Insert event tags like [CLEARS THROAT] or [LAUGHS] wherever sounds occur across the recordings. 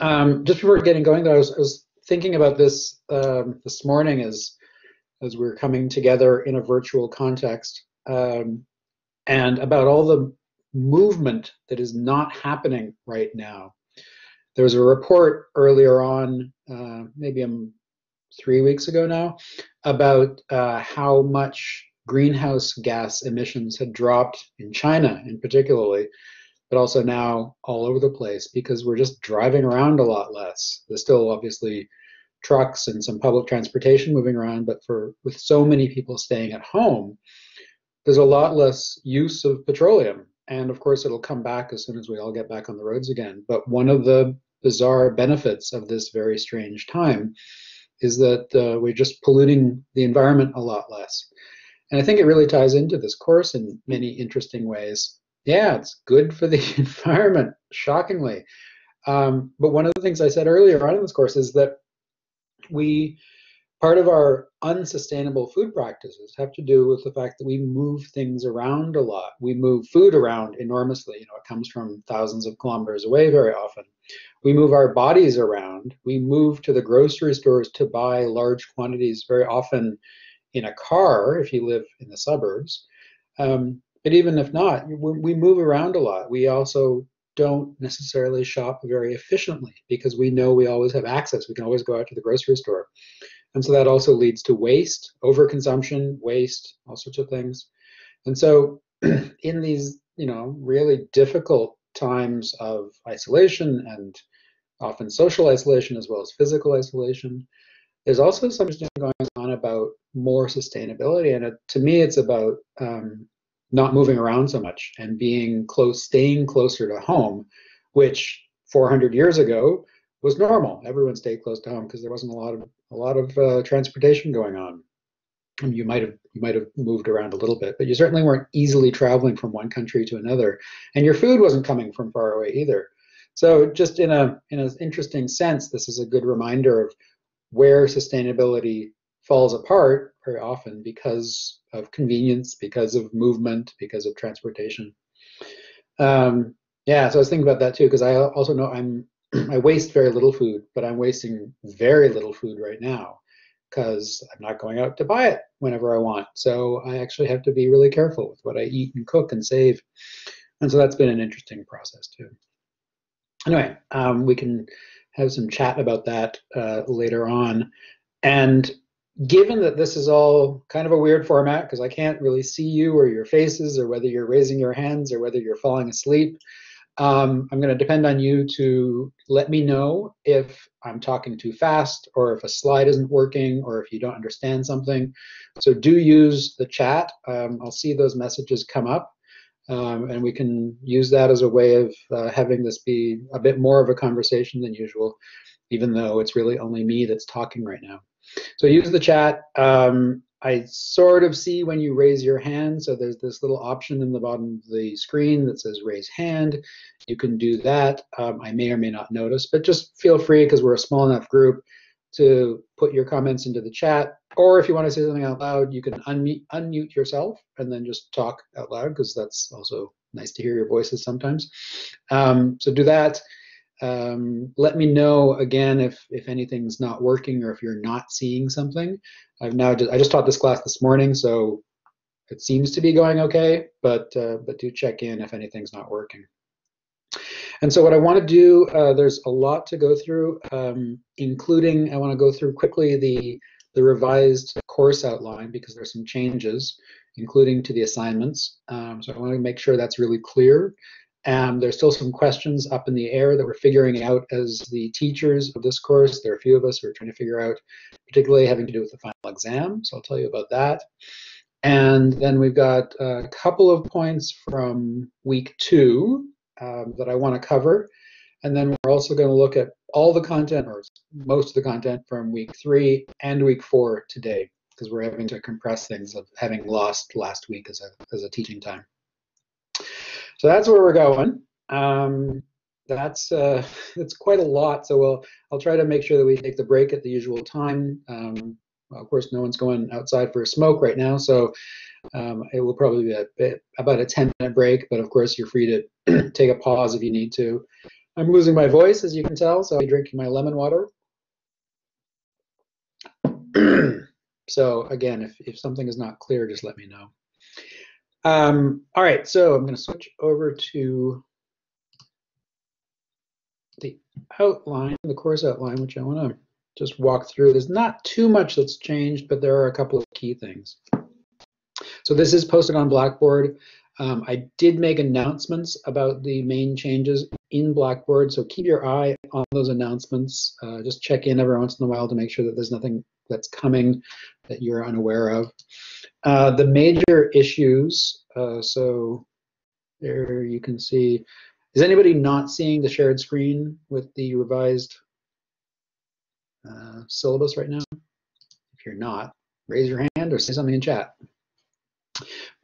Um, just before getting going, though, I was, I was thinking about this um, this morning as as we are coming together in a virtual context, um, and about all the movement that is not happening right now. There was a report earlier on, uh, maybe um, three weeks ago now, about uh, how much greenhouse gas emissions had dropped in China, in particularly, but also now all over the place because we're just driving around a lot less. There's still obviously trucks and some public transportation moving around, but for with so many people staying at home, there's a lot less use of petroleum. And of course, it'll come back as soon as we all get back on the roads again. But one of the bizarre benefits of this very strange time is that uh, we're just polluting the environment a lot less. And I think it really ties into this course in many interesting ways. Yeah, it's good for the [LAUGHS] environment, shockingly. Um, but one of the things I said earlier on in this course is that we part of our unsustainable food practices have to do with the fact that we move things around a lot. We move food around enormously. You know, it comes from thousands of kilometers away very often. We move our bodies around. We move to the grocery stores to buy large quantities very often in a car if you live in the suburbs. Um, but even if not, we move around a lot. We also don't necessarily shop very efficiently because we know we always have access. We can always go out to the grocery store. And so that also leads to waste, overconsumption, waste, all sorts of things. And so [CLEARS THROAT] in these, you know, really difficult times of isolation and often social isolation as well as physical isolation, there's also something going on about more sustainability. And it, to me, it's about um, not moving around so much and being close, staying closer to home, which 400 years ago was normal. Everyone stayed close to home because there wasn't a lot of a lot of uh, transportation going on. I mean, you might have you might have moved around a little bit, but you certainly weren't easily traveling from one country to another, and your food wasn't coming from far away either. So, just in a in an interesting sense, this is a good reminder of where sustainability falls apart very often because of convenience, because of movement, because of transportation. Um, yeah, so I was thinking about that too, because I also know I'm [CLEARS THROAT] I waste very little food, but I'm wasting very little food right now because I'm not going out to buy it whenever I want. So I actually have to be really careful with what I eat and cook and save. And so that's been an interesting process too. Anyway, um, we can have some chat about that uh, later on. And given that this is all kind of a weird format because I can't really see you or your faces or whether you're raising your hands or whether you're falling asleep, um, I'm going to depend on you to let me know if I'm talking too fast or if a slide isn't working or if you don't understand something. So do use the chat. Um, I'll see those messages come up. Um, and we can use that as a way of uh, having this be a bit more of a conversation than usual, even though it's really only me that's talking right now. So use the chat. Um, I sort of see when you raise your hand. So there's this little option in the bottom of the screen that says raise hand. You can do that. Um, I may or may not notice, but just feel free because we're a small enough group to put your comments into the chat. Or if you want to say something out loud, you can unmute, yourself and then just talk out loud because that's also nice to hear your voices sometimes. Um, so do that. Um, let me know again if if anything's not working or if you're not seeing something. I've now just, I just taught this class this morning, so it seems to be going okay. But uh, but do check in if anything's not working. And so what I want to do, uh, there's a lot to go through, um, including I want to go through quickly the the revised course outline because there's some changes, including to the assignments. Um, so I want to make sure that's really clear. Um, there's still some questions up in the air that we're figuring out as the teachers of this course. There are a few of us who are trying to figure out, particularly having to do with the final exam. So I'll tell you about that. And then we've got a couple of points from week two um, that I want to cover. And then we're also going to look at all the content, or most of the content from week three and week four today, because we're having to compress things of having lost last week as a, as a teaching time. So that's where we're going. Um, that's uh, [LAUGHS] that's quite a lot. So we'll I'll try to make sure that we take the break at the usual time. Um, well, of course, no one's going outside for a smoke right now, so um, it will probably be a bit, about a 10 minute break. But of course, you're free to [CLEARS THROAT] take a pause if you need to. I'm losing my voice, as you can tell, so I'm drinking my lemon water. [CLEARS THROAT] so again, if, if something is not clear, just let me know. Um, all right, so I'm going to switch over to the outline, the course outline, which I want to just walk through. There's not too much that's changed, but there are a couple of key things. So this is posted on Blackboard. Um, I did make announcements about the main changes in Blackboard, so keep your eye on those announcements. Uh, just check in every once in a while to make sure that there's nothing that's coming that you're unaware of. Uh, the major issues, uh, so there you can see, is anybody not seeing the shared screen with the revised uh, syllabus right now? If you're not, raise your hand or say something in chat.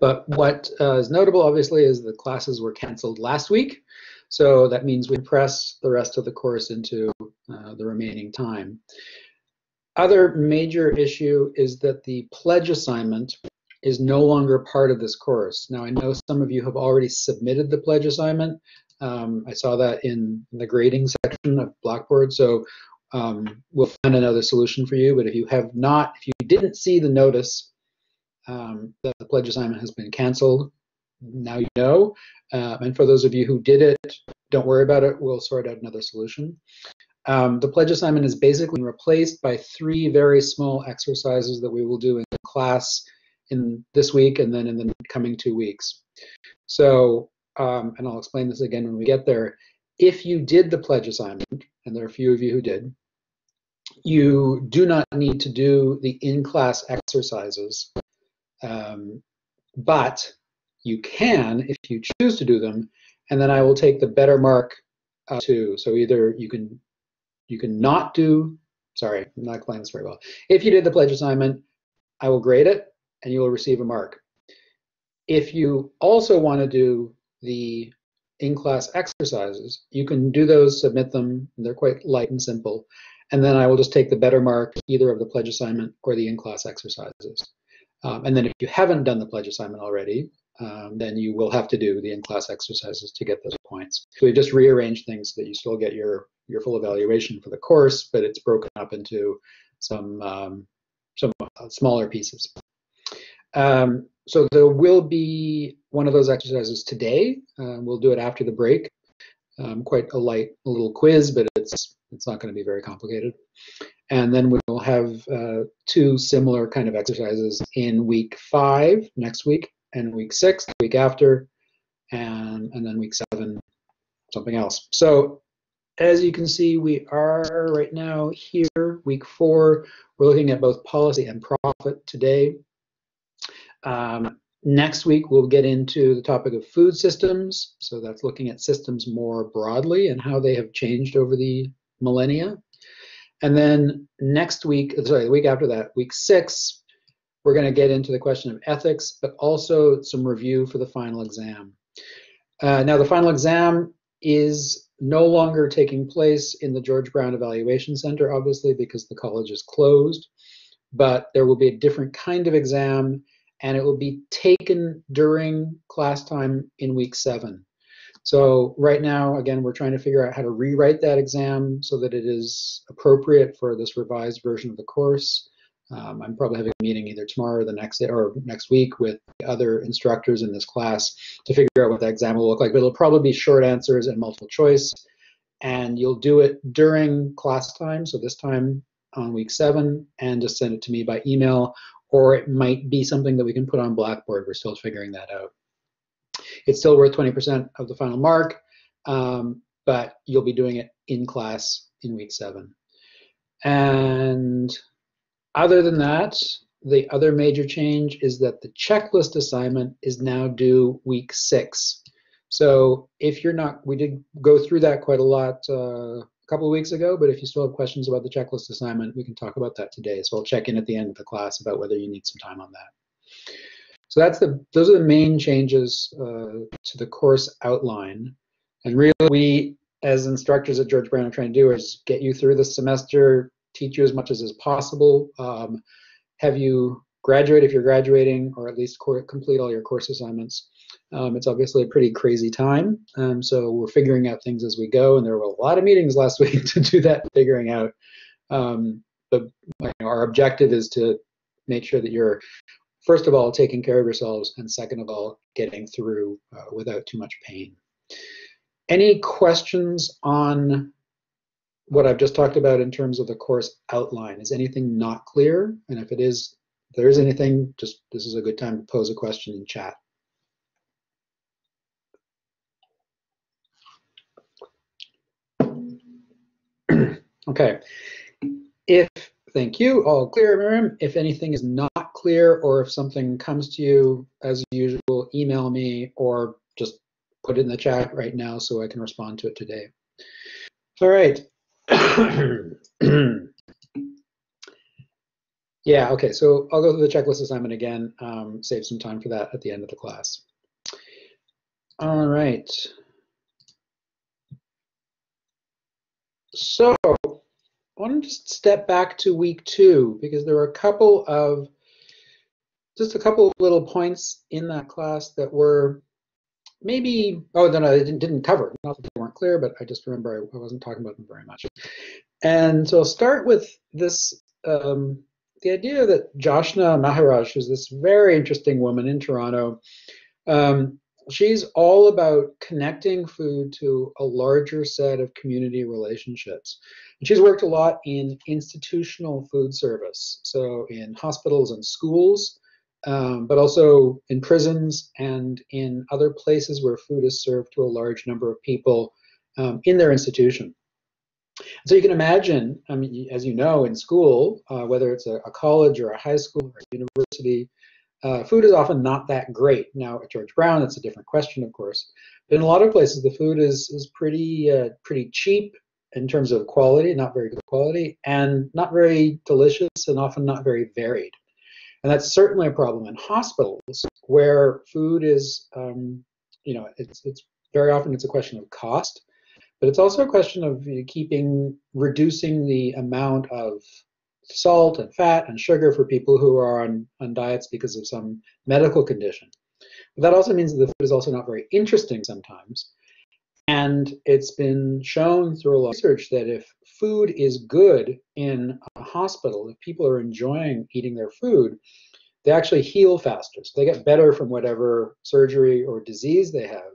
But what uh, is notable, obviously, is the classes were canceled last week. So that means we press the rest of the course into uh, the remaining time. Other major issue is that the pledge assignment is no longer part of this course. Now, I know some of you have already submitted the pledge assignment. Um, I saw that in the grading section of Blackboard. So um, we'll find another solution for you. But if you have not, if you didn't see the notice um, that the pledge assignment has been canceled. Now you know. Uh, and for those of you who did it, don't worry about it. We'll sort out another solution. Um, the pledge assignment is basically replaced by three very small exercises that we will do in class in this week and then in the coming two weeks. So, um, and I'll explain this again when we get there. If you did the pledge assignment, and there are a few of you who did, you do not need to do the in-class exercises um, but you can if you choose to do them, and then I will take the better mark uh, too. So either you can you can not do. Sorry, I'm not explaining this very well. If you did the pledge assignment, I will grade it, and you will receive a mark. If you also want to do the in-class exercises, you can do those, submit them. They're quite light and simple. And then I will just take the better mark either of the pledge assignment or the in-class exercises. Um, and then if you haven't done the pledge assignment already, um, then you will have to do the in-class exercises to get those points. So we just rearranged things so that you still get your your full evaluation for the course, but it's broken up into some um, some uh, smaller pieces. Um, so there will be one of those exercises today. Uh, we'll do it after the break. Um, quite a light a little quiz, but it's it's not going to be very complicated. And then we'll have uh, two similar kind of exercises in week five next week and week six the week after, and, and then week seven, something else. So as you can see, we are right now here, week four. We're looking at both policy and profit today. Um, next week, we'll get into the topic of food systems. So that's looking at systems more broadly and how they have changed over the millennia. And then next week, sorry, the week after that, week six, we're going to get into the question of ethics, but also some review for the final exam. Uh, now, the final exam is no longer taking place in the George Brown Evaluation Center, obviously, because the college is closed, but there will be a different kind of exam, and it will be taken during class time in week seven. So right now, again, we're trying to figure out how to rewrite that exam so that it is appropriate for this revised version of the course. Um, I'm probably having a meeting either tomorrow or the next day or next week with other instructors in this class to figure out what that exam will look like. But it'll probably be short answers and multiple choice. And you'll do it during class time. So this time on week seven, and just send it to me by email. Or it might be something that we can put on Blackboard. We're still figuring that out. It's still worth 20% of the final mark, um, but you'll be doing it in class in week seven. And other than that, the other major change is that the checklist assignment is now due week six. So if you're not, we did go through that quite a lot uh, a couple of weeks ago, but if you still have questions about the checklist assignment, we can talk about that today. So I'll check in at the end of the class about whether you need some time on that. So that's the those are the main changes uh, to the course outline. And really, we as instructors at George Brown are trying to do is get you through the semester, teach you as much as is possible, um, have you graduate if you're graduating, or at least complete all your course assignments. Um, it's obviously a pretty crazy time, um, so we're figuring out things as we go, and there were a lot of meetings [LAUGHS] last week to do that figuring out. Um, but you know, our objective is to make sure that you're, first of all, taking care of yourselves, and second of all, getting through uh, without too much pain. Any questions on what I've just talked about in terms of the course outline? Is anything not clear? And if it is, if there is anything, just this is a good time to pose a question in chat. [CLEARS THROAT] okay. If, thank you, all clear, Miriam. If anything is not clear or if something comes to you, as usual, email me or just put it in the chat right now so I can respond to it today. All right. [COUGHS] yeah, okay, so I'll go through the checklist assignment again, um, save some time for that at the end of the class. All right. So I want to just step back to week two because there were a couple of, just a couple of little points in that class that were maybe, oh, no, no, I didn't, didn't cover. Not that they weren't clear, but I just remember I, I wasn't talking about them very much. And so I'll start with this, um, the idea that Joshna Maharaj, who's this very interesting woman in Toronto, um, she's all about connecting food to a larger set of community relationships. And she's worked a lot in institutional food service, so in hospitals and schools, um, but also in prisons and in other places where food is served to a large number of people um, in their institution. So you can imagine, I mean, as you know, in school, uh, whether it's a, a, college or a high school or a university, uh, food is often not that great. Now at George Brown, it's a different question, of course. But in a lot of places, the food is is pretty uh, pretty cheap in terms of quality, not very good quality, and not very delicious, and often not very varied. And that's certainly a problem in hospitals where food is, um, you know, it's, it's very often it's a question of cost, but it's also a question of you know, keeping, reducing the amount of salt and fat and sugar for people who are on, on diets because of some medical condition. But that also means that the food is also not very interesting sometimes. And it's been shown through a lot of research that if food is good in a hospital, if people are enjoying eating their food, they actually heal faster. So they get better from whatever surgery or disease they have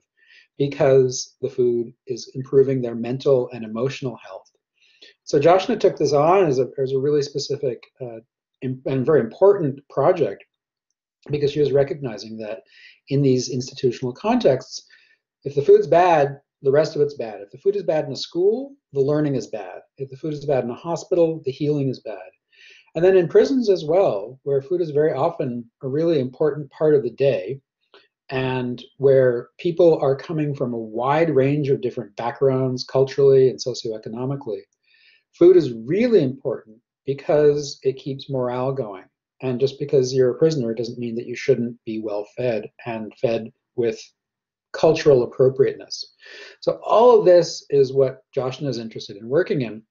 because the food is improving their mental and emotional health. So Joshna took this on as a, as a really specific uh, and very important project because she was recognizing that in these institutional contexts, if the food's bad, the rest of it's bad. If the food is bad in a school, the learning is bad. If the food is bad in a hospital, the healing is bad. And then in prisons as well, where food is very often a really important part of the day, and where people are coming from a wide range of different backgrounds, culturally and socioeconomically, food is really important because it keeps morale going. And just because you're a prisoner doesn't mean that you shouldn't be well fed and fed with cultural appropriateness. So all of this is what Joshna is interested in working in.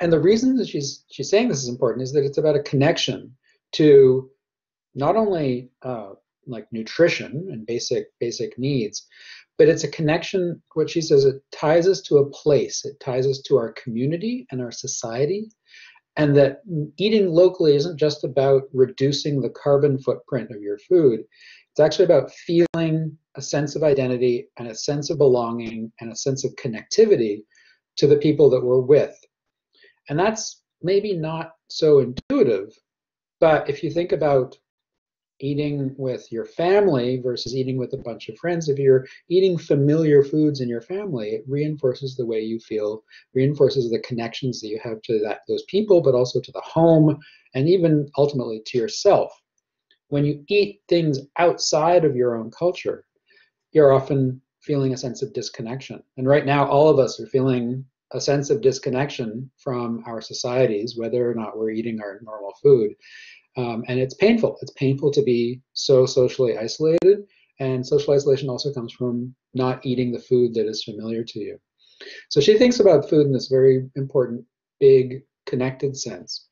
And the reason that she's she's saying this is important is that it's about a connection to not only uh, like nutrition and basic basic needs, but it's a connection. What she says it ties us to a place. It ties us to our community and our society, and that eating locally isn't just about reducing the carbon footprint of your food. It's actually about feeling a sense of identity and a sense of belonging and a sense of connectivity to the people that we're with. And that's maybe not so intuitive, but if you think about eating with your family versus eating with a bunch of friends, if you're eating familiar foods in your family, it reinforces the way you feel, reinforces the connections that you have to that those people, but also to the home and even ultimately to yourself when you eat things outside of your own culture, you're often feeling a sense of disconnection. And right now, all of us are feeling a sense of disconnection from our societies, whether or not we're eating our normal food. Um, and it's painful. It's painful to be so socially isolated. And social isolation also comes from not eating the food that is familiar to you. So she thinks about food in this very important, big, connected sense.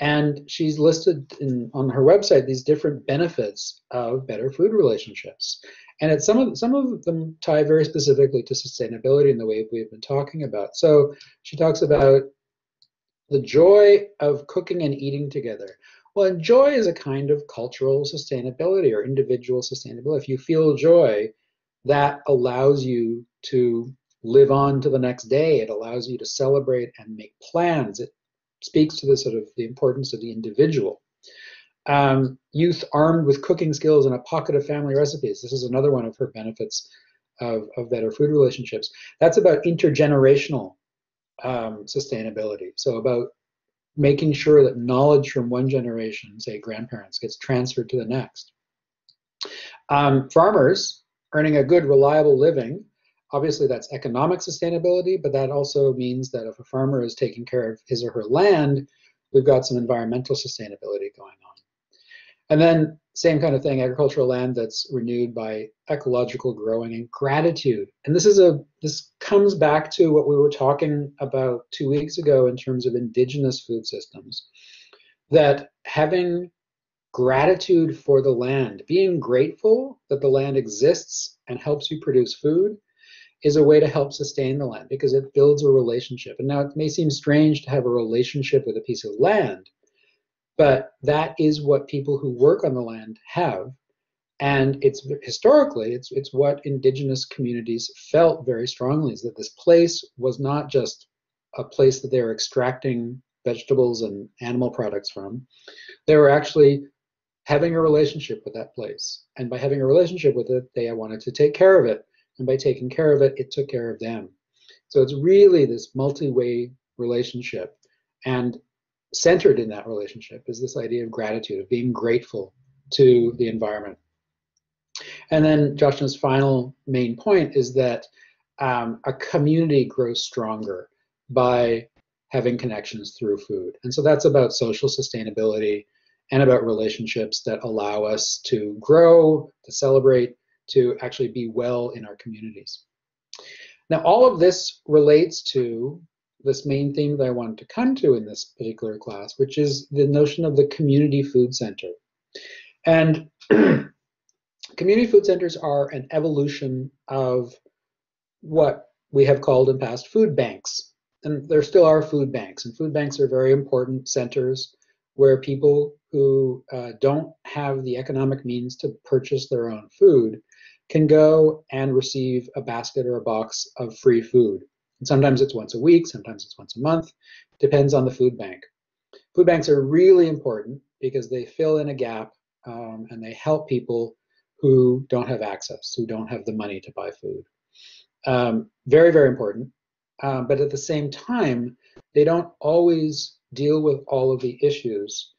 And she's listed in, on her website these different benefits of better food relationships. And it's some of some of them tie very specifically to sustainability in the way we've been talking about. So she talks about the joy of cooking and eating together. Well, and joy is a kind of cultural sustainability or individual sustainability. If you feel joy, that allows you to live on to the next day. It allows you to celebrate and make plans. It speaks to the sort of the importance of the individual. Um, youth armed with cooking skills and a pocket of family recipes. This is another one of her benefits of, of better food relationships. That's about intergenerational um, sustainability. So about making sure that knowledge from one generation, say grandparents, gets transferred to the next. Um, farmers earning a good, reliable living obviously that's economic sustainability, but that also means that if a farmer is taking care of his or her land, we've got some environmental sustainability going on. And then same kind of thing, agricultural land that's renewed by ecological growing and gratitude. And this is a this comes back to what we were talking about two weeks ago in terms of indigenous food systems. That having gratitude for the land, being grateful that the land exists and helps you produce food, is a way to help sustain the land because it builds a relationship. And now it may seem strange to have a relationship with a piece of land, but that is what people who work on the land have. And it's historically, it's it's what indigenous communities felt very strongly is that this place was not just a place that they were extracting vegetables and animal products from. They were actually having a relationship with that place. And by having a relationship with it, they wanted to take care of it and by taking care of it, it took care of them. So it's really this multi-way relationship. And centered in that relationship is this idea of gratitude, of being grateful to the environment. And then Joshna's final main point is that um, a community grows stronger by having connections through food. And so that's about social sustainability and about relationships that allow us to grow, to celebrate, to actually be well in our communities. Now, all of this relates to this main theme that I wanted to come to in this particular class, which is the notion of the community food center. And [CLEARS THROAT] community food centers are an evolution of what we have called in past food banks. And there still are food banks, and food banks are very important centers where people who uh, don't have the economic means to purchase their own food can go and receive a basket or a box of free food. And sometimes it's once a week, sometimes it's once a month, depends on the food bank. Food banks are really important because they fill in a gap um, and they help people who don't have access, who don't have the money to buy food. Um, very, very important. Um, but at the same time, they don't always deal with all of the issues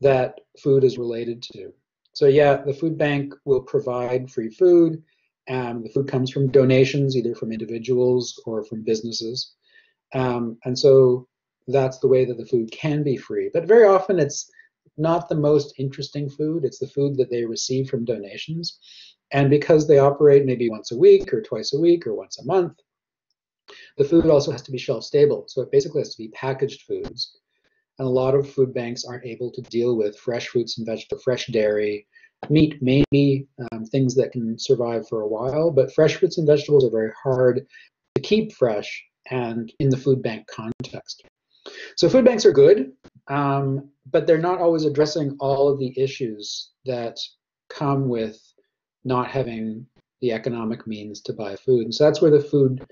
that food is related to. So yeah, the food bank will provide free food. And the food comes from donations, either from individuals or from businesses. Um, and so that's the way that the food can be free. But very often it's not the most interesting food. It's the food that they receive from donations. And because they operate maybe once a week or twice a week or once a month, the food also has to be shelf stable. So it basically has to be packaged foods and a lot of food banks aren't able to deal with fresh fruits and vegetables, fresh dairy, meat maybe, um, things that can survive for a while, but fresh fruits and vegetables are very hard to keep fresh and in the food bank context. So food banks are good, um, but they're not always addressing all of the issues that come with not having the economic means to buy food. And so that's where the food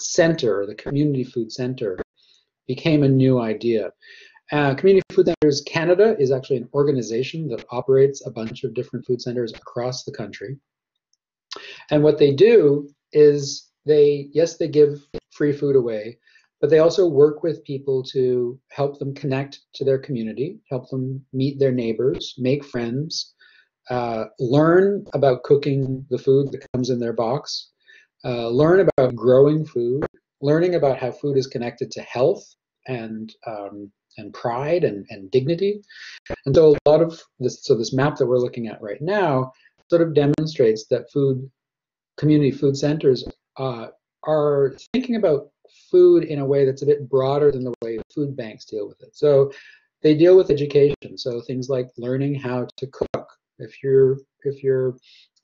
center, the community food center, became a new idea. Uh, Community Food Centers Canada is actually an organization that operates a bunch of different food centers across the country. And what they do is they, yes, they give free food away, but they also work with people to help them connect to their community, help them meet their neighbors, make friends, uh, learn about cooking the food that comes in their box, uh, learn about growing food, learning about how food is connected to health and um, and pride and, and dignity. And so a lot of this, so this map that we're looking at right now sort of demonstrates that food, community food centers uh, are thinking about food in a way that's a bit broader than the way food banks deal with it. So they deal with education. So things like learning how to cook. If you're if you're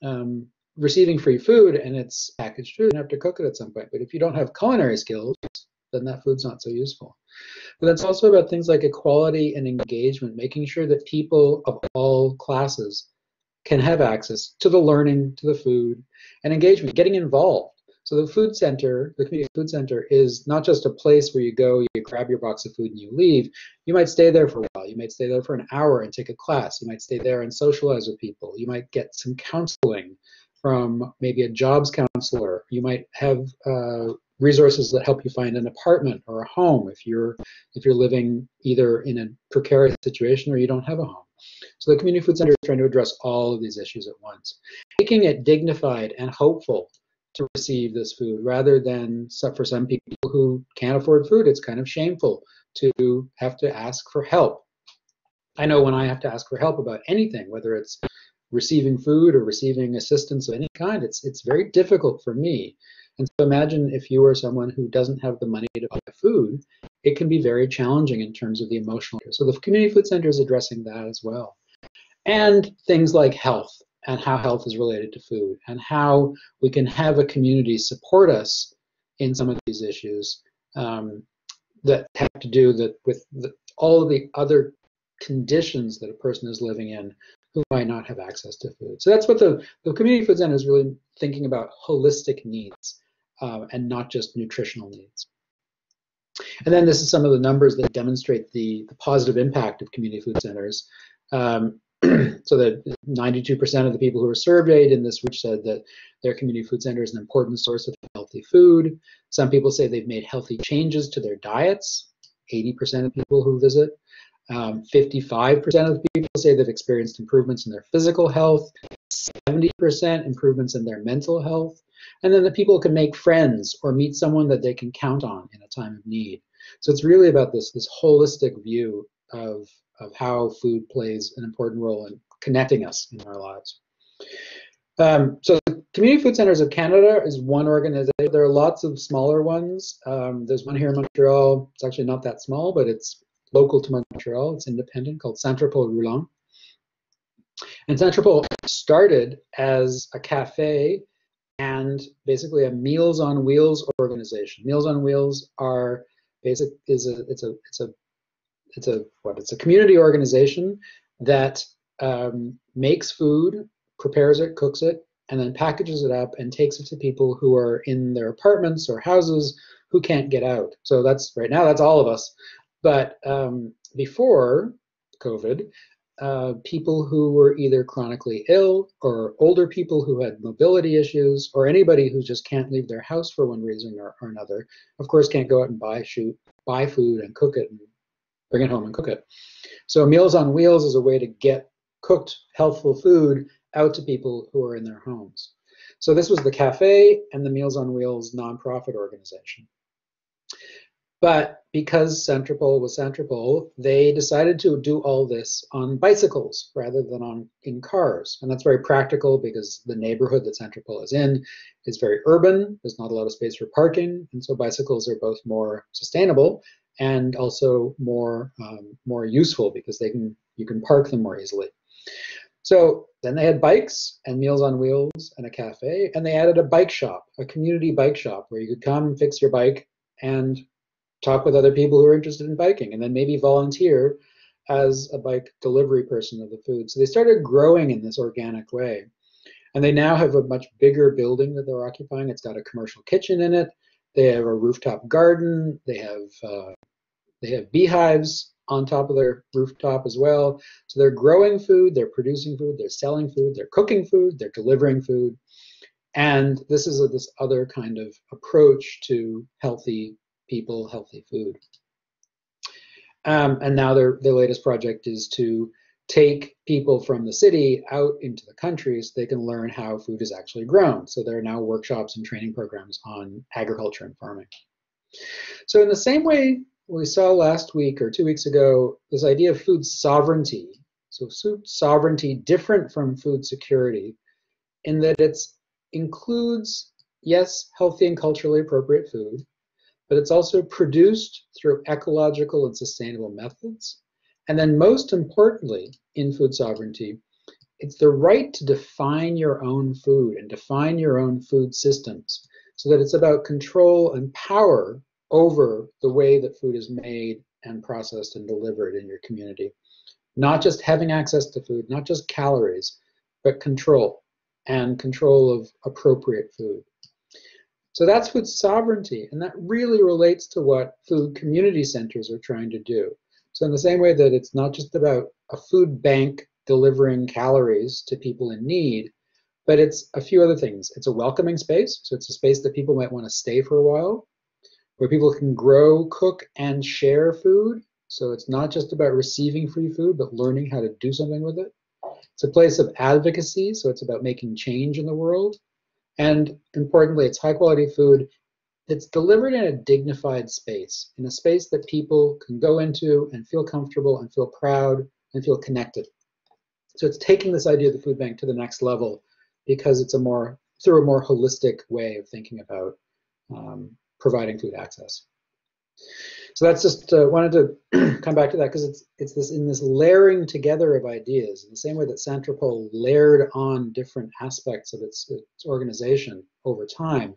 um, receiving free food and it's packaged food, you have to cook it at some point. But if you don't have culinary skills, then that food's not so useful. But it's also about things like equality and engagement, making sure that people of all classes can have access to the learning, to the food, and engagement, getting involved. So the food center, the community food center, is not just a place where you go, you grab your box of food and you leave. You might stay there for a while. You might stay there for an hour and take a class. You might stay there and socialize with people. You might get some counseling from maybe a jobs counselor. You might have uh, resources that help you find an apartment or a home if you're if you're living either in a precarious situation or you don't have a home. So the community food center is trying to address all of these issues at once, making it dignified and hopeful to receive this food rather than for some people who can't afford food, it's kind of shameful to have to ask for help. I know when I have to ask for help about anything, whether it's receiving food or receiving assistance of any kind, it's it's very difficult for me. And so imagine if you are someone who doesn't have the money to buy food, it can be very challenging in terms of the emotional. So the community food center is addressing that as well. And things like health and how health is related to food and how we can have a community support us in some of these issues um, that have to do that with the, all of the other conditions that a person is living in who might not have access to food. So that's what the, the community food center is really thinking about holistic needs uh, and not just nutritional needs. And then this is some of the numbers that demonstrate the, the positive impact of community food centers. Um, [CLEARS THROAT] so that 92% of the people who were surveyed in this which said that their community food center is an important source of healthy food. Some people say they've made healthy changes to their diets. 80% of people who visit. 55% um, of people say they've experienced improvements in their physical health. 70% improvements in their mental health. And then the people can make friends or meet someone that they can count on in a time of need. So it's really about this, this holistic view of of how food plays an important role in connecting us in our lives. Um, so the Community Food Centers of Canada is one organization. There are lots of smaller ones. Um, there's one here in Montreal. It's actually not that small, but it's local to Montreal. It's independent called Santropol Roulant. And Santropol started as a cafe and basically a Meals on Wheels organization. Meals on Wheels are basic is a it's a it's a it's a what it's a community organization that um, makes food, prepares it, cooks it, and then packages it up and takes it to people who are in their apartments or houses who can't get out. So that's right now that's all of us. But um, before COVID, uh, people who were either chronically ill or older people who had mobility issues or anybody who just can't leave their house for one reason or, or another, of course, can't go out and buy shoot buy food and cook it and bring it home and cook it. So Meals on Wheels is a way to get cooked, healthful food out to people who are in their homes. So this was the cafe and the Meals on Wheels nonprofit organization. But because Santropol was Santropol, they decided to do all this on bicycles rather than on in cars. And that's very practical because the neighborhood that Santropol is in is very urban. There's not a lot of space for parking. And so bicycles are both more sustainable and also more um, more useful because they can you can park them more easily. So then they had bikes and Meals on Wheels and a cafe, and they added a bike shop, a community bike shop where you could come fix your bike and talk with other people who are interested in biking, and then maybe volunteer as a bike delivery person of the food. So they started growing in this organic way. And they now have a much bigger building that they're occupying. It's got a commercial kitchen in it. They have a rooftop garden. They have uh, they have beehives on top of their rooftop as well. So they're growing food, they're producing food, they're selling food, they're cooking food, they're delivering food. And this is a, this other kind of approach to healthy people, healthy food. Um, and now their, their latest project is to take people from the city out into the country so they can learn how food is actually grown. So there are now workshops and training programs on agriculture and farming. So in the same way we saw last week or two weeks ago, this idea of food sovereignty. So food sovereignty different from food security in that it includes, yes, healthy and culturally appropriate food, but it's also produced through ecological and sustainable methods And then most importantly, in food sovereignty, it's the right to define your own food and define your own food systems so that it's about control and power over the way that food is made and processed and delivered in your community. Not just having access to food, not just calories, but control and control of appropriate food. So that's food sovereignty, and that really relates to what food community centers are trying to do. So in the same way that it's not just about a food bank delivering calories to people in need, but it's a few other things. It's a welcoming space, so it's a space that people might want to stay for a while, where people can grow, cook, and share food. So it's not just about receiving free food, but learning how to do something with it. It's a place of advocacy, so it's about making change in the world. And importantly, it's high quality food that's delivered in a dignified space, in a space that people can go into and feel comfortable and feel proud and feel connected. So it's taking this idea of the food bank to the next level because it's a more through a more holistic way of thinking about um, providing food access. So that's just uh, wanted to [CLEARS THROAT] come back to that because it's it's this in this layering together of ideas in the same way that Santropol layered on different aspects of its, its organization over time.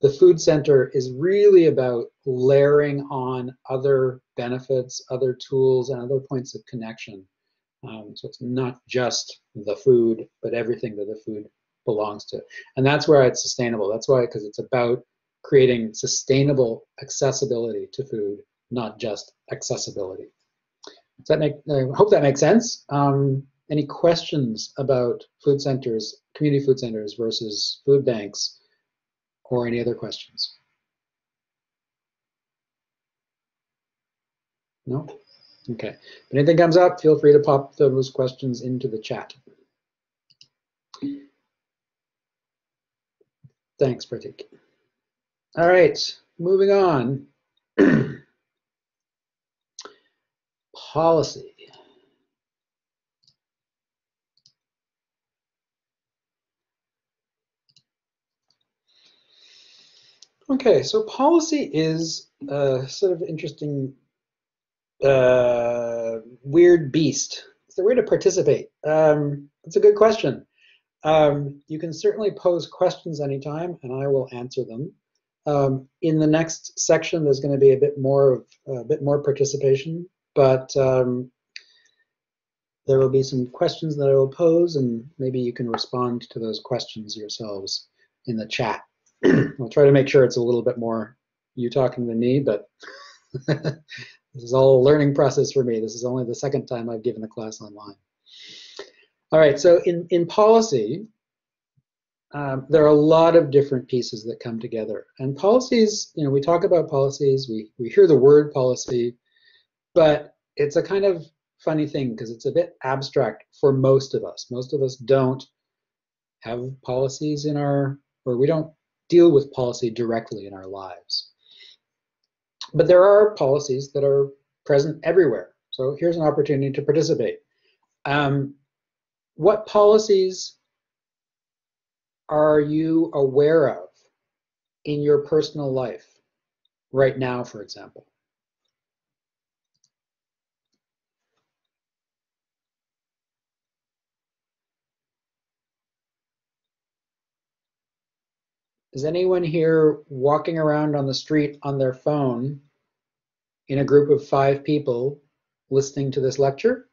The food center is really about layering on other benefits, other tools, and other points of connection um, so it's not just the food, but everything that the food belongs to. And that's where it's sustainable. That's why, because it's about creating sustainable accessibility to food, not just accessibility. Does that make, I hope that makes sense. Um, any questions about food centers, community food centers versus food banks, or any other questions? No? Okay. If anything comes up, feel free to pop those questions into the chat. Thanks, Pratik. All right, moving on. [CLEARS THROAT] Policy. Okay, so policy is a sort of interesting uh, weird beast? Is there a way to participate? Um, that's a good question. Um, you can certainly pose questions anytime, and I will answer them. Um, in the next section, there's going to be a bit more of a bit more participation, but um, there will be some questions that I will pose, and maybe you can respond to those questions yourselves in the chat. [CLEARS THROAT] I'll try to make sure it's a little bit more you talking than me, but [LAUGHS] This is all a learning process for me. This is only the second time I've given a class online. All right, so in, in policy, um, there are a lot of different pieces that come together. And policies, you know, we talk about policies, we, we hear the word policy, but it's a kind of funny thing because it's a bit abstract for most of us. Most of us don't have policies in our, or we don't deal with policy directly in our lives. But there are policies that are present everywhere. So here's an opportunity to participate. Um, what policies are you aware of in your personal life right now, for example? Is anyone here walking around on the street on their phone in a group of five people listening to this lecture?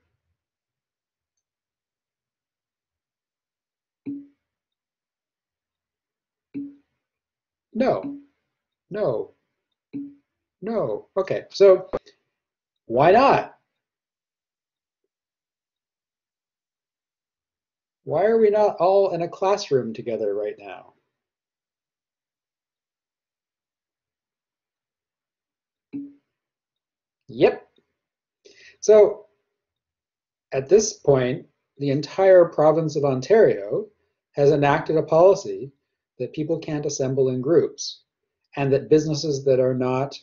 No, no, no. Okay, so why not? Why are we not all in a classroom together right now? Yep. So at this point, the entire province of Ontario has enacted a policy that people can't assemble in groups and that businesses that are not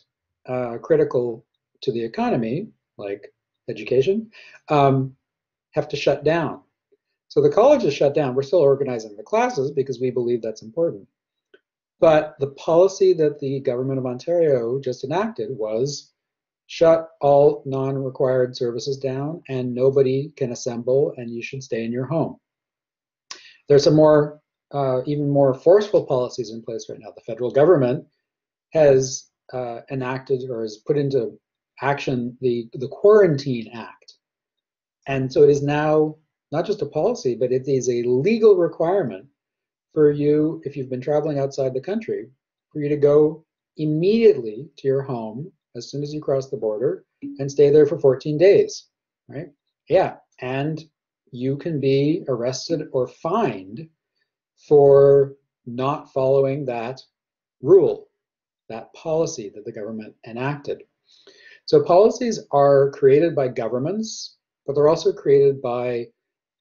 uh, critical to the economy, like education, um, have to shut down. So the college is shut down. We're still organizing the classes because we believe that's important. But the policy that the government of Ontario just enacted was shut all non-required services down and nobody can assemble and you should stay in your home. There's some more, uh, even more forceful policies in place right now. The federal government has uh, enacted or has put into action the, the Quarantine Act. And so it is now not just a policy, but it is a legal requirement for you, if you've been traveling outside the country, for you to go immediately to your home as soon as you cross the border and stay there for 14 days, right? Yeah, and you can be arrested or fined for not following that rule, that policy that the government enacted. So policies are created by governments, but they're also created by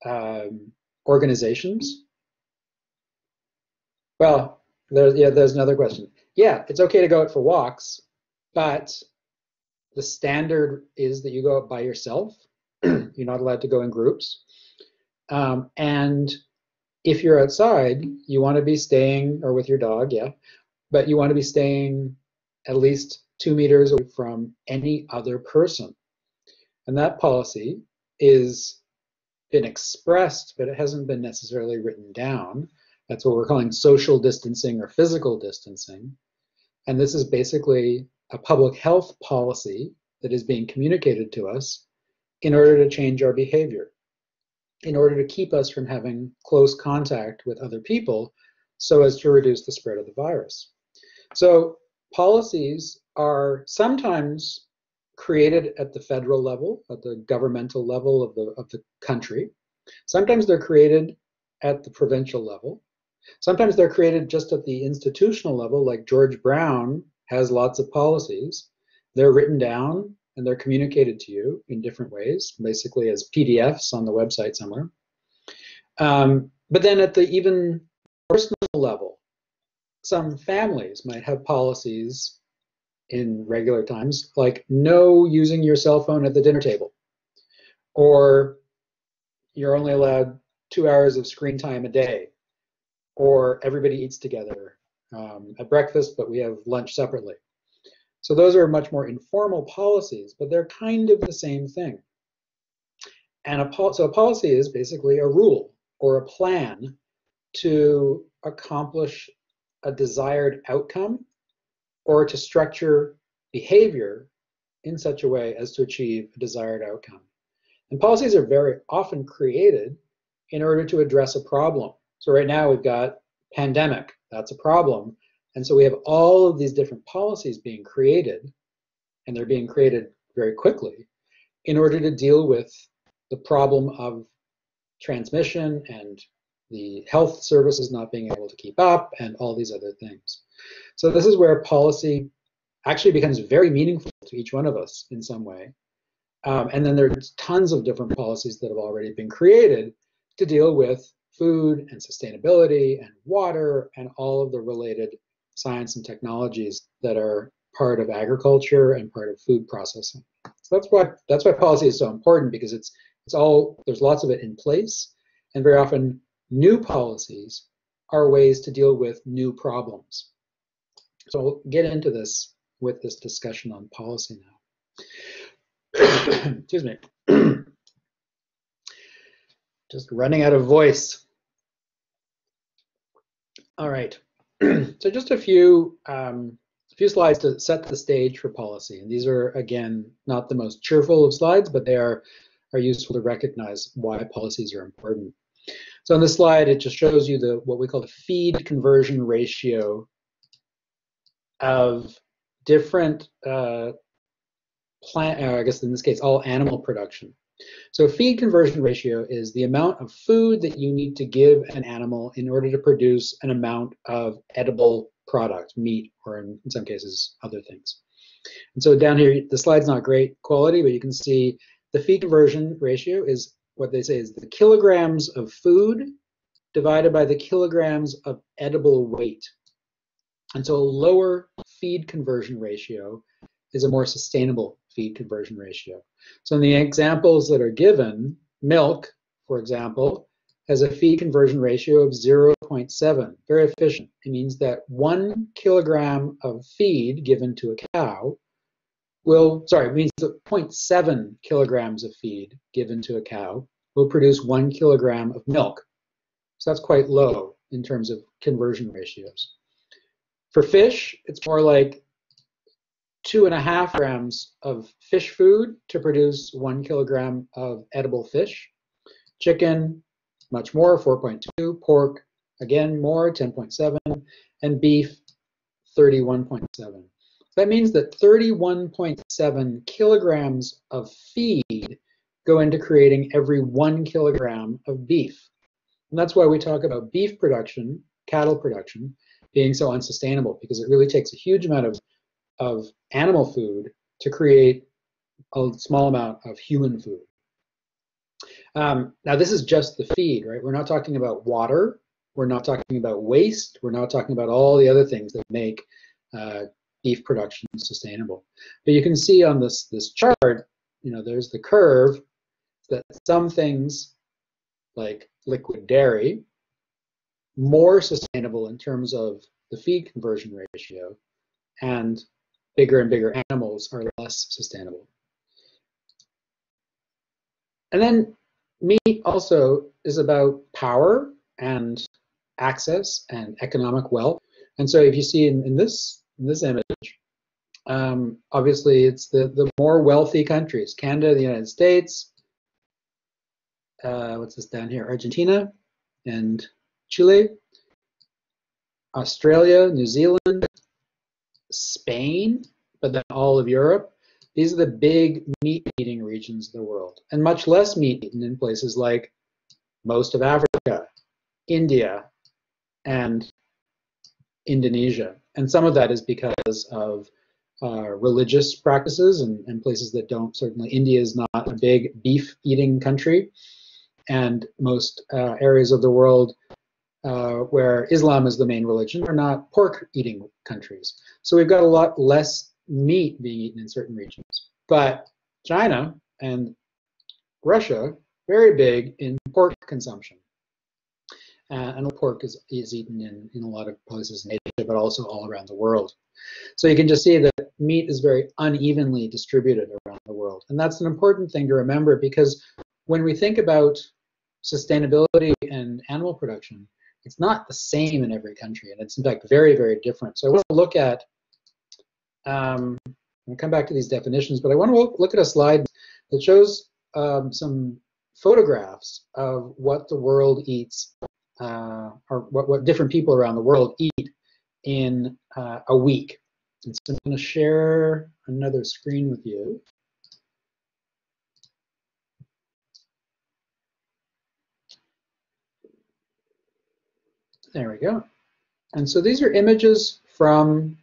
um, organizations. Well, there's yeah, there's another question. Yeah, it's okay to go out for walks, but the standard is that you go out by yourself. [CLEARS THROAT] you're not allowed to go in groups. Um, and if you're outside, you want to be staying, or with your dog, yeah, but you want to be staying at least two meters away from any other person. And that policy is been expressed, but it hasn't been necessarily written down. That's what we're calling social distancing or physical distancing. And this is basically a public health policy that is being communicated to us in order to change our behavior, in order to keep us from having close contact with other people so as to reduce the spread of the virus. So policies are sometimes created at the federal level, at the governmental level of the, of the country. Sometimes they're created at the provincial level. Sometimes they're created just at the institutional level, like George Brown has lots of policies. They're written down and they're communicated to you in different ways, basically as PDFs on the website somewhere. Um, but then at the even personal level, some families might have policies in regular times, like no using your cell phone at the dinner table, or you're only allowed two hours of screen time a day, or everybody eats together um, at breakfast, but we have lunch separately. So those are much more informal policies, but they're kind of the same thing. And a so a policy is basically a rule or a plan to accomplish a desired outcome or to structure behavior in such a way as to achieve a desired outcome. And policies are very often created in order to address a problem. So right now we've got pandemic, that's a problem. And so we have all of these different policies being created, and they're being created very quickly in order to deal with the problem of transmission and the health services not being able to keep up and all these other things. So this is where policy actually becomes very meaningful to each one of us in some way. Um, and then there's tons of different policies that have already been created to deal with food and sustainability and water and all of the related science and technologies that are part of agriculture and part of food processing. So that's why that's why policy is so important because it's it's all there's lots of it in place, and very often new policies are ways to deal with new problems. So we'll get into this with this discussion on policy now. [COUGHS] Excuse me. [COUGHS] Just running out of voice. All right. [CLEARS THROAT] so just a few um, a few slides to set the stage for policy. And these are, again, not the most cheerful of slides, but they are, are useful to recognize why policies are important. So on this slide, it just shows you the what we call the feed conversion ratio of different uh, plant, or I guess in this case, all animal production. So feed conversion ratio is the amount of food that you need to give an animal in order to produce an amount of edible product, meat, or in, in some cases, other things. And so down here, the slide's not great quality, but you can see the feed conversion ratio is what they say is the kilograms of food divided by the kilograms of edible weight. And so a lower feed conversion ratio is a more sustainable feed conversion ratio. So in the examples that are given, milk, for example, has a feed conversion ratio of 0.7, very efficient. It means that one kilogram of feed given to a cow will, sorry, it means that 0.7 kilograms of feed given to a cow will produce one kilogram of milk. So that's quite low in terms of conversion ratios. For fish, it's more like two and a half grams of fish food to produce one kilogram of edible fish. Chicken, much more, 4.2. Pork, again, more, 10.7. And beef, 31.7. That means that 31.7 kilograms of feed go into creating every one kilogram of beef. And that's why we talk about beef production, cattle production, being so unsustainable because it really takes a huge amount of, of animal food to create a small amount of human food. Um, now, this is just the feed, right? We're not talking about water. We're not talking about waste. We're not talking about all the other things that make uh, beef production sustainable. But you can see on this, this chart, you know, there's the curve that some things like liquid dairy, more sustainable in terms of the feed conversion ratio, and bigger and bigger animals are less sustainable. And then meat also is about power and access and economic wealth. And so if you see in, in this in this image, um, obviously it's the, the more wealthy countries, Canada, the United States, uh, what's this down here, Argentina and Chile, Australia, New Zealand, Spain, but then all of Europe. These are the big meat eating regions of the world, and much less meat eaten in places like most of Africa, India, and Indonesia. And some of that is because of uh, religious practices and, and, places that don't. Certainly, India is not a big beef eating country, and most uh, areas of the world uh, where Islam is the main religion are not pork eating countries. So we've got a lot less meat being eaten in certain regions. But China and Russia, very big in pork consumption. Uh, and pork is, is eaten in, in a lot of places in Asia, but also all around the world. So you can just see that meat is very unevenly distributed around the world. And that's an important thing to remember because when we think about sustainability and animal production, it's not the same in every country. And it's in fact very, very different. So I want to look at, um, I'll come back to these definitions, but I want to look at a slide that shows um, some photographs of what the world eats uh, or what, what different people around the world eat in uh, a week. And so I'm going to share another screen with you. There we go. And so these are images from,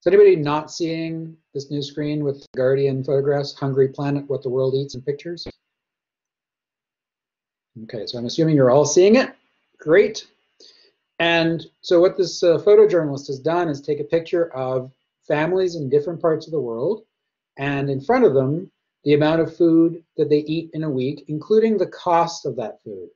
is anybody not seeing this new screen with Guardian photographs, Hungry Planet, What the World Eats in Pictures? Okay, so I'm assuming you're all seeing it. Great. And so what this uh, photojournalist has done is take a picture of families in different parts of the world, and in front of them, the amount of food that they eat in a week, including the cost of that food.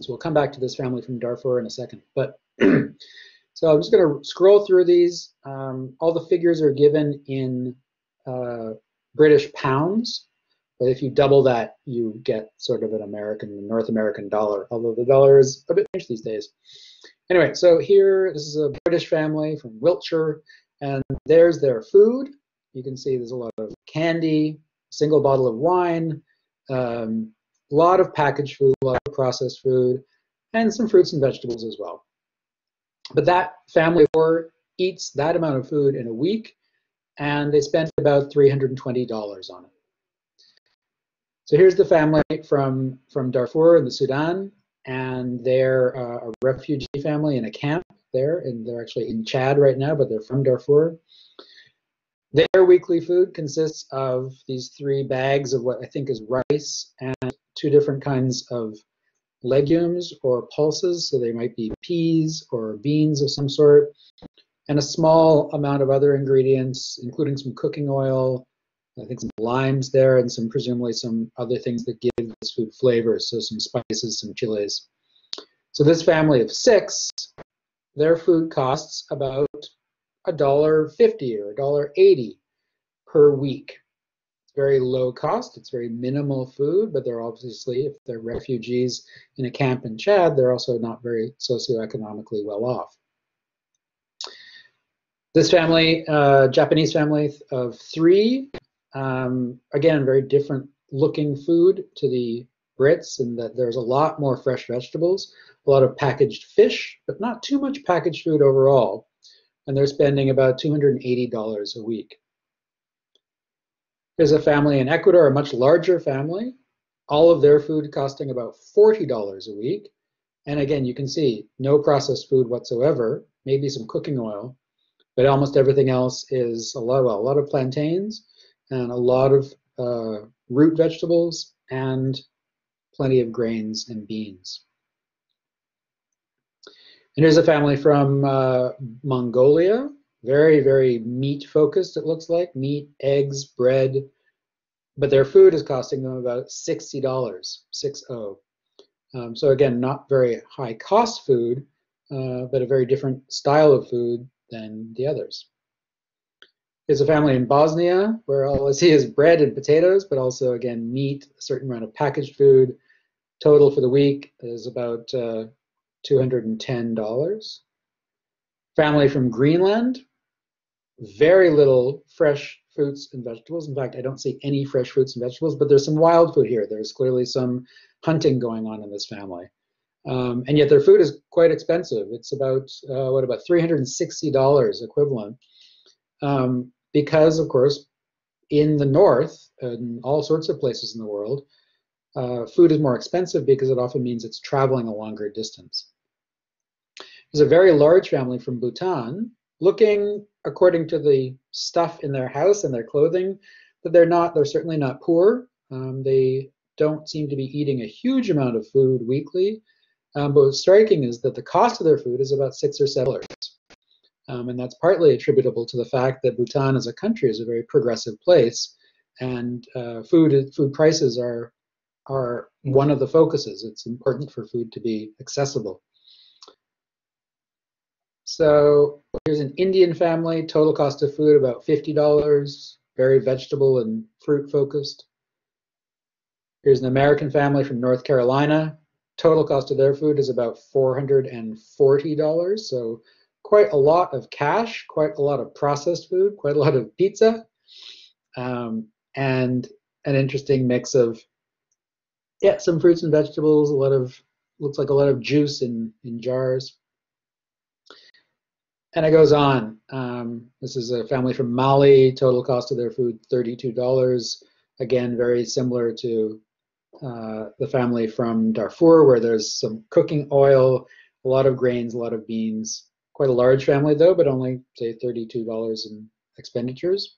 So we'll come back to this family from Darfur in a second. But [CLEARS THROAT] so I'm just going to scroll through these. Um, all the figures are given in uh, British pounds. But if you double that, you get sort of an American, North American dollar, although the dollar is a bit changed these days. Anyway, so here, this is a British family from Wiltshire, and there's their food. You can see there's a lot of candy, single bottle of wine, um, a lot of packaged food, a lot of processed food, and some fruits and vegetables as well. But that family four eats that amount of food in a week, and they spend about $320 on it. So here's the family from, from Darfur in the Sudan, and they're uh, a refugee family in a camp there, and they're actually in Chad right now, but they're from Darfur. Their weekly food consists of these three bags of what I think is rice and two different kinds of legumes or pulses, so they might be peas or beans of some sort, and a small amount of other ingredients, including some cooking oil, I think some limes there and some presumably some other things that give this food flavor. so some spices, some chilies. So this family of six, their food costs about a dollar fifty or a dollar eighty per week. Very low cost, it's very minimal food, but they're obviously, if they're refugees in a camp in Chad, they're also not very socioeconomically well off. This family, uh, Japanese family of three, um, again, very different looking food to the Brits in that there's a lot more fresh vegetables, a lot of packaged fish, but not too much packaged food overall. And they're spending about $280 a week. Here's a family in Ecuador, a much larger family, all of their food costing about $40 a week. And again, you can see no processed food whatsoever, maybe some cooking oil, but almost everything else is a lot, well, a lot of plantains and a lot of uh, root vegetables and plenty of grains and beans. And here's a family from uh, Mongolia, very, very meat focused, it looks like meat, eggs, bread. But their food is costing them about $60, 60. Um, so again, not very high cost food, uh, but a very different style of food than the others. There's a family in Bosnia where all I see is bread and potatoes, but also, again, meat, a certain amount of packaged food. Total for the week is about uh, $210. Family from Greenland, very little fresh fruits and vegetables. In fact, I don't see any fresh fruits and vegetables, but there's some wild food here. There's clearly some hunting going on in this family. Um, and yet their food is quite expensive. It's about, uh, what, about $360 equivalent. Um, because, of course, in the north and all sorts of places in the world, uh, food is more expensive because it often means it's traveling a longer distance. There's a very large family from Bhutan looking, according to the stuff in their house and their clothing, that they're not, they're certainly not poor. Um, they don't seem to be eating a huge amount of food weekly. Um, but what's striking is that the cost of their food is about six or seven dollars. Um, and that's partly attributable to the fact that Bhutan as a country is a very progressive place, and uh, food food prices are are one of the focuses. It's important for food to be accessible. So here's an Indian family, total cost of food about $50, very vegetable and fruit focused. Here's an American family from North Carolina. Total cost of their food is about $440, so quite a lot of cash, quite a lot of processed food, quite a lot of pizza, um, and an interesting mix of yeah, some fruits and vegetables, a lot of looks like a lot of juice in in jars. And it goes on. Um, this is a family from Mali. Total cost of their food $32. Again, very similar to uh, the family from Darfur, where there's some cooking oil, a lot of grains, a lot of beans, Quite a large family though, but only say $32 in expenditures.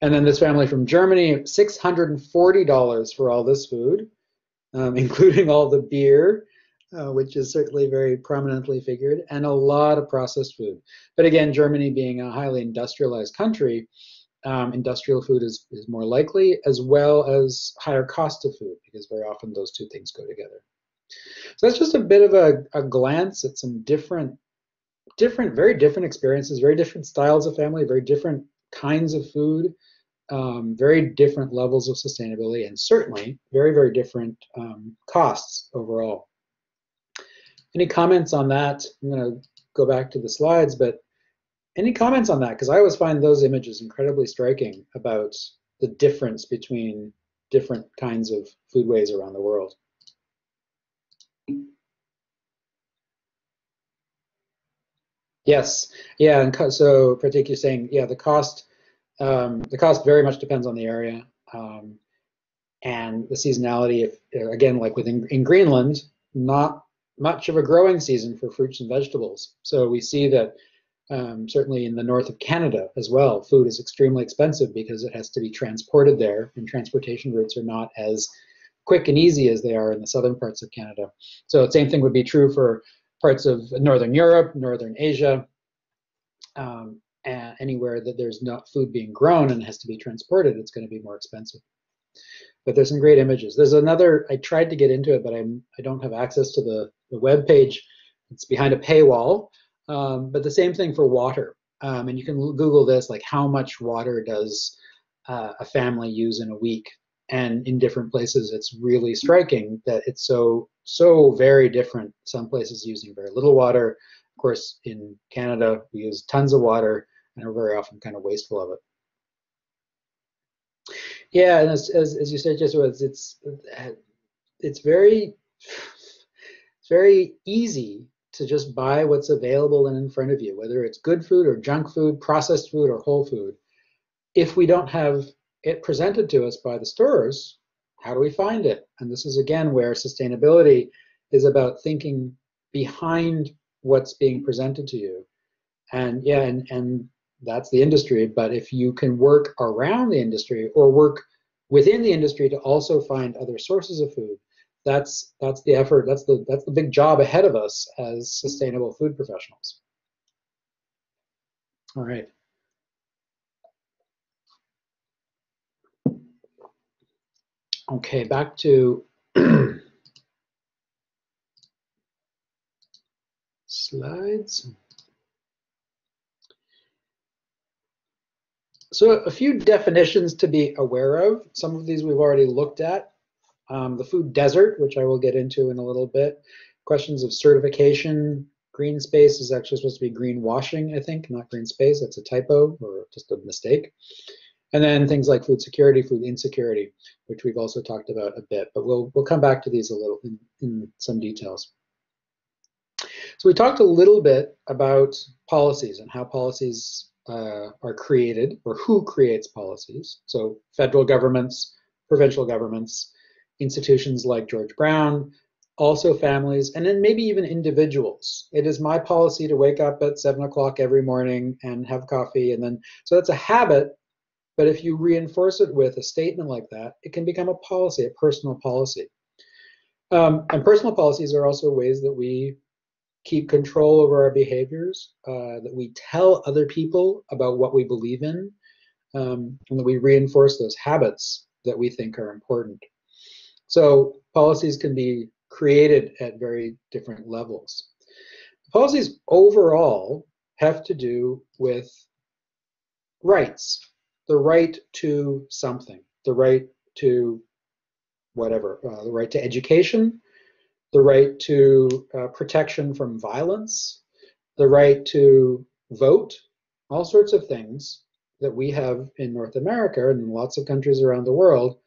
And then this family from Germany, $640 for all this food, um, [LAUGHS] including all the beer, uh, which is certainly very prominently figured, and a lot of processed food. But again, Germany being a highly industrialized country, um, industrial food is, is more likely, as well as higher cost of food, because very often those two things go together. So that's just a bit of a, a glance at some different, different, very different experiences, very different styles of family, very different kinds of food, um, very different levels of sustainability, and certainly very, very different um, costs overall. Any comments on that? I'm going to go back to the slides, but any comments on that? Because I always find those images incredibly striking about the difference between different kinds of foodways around the world. Yes, yeah, and so Pratik, you're saying, yeah, the cost, um, the cost very much depends on the area um, and the seasonality. If again, like within in Greenland, not much of a growing season for fruits and vegetables. So we see that um, certainly in the north of Canada as well, food is extremely expensive because it has to be transported there, and transportation routes are not as quick and easy as they are in the southern parts of Canada. So the same thing would be true for parts of Northern Europe, Northern Asia, um, and anywhere that there's not food being grown and has to be transported, it's going to be more expensive. But there's some great images. There's another, I tried to get into it, but I'm, I don't have access to the, the web page. It's behind a paywall. Um, but the same thing for water. Um, and you can Google this, like how much water does uh, a family use in a week? And in different places, it's really striking that it's so so very different. Some places using very little water. Of course, in Canada, we use tons of water and are very often kind of wasteful of it. Yeah, and as, as, as you said, Joshua, it's, it's it's very it's very easy to just buy what's available and in front of you, whether it's good food or junk food, processed food or whole food. If we don't have it presented to us by the stores, how do we find it? And this is again where sustainability is about thinking behind what's being presented to you. And yeah, and, and that's the industry. But if you can work around the industry or work within the industry to also find other sources of food, that's that's the effort. That's the that's the big job ahead of us as sustainable food professionals. All right. Okay, back to [CLEARS THROAT] slides. So a few definitions to be aware of. Some of these we've already looked at. Um, the food desert, which I will get into in a little bit. Questions of certification. Green space is actually supposed to be green washing, I think, not green space. That's a typo or just a mistake. And then things like food security, food insecurity, which we've also talked about a bit, but we'll we'll come back to these a little in, in some details. So we talked a little bit about policies and how policies uh, are created or who creates policies. So federal governments, provincial governments, institutions like George Brown, also families, and then maybe even individuals. It is my policy to wake up at seven o'clock every morning and have coffee, and then so that's a habit. But if you reinforce it with a statement like that, it can become a policy, a personal policy. Um, and personal policies are also ways that we keep control over our behaviors, uh, that we tell other people about what we believe in, um, and that we reinforce those habits that we think are important. So policies can be created at very different levels. Policies overall have to do with rights, the right to something, the right to whatever, uh, the right to education, the right to uh, protection from violence, the right to vote, all sorts of things that we have in North America and lots of countries around the world,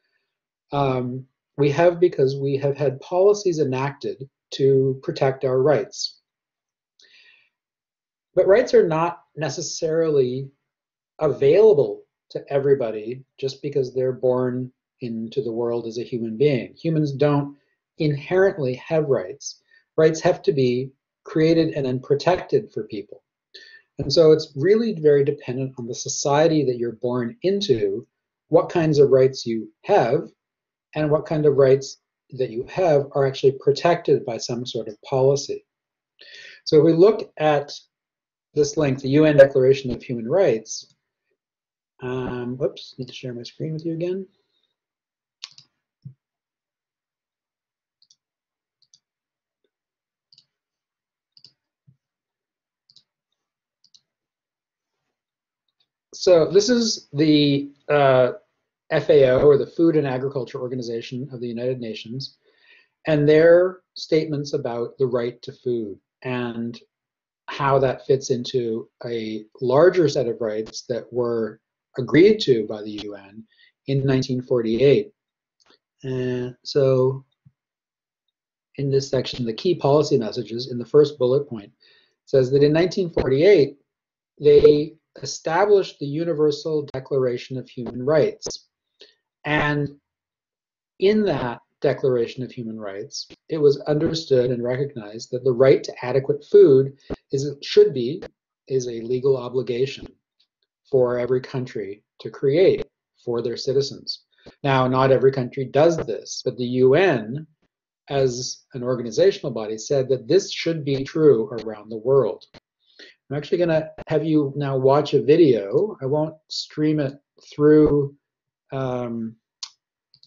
um, we have because we have had policies enacted to protect our rights. But rights are not necessarily available to everybody just because they're born into the world as a human being. Humans don't inherently have rights. Rights have to be created and then protected for people. And so it's really very dependent on the society that you're born into, what kinds of rights you have, and what kind of rights that you have are actually protected by some sort of policy. So if we look at this link, the UN Declaration of Human Rights, um, whoops, need to share my screen with you again. So this is the uh, FAO, or the Food and Agriculture Organization of the United Nations, and their statements about the right to food and how that fits into a larger set of rights that were agreed to by the UN in 1948. And so in this section, the key policy messages in the first bullet point says that in 1948, they established the Universal Declaration of Human Rights. And in that Declaration of Human Rights, it was understood and recognized that the right to adequate food is should be is a legal obligation for every country to create for their citizens. Now, not every country does this, but the UN, as an organizational body, said that this should be true around the world. I'm actually going to have you now watch a video. I won't stream it through um,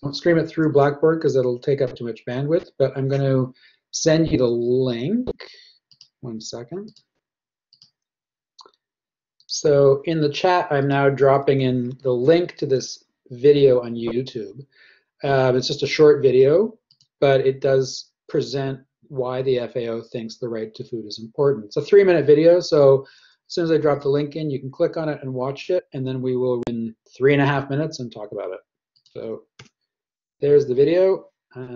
won't stream it through Blackboard because it'll take up too much bandwidth, but I'm going to send you the link. One second. So in the chat, I'm now dropping in the link to this video on YouTube. Uh, it's just a short video, but it does present why the FAO thinks the right to food is important. It's a three minute video, so as soon as I drop the link in, you can click on it and watch it, and then we will in three and a half minutes and talk about it. So there's the video. I'm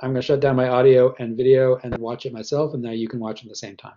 going to shut down my audio and video and watch it myself, and now you can watch at the same time.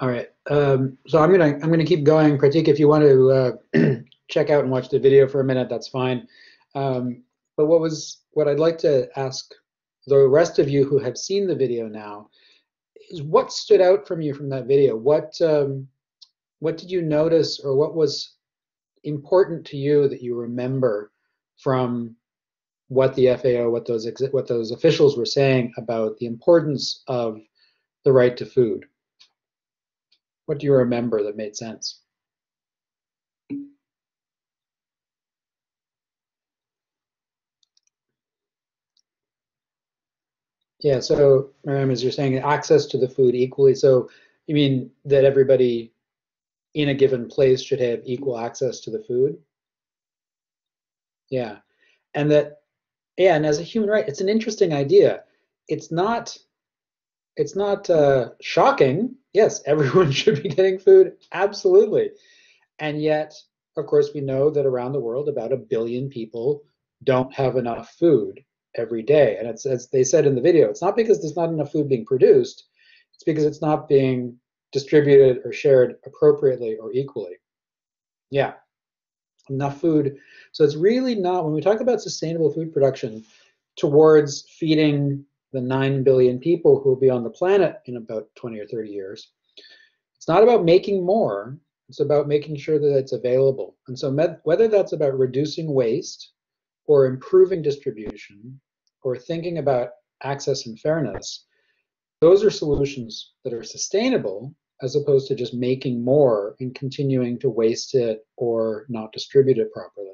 All right. Um, so I'm gonna I'm gonna keep going. Pratik, if you want to uh, [CLEARS THROAT] check out and watch the video for a minute, that's fine. Um, but what was what I'd like to ask the rest of you who have seen the video now is what stood out from you from that video? What um, what did you notice, or what was important to you that you remember from what the FAO, what those what those officials were saying about the importance of the right to food? What do you remember that made sense? Yeah, so Miriam, as you're saying, access to the food equally. So you mean that everybody in a given place should have equal access to the food? Yeah, and that, yeah, and as a human right, it's an interesting idea. It's not, it's not uh, shocking. Yes, [LAUGHS] everyone should be getting food, absolutely. And yet, of course, we know that around the world, about a billion people don't have enough food every day. And it's as they said in the video, it's not because there's not enough food being produced, it's because it's not being distributed or shared appropriately or equally. Yeah, enough food. So it's really not, when we talk about sustainable food production towards feeding the 9 billion people who will be on the planet in about 20 or 30 years, it's not about making more, it's about making sure that it's available. And so whether that's about reducing waste or improving distribution or thinking about access and fairness, those are solutions that are sustainable as opposed to just making more and continuing to waste it or not distribute it properly.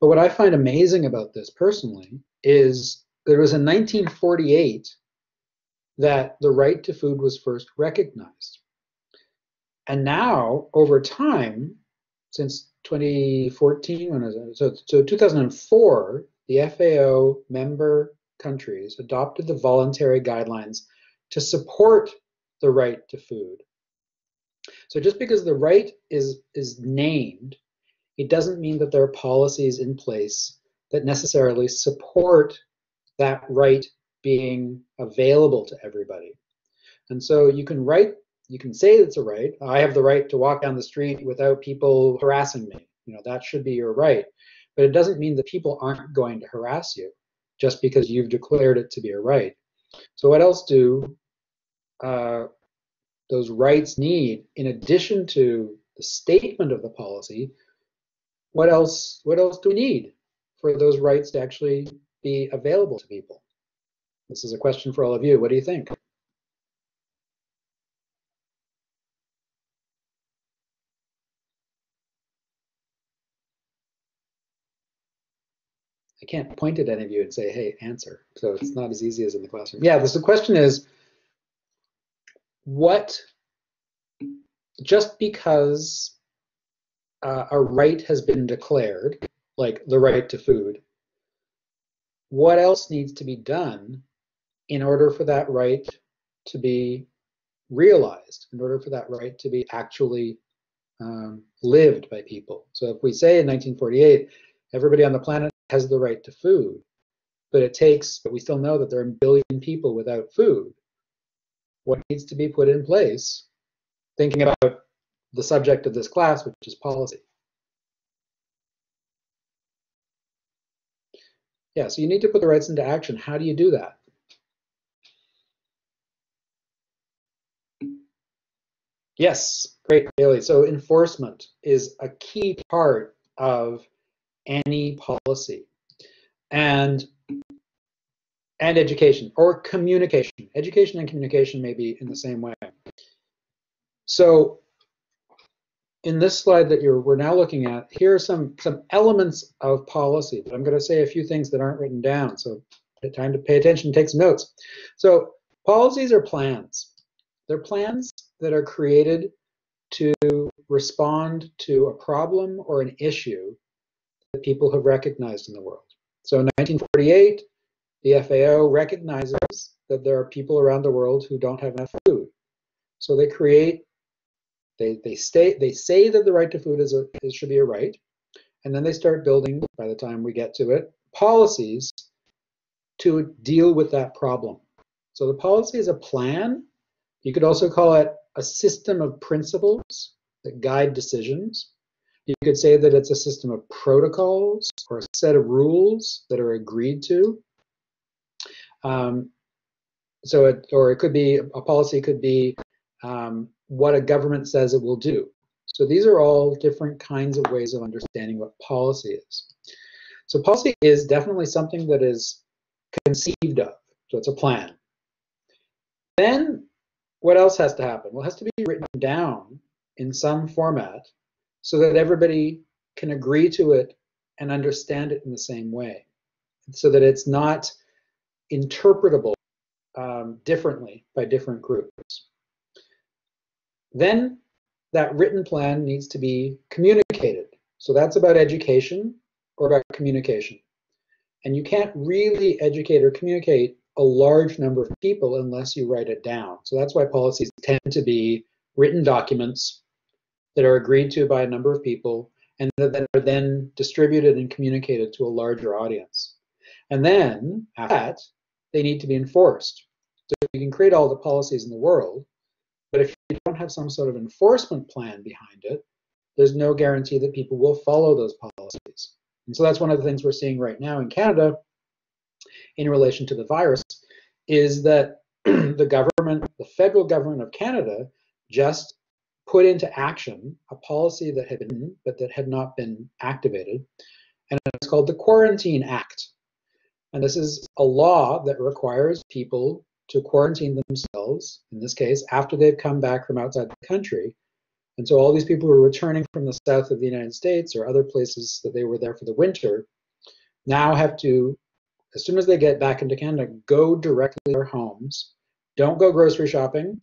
But what I find amazing about this personally is it was in 1948 that the right to food was first recognized. And now, over time, since 2014, when it? So, so 2004, the FAO member countries adopted the voluntary guidelines to support the right to food. So just because the right is, is named, it doesn't mean that there are policies in place that necessarily support that right being available to everybody. And so you can write, you can say it's a right. I have the right to walk down the street without people harassing me. You know, that should be your right. But it doesn't mean that people aren't going to harass you just because you've declared it to be a right. So what else do uh, those rights need, in addition to the statement of the policy, what else? What else do we need for those rights to actually be available to people? This is a question for all of you. What do you think? I can't point at any of you and say, hey, answer. So it's not as easy as in the classroom. Yeah, this, the question is, what, just because uh, a right has been declared, like the right to food, what else needs to be done in order for that right to be realized, in order for that right to be actually um, lived by people? So if we say in 1948, everybody on the planet has the right to food, but it takes, but we still know that there are a billion people without food what needs to be put in place, thinking about the subject of this class, which is policy. Yeah, so you need to put the rights into action. How do you do that? Yes, great, Bailey. So enforcement is a key part of any policy. And and education or communication. Education and communication may be in the same way. So in this slide that you're we're now looking at, here are some some elements of policy. But I'm going to say a few things that aren't written down. So time to pay attention, take some notes. So policies are plans. They're plans that are created to respond to a problem or an issue that people have recognized in the world. So in 1948, the FAO recognizes that there are people around the world who don't have enough food. So they create, they, they, stay, they say that the right to food is a, is, should be a right, and then they start building, by the time we get to it, policies to deal with that problem. So the policy is a plan. You could also call it a system of principles that guide decisions. You could say that it's a system of protocols or a set of rules that are agreed to. Um, so it, or it could be, a policy could be um, what a government says it will do. So these are all different kinds of ways of understanding what policy is. So policy is definitely something that is conceived of. So it's a plan. Then what else has to happen? Well, it has to be written down in some format so that everybody can agree to it and understand it in the same way so that it's not interpretable um, differently by different groups. Then that written plan needs to be communicated. So that's about education or about communication. And you can't really educate or communicate a large number of people unless you write it down. So that's why policies tend to be written documents that are agreed to by a number of people and that are then distributed and communicated to a larger audience. And then, after that, they need to be enforced. So you can create all the policies in the world, but if you don't have some sort of enforcement plan behind it, there's no guarantee that people will follow those policies. And so that's one of the things we're seeing right now in Canada in relation to the virus is that [CLEARS THROAT] the government, the federal government of Canada, just put into action a policy that had been, but that had not been activated. And it's called the Quarantine Act. And this is a law that requires people to quarantine themselves, in this case, after they've come back from outside the country. And so all these people who are returning from the south of the United States or other places that they were there for the winter now have to, as soon as they get back into Canada, go directly to their homes. Don't go grocery shopping.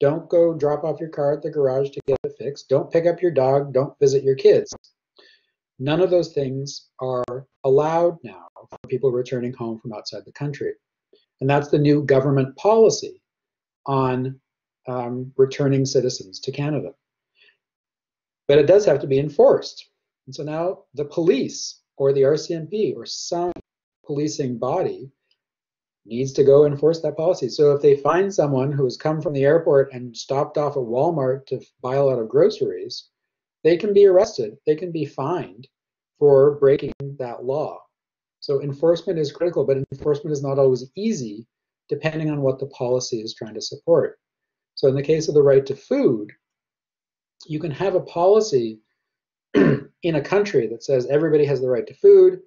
Don't go drop off your car at the garage to get it fixed. Don't pick up your dog. Don't visit your kids. None of those things are allowed now for people returning home from outside the country. And that's the new government policy on um, returning citizens to Canada. But it does have to be enforced. And so now the police or the RCMP or some policing body needs to go enforce that policy. So if they find someone who has come from the airport and stopped off at Walmart to buy a lot of groceries, they can be arrested. They can be fined for breaking that law. So enforcement is critical, but enforcement is not always easy depending on what the policy is trying to support. So in the case of the right to food, you can have a policy [CLEARS THROAT] in a country that says everybody has the right to food,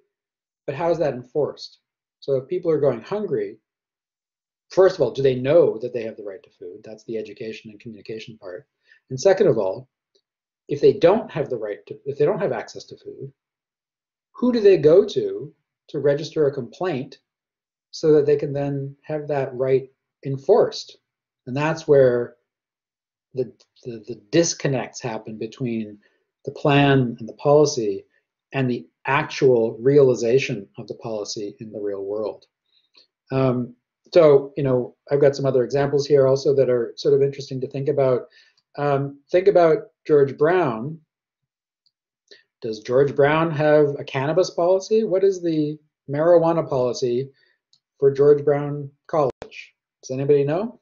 but how is that enforced? So if people are going hungry, first of all, do they know that they have the right to food? That's the education and communication part. And second of all, if they don't have the right to, if they don't have access to food, who do they go to to register a complaint so that they can then have that right enforced. And that's where the, the, the, disconnects happen between the plan and the policy and the actual realization of the policy in the real world. Um, so, you know, I've got some other examples here also that are sort of interesting to think about. Um, think about George Brown, does George Brown have a cannabis policy? What is the marijuana policy for George Brown College? Does anybody know?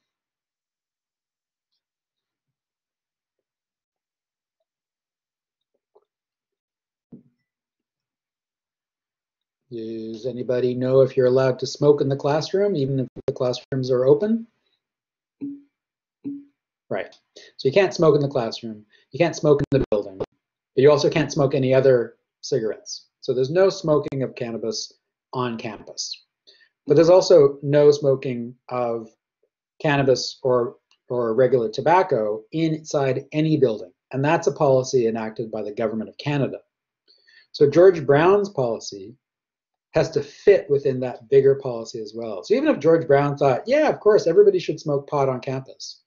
Does anybody know if you're allowed to smoke in the classroom, even if the classrooms are open? Right. So you can't smoke in the classroom. You can't smoke in the. But you also can't smoke any other cigarettes. So there's no smoking of cannabis on campus. But there's also no smoking of cannabis or, or regular tobacco inside any building. And that's a policy enacted by the government of Canada. So George Brown's policy has to fit within that bigger policy as well. So even if George Brown thought, yeah, of course, everybody should smoke pot on campus,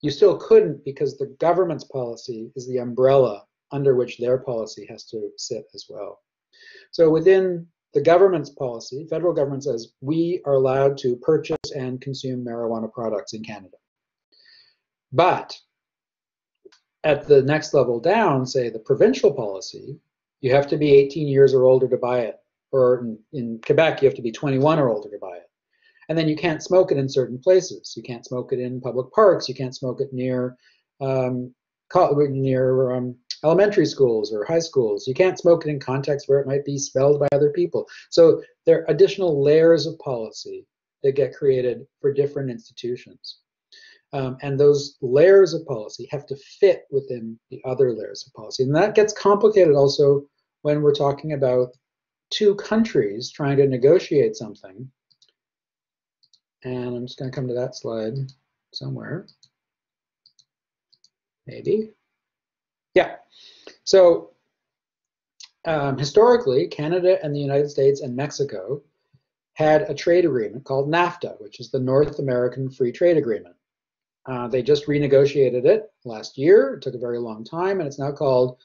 you still couldn't because the government's policy is the umbrella under which their policy has to sit as well. So within the government's policy, federal government says we are allowed to purchase and consume marijuana products in Canada. But at the next level down, say the provincial policy, you have to be 18 years or older to buy it. Or in, in Quebec, you have to be 21 or older to buy it. And then you can't smoke it in certain places. You can't smoke it in public parks. You can't smoke it near um, near um, elementary schools or high schools. You can't smoke it in contexts where it might be smelled by other people. So there are additional layers of policy that get created for different institutions. Um, and those layers of policy have to fit within the other layers of policy. And that gets complicated also when we're talking about two countries trying to negotiate something. And I'm just going to come to that slide somewhere. Maybe. Yeah. So um, historically, Canada and the United States and Mexico had a trade agreement called NAFTA, which is the North American Free Trade Agreement. Uh, they just renegotiated it last year. It took a very long time, and it's now called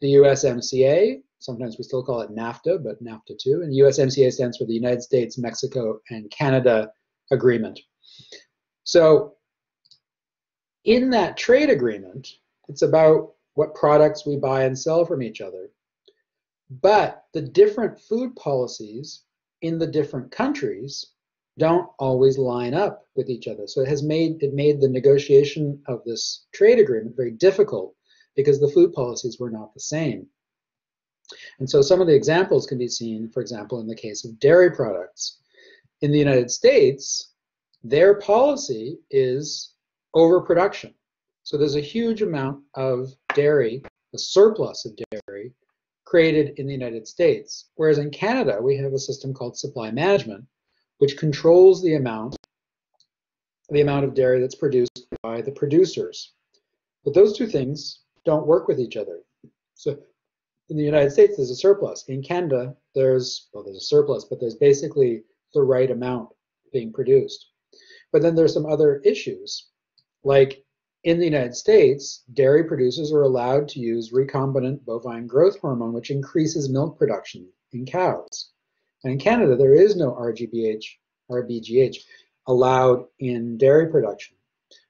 the USMCA. Sometimes we still call it NAFTA, but NAFTA 2. And USMCA stands for the United States, Mexico, and Canada Agreement. So in that trade agreement, it's about what products we buy and sell from each other. But the different food policies in the different countries don't always line up with each other. So it has made it made the negotiation of this trade agreement very difficult because the food policies were not the same. And so some of the examples can be seen, for example, in the case of dairy products. In the United States, their policy is overproduction. So there's a huge amount of dairy, a surplus of dairy, created in the United States. Whereas in Canada, we have a system called supply management, which controls the amount, the amount of dairy that's produced by the producers. But those two things don't work with each other. So in the United States, there's a surplus. In Canada, there's, well, there's a surplus, but there's basically the right amount being produced. But then there's some other issues, like in the United States, dairy producers are allowed to use recombinant bovine growth hormone, which increases milk production in cows. And in Canada, there is no RGBH, RBGH allowed in dairy production.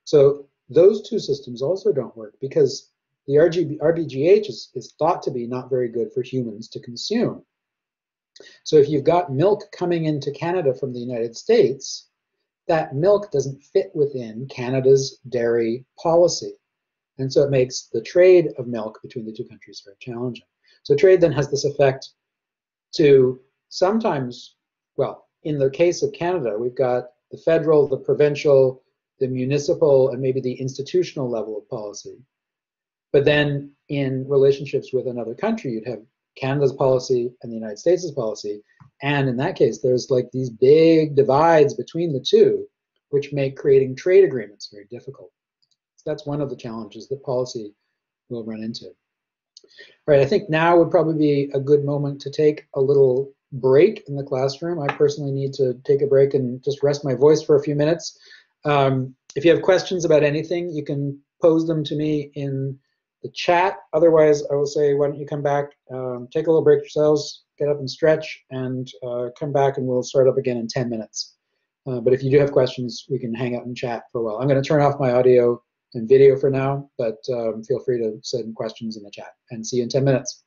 So those two systems also don't work because the RGB, RBGH is, is thought to be not very good for humans to consume. So if you've got milk coming into Canada from the United States, that milk doesn't fit within Canada's dairy policy. And so it makes the trade of milk between the two countries very challenging. So trade then has this effect to sometimes, well, in the case of Canada, we've got the federal, the provincial, the municipal, and maybe the institutional level of policy. But then in relationships with another country, you'd have Canada's policy and the United States' policy. And in that case, there's like these big divides between the two, which make creating trade agreements very difficult. So that's one of the challenges that policy will run into. All right, I think now would probably be a good moment to take a little break in the classroom. I personally need to take a break and just rest my voice for a few minutes. Um, if you have questions about anything, you can pose them to me in the chat. Otherwise, I will say, why don't you come back, um, take a little break yourselves, get up and stretch, and uh, come back and we'll start up again in 10 minutes. Uh, but if you do have questions, we can hang out and chat for a while. I'm going to turn off my audio and video for now, but um, feel free to send questions in the chat and see you in 10 minutes.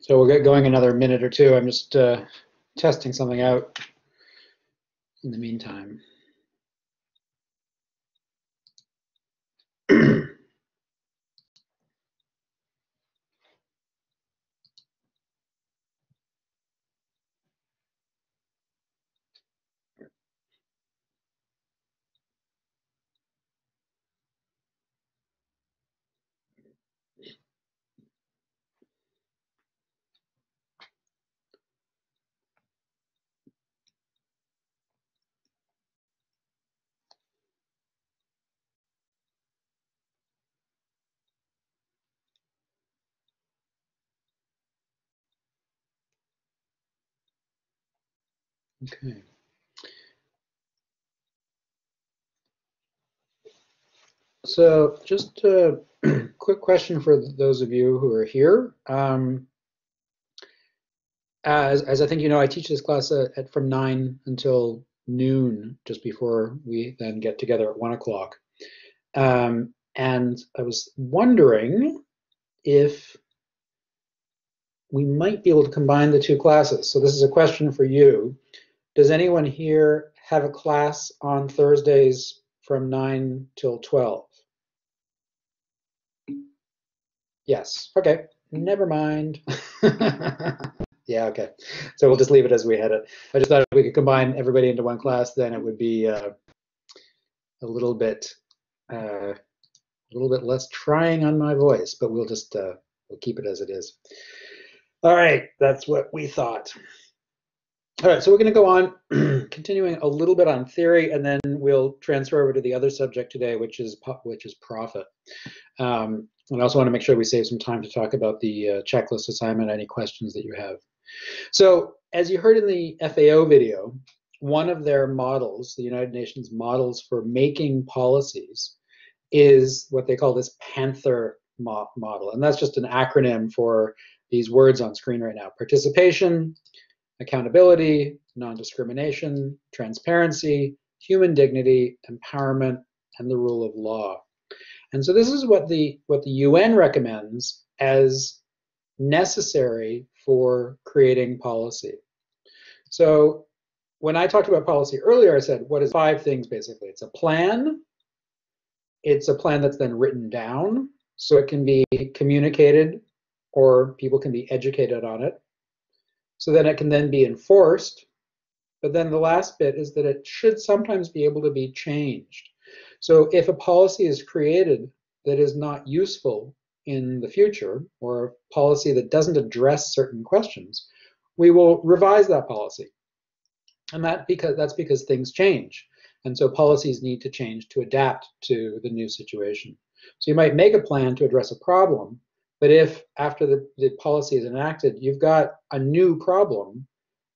So we'll get going another minute or two. I'm just uh, testing something out in the meantime. Okay. So just a [CLEARS THROAT] quick question for those of you who are here. Um, as, as I think you know, I teach this class at, at, from 9 until noon, just before we then get together at 1 o'clock. Um, and I was wondering if we might be able to combine the two classes. So this is a question for you. Does anyone here have a class on Thursdays from 9 till 12? Yes. Okay. Never mind. [LAUGHS] yeah, okay. So we'll just leave it as we had it. I just thought if we could combine everybody into one class, then it would be uh, a little bit uh, a little bit less trying on my voice, but we'll just uh, we'll keep it as it is. All right, that's what we thought. All right, so we're going to go on, [CLEARS THROAT] continuing a little bit on theory, and then we'll transfer over to the other subject today, which is which is profit. Um, and I also want to make sure we save some time to talk about the uh, checklist assignment, any questions that you have. So, as you heard in the FAO video, one of their models, the United Nations models for making policies, is what they call this Panther mo model, and that's just an acronym for these words on screen right now: participation accountability, non-discrimination, transparency, human dignity, empowerment, and the rule of law. And so this is what the what the UN recommends as necessary for creating policy. So when I talked about policy earlier, I said what is five things basically. It's a plan. It's a plan that's then written down so it can be communicated or people can be educated on it. So then it can then be enforced. But then the last bit is that it should sometimes be able to be changed. So if a policy is created that is not useful in the future, or a policy that doesn't address certain questions, we will revise that policy. And that because that's because things change. And so policies need to change to adapt to the new situation. So you might make a plan to address a problem, but if after the, the policy is enacted, you've got a new problem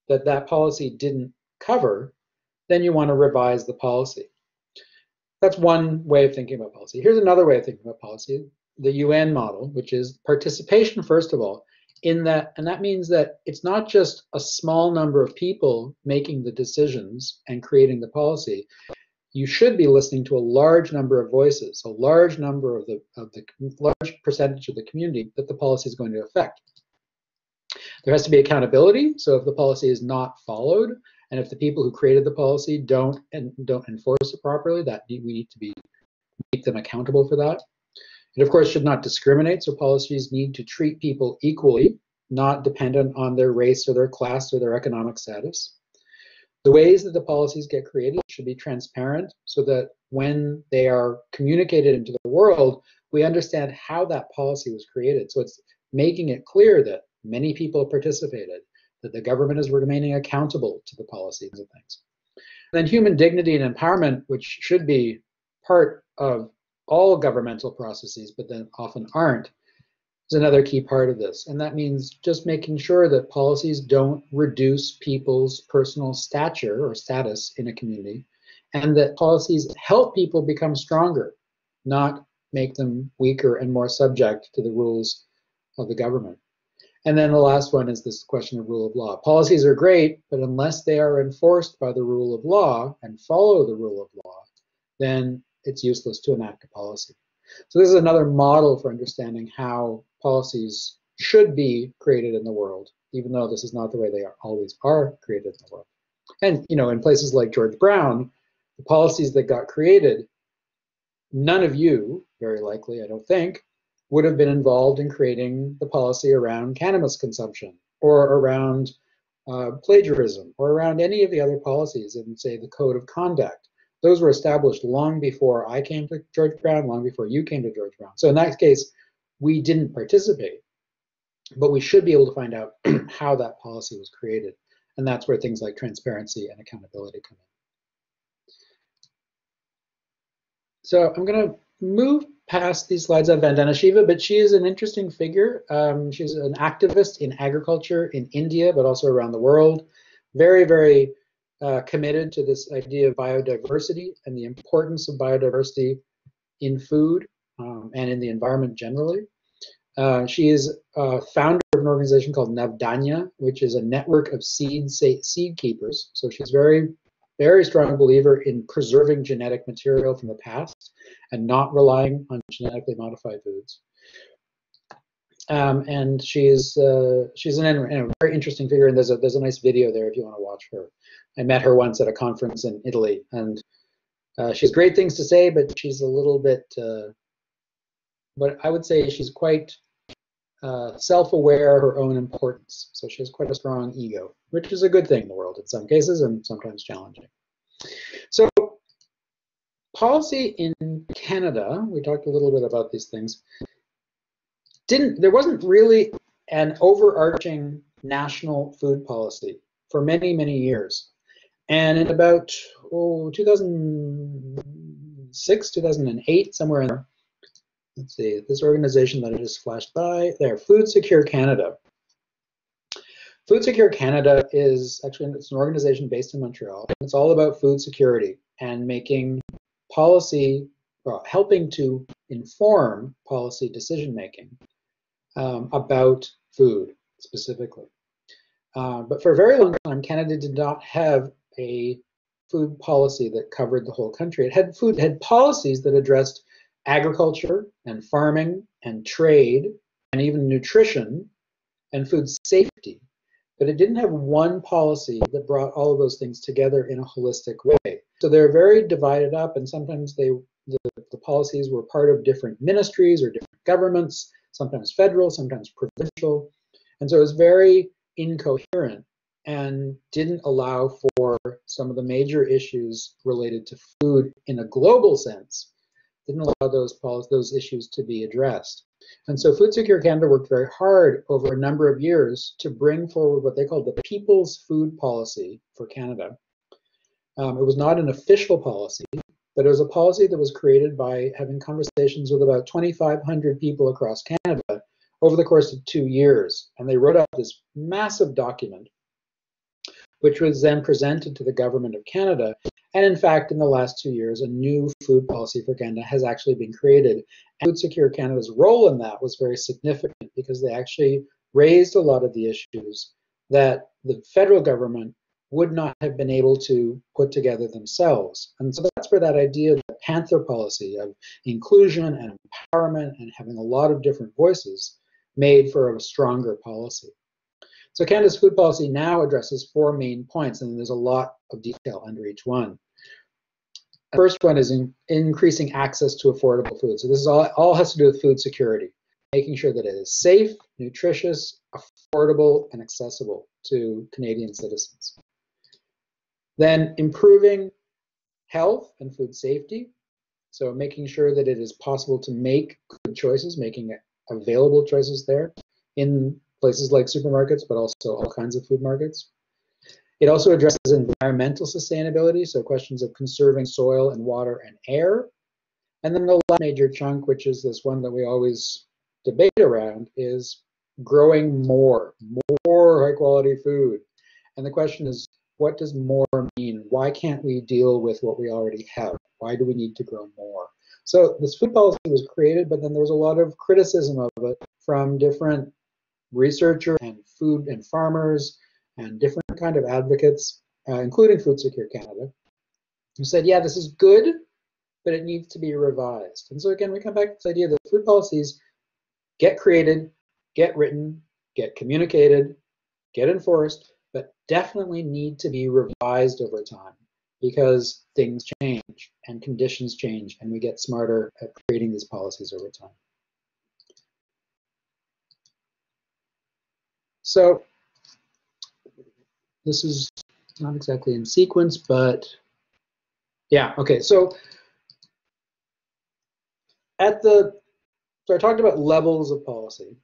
that that policy didn't cover, then you want to revise the policy. That's one way of thinking about policy. Here's another way of thinking about policy, the UN model, which is participation, first of all, in that, and that means that it's not just a small number of people making the decisions and creating the policy you should be listening to a large number of voices, a large number of the, of the large percentage of the community that the policy is going to affect. There has to be accountability. So if the policy is not followed, and if the people who created the policy don't and don't enforce it properly, that we need to be make them accountable for that. It of course should not discriminate. So policies need to treat people equally, not dependent on their race or their class or their economic status. The ways that the policies get created should be transparent so that when they are communicated into the world, we understand how that policy was created. So it's making it clear that many people participated, that the government is remaining accountable to the policies and things. And then human dignity and empowerment, which should be part of all governmental processes, but then often aren't, is another key part of this. And that means just making sure that policies don't reduce people's personal stature or status in a community, and that policies help people become stronger, not make them weaker and more subject to the rules of the government. And then the last one is this question of rule of law. Policies are great, but unless they are enforced by the rule of law and follow the rule of law, then it's useless to enact a policy. So this is another model for understanding how policies should be created in the world, even though this is not the way they are, always are created in the world. And you know, in places like George Brown, the policies that got created, none of you, very likely, I don't think, would have been involved in creating the policy around cannabis consumption or around uh, plagiarism or around any of the other policies in, say, the code of conduct. Those were established long before I came to George Brown, long before you came to George Brown. So in that case, we didn't participate, but we should be able to find out [CLEARS THROAT] how that policy was created. And that's where things like transparency and accountability come in. So I'm going to move past these slides of Vandana Shiva, but she is an interesting figure. Um, she's an activist in agriculture in India, but also around the world. Very, very uh, committed to this idea of biodiversity and the importance of biodiversity in food um, and in the environment generally. Uh, she is a founder of an organization called Navdanya, which is a network of seed seed keepers. So she's very very strong believer in preserving genetic material from the past and not relying on genetically modified foods. Um, and she's uh, she's an, a very interesting figure, and there's a there's a nice video there if you want to watch her. I met her once at a conference in Italy, and uh, she has great things to say, but she's a little bit. Uh, but I would say she's quite uh, self-aware of her own importance. So she has quite a strong ego, which is a good thing in the world in some cases and sometimes challenging. So policy in Canada, we talked a little bit about these things, didn't there wasn't really an overarching national food policy for many, many years. And in about oh, 2006, 2008, somewhere in there, let's see, this organization that I just flashed by there, Food Secure Canada. Food Secure Canada is actually it's an organization based in Montreal. It's all about food security and making policy, helping to inform policy decision making um, about food specifically. Uh, but for a very long time, Canada did not have a food policy that covered the whole country. It had food it had policies that addressed agriculture and farming and trade and even nutrition and food safety. But it didn't have one policy that brought all of those things together in a holistic way. So they're very divided up, and sometimes they the, the policies were part of different ministries or different governments, sometimes federal, sometimes provincial. And so it was very incoherent and didn't allow for some of the major issues related to food in a global sense didn't allow those those issues to be addressed. And so Food Secure Canada worked very hard over a number of years to bring forward what they called the People's Food Policy for Canada. Um, it was not an official policy, but it was a policy that was created by having conversations with about 2,500 people across Canada over the course of two years. And they wrote out this massive document, which was then presented to the Government of Canada and in fact, in the last two years, a new food policy for Canada has actually been created. And Food Secure Canada's role in that was very significant because they actually raised a lot of the issues that the federal government would not have been able to put together themselves. And so that's where that idea of the Panther policy of inclusion and empowerment and having a lot of different voices made for a stronger policy. So Canada's food policy now addresses four main points, and there's a lot of detail under each one. The first one is in increasing access to affordable food. So this is all, all has to do with food security, making sure that it is safe, nutritious, affordable, and accessible to Canadian citizens. Then improving health and food safety. So making sure that it is possible to make good choices, making available choices there in places like supermarkets, but also all kinds of food markets. It also addresses environmental sustainability, so questions of conserving soil and water and air. And then the last major chunk, which is this one that we always debate around, is growing more, more high quality food. And the question is, what does more mean? Why can't we deal with what we already have? Why do we need to grow more? So this food policy was created, but then there was a lot of criticism of it from different researchers and food and farmers and different kind of advocates, uh, including Food Secure Canada, who said, yeah, this is good, but it needs to be revised. And so again, we come back to this idea that food policies get created, get written, get communicated, get enforced, but definitely need to be revised over time because things change and conditions change and we get smarter at creating these policies over time. So this is not exactly in sequence, but yeah, okay. So at the, so I talked about levels of policy.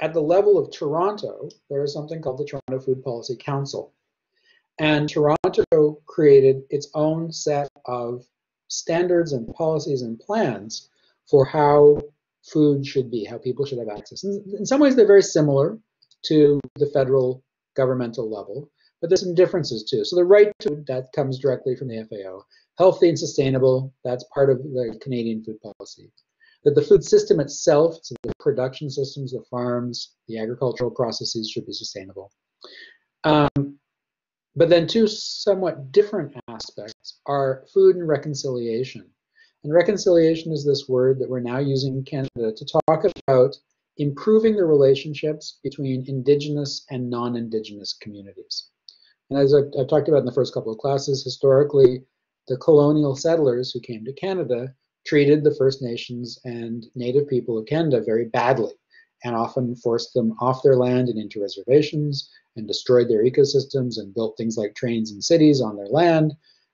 At the level of Toronto, there is something called the Toronto Food Policy Council. And Toronto created its own set of standards and policies and plans for how food should be, how people should have access. And in some ways, they're very similar to the federal governmental level, but there's some differences too. So the right to that comes directly from the FAO. Healthy and sustainable, that's part of the Canadian food policy. That the food system itself, so the production systems, the farms, the agricultural processes should be sustainable. Um, but then two somewhat different aspects are food and reconciliation. And reconciliation is this word that we're now using in Canada to talk about improving the relationships between indigenous and non-indigenous communities. And as I've, I've, talked about in the first couple of classes, historically, the colonial settlers who came to Canada treated the First Nations and Native people of Canada very badly and often forced them off their land and into reservations and destroyed their ecosystems and built things like trains and cities on their land.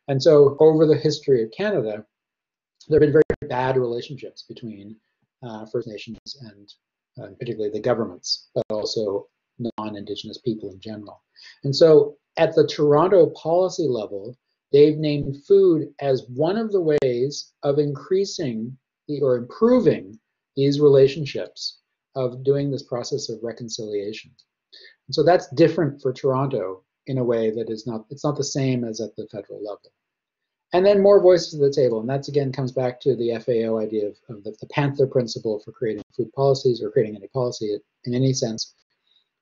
And so over the history of Canada, there have been very bad relationships between uh, First Nations and uh, particularly the governments, but also non-Indigenous people in general. And so at the Toronto policy level, they've named food as one of the ways of increasing the, or improving these relationships of doing this process of reconciliation. And so that's different for Toronto in a way that is not, it's not the same as at the federal level. And then more voices at the table. And that's again comes back to the FAO idea of, of the, the, Panther principle for creating food policies or creating any policy in any sense.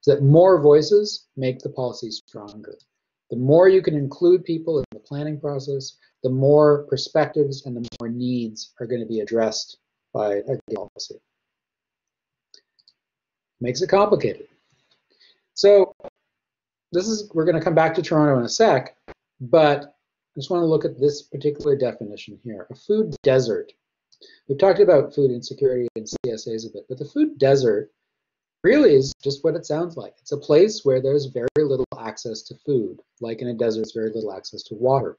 Is that more voices make the policy stronger. The more you can include people planning process, the more perspectives and the more needs are going to be addressed by a policy. Makes it complicated. So this is, we're going to come back to Toronto in a sec, but I just want to look at this particular definition here, a food desert. We've talked about food insecurity and CSAs a bit, but the food desert really is just what it sounds like. It's a place where there's very little access to food, like in a desert, there's very little access to water.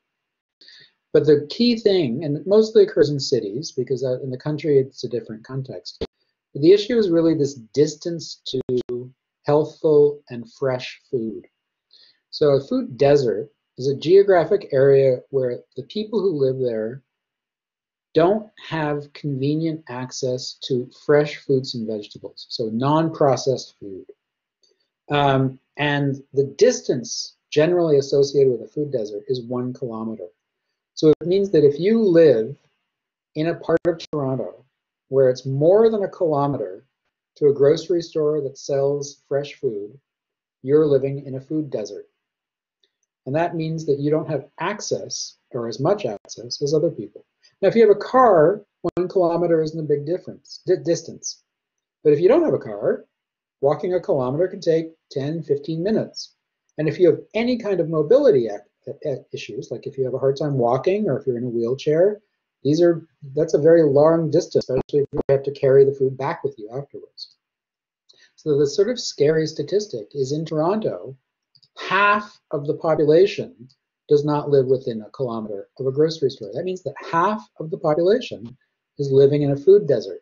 But the key thing, and it mostly occurs in cities, because uh, in the country it's a different context, but the issue is really this distance to healthful and fresh food. So a food desert is a geographic area where the people who live there don't have convenient access to fresh fruits and vegetables, so non-processed food. Um, and the distance generally associated with a food desert is one kilometer. So it means that if you live in a part of Toronto where it's more than a kilometer to a grocery store that sells fresh food, you're living in a food desert. And that means that you don't have access or as much access as other people. Now, if you have a car, one kilometer isn't a big difference, distance. But if you don't have a car, walking a kilometer can take 10, 15 minutes. And if you have any kind of mobility issues, like if you have a hard time walking or if you're in a wheelchair, these are that's a very long distance, especially if you have to carry the food back with you afterwards. So the sort of scary statistic is in Toronto, half of the population does not live within a kilometer of a grocery store. That means that half of the population is living in a food desert.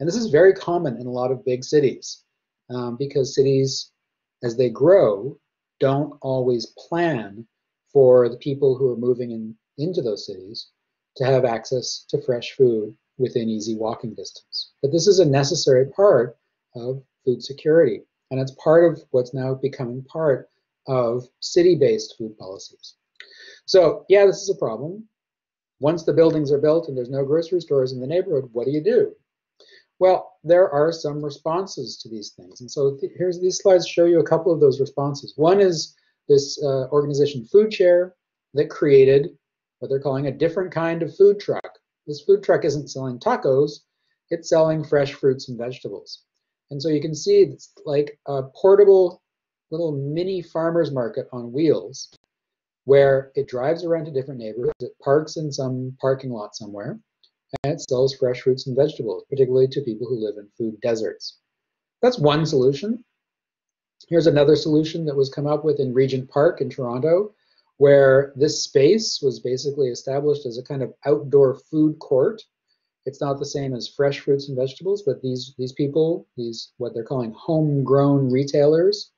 And this is very common in a lot of big cities um, because cities, as they grow, don't always plan for the people who are moving in, into those cities to have access to fresh food within easy walking distance. But this is a necessary part of food security, and it's part of what's now becoming part of city-based food policies. So yeah, this is a problem. Once the buildings are built and there's no grocery stores in the neighborhood, what do you do? Well, there are some responses to these things. And so th here's these slides show you a couple of those responses. One is this uh, organization FoodShare that created what they're calling a different kind of food truck. This food truck isn't selling tacos, it's selling fresh fruits and vegetables. And so you can see it's like a portable little mini farmer's market on wheels where it drives around to different neighborhoods, it parks in some parking lot somewhere, and it sells fresh fruits and vegetables, particularly to people who live in food deserts. That's one solution. Here's another solution that was come up with in Regent Park in Toronto, where this space was basically established as a kind of outdoor food court. It's not the same as fresh fruits and vegetables, but these, these people, these what they're calling homegrown retailers,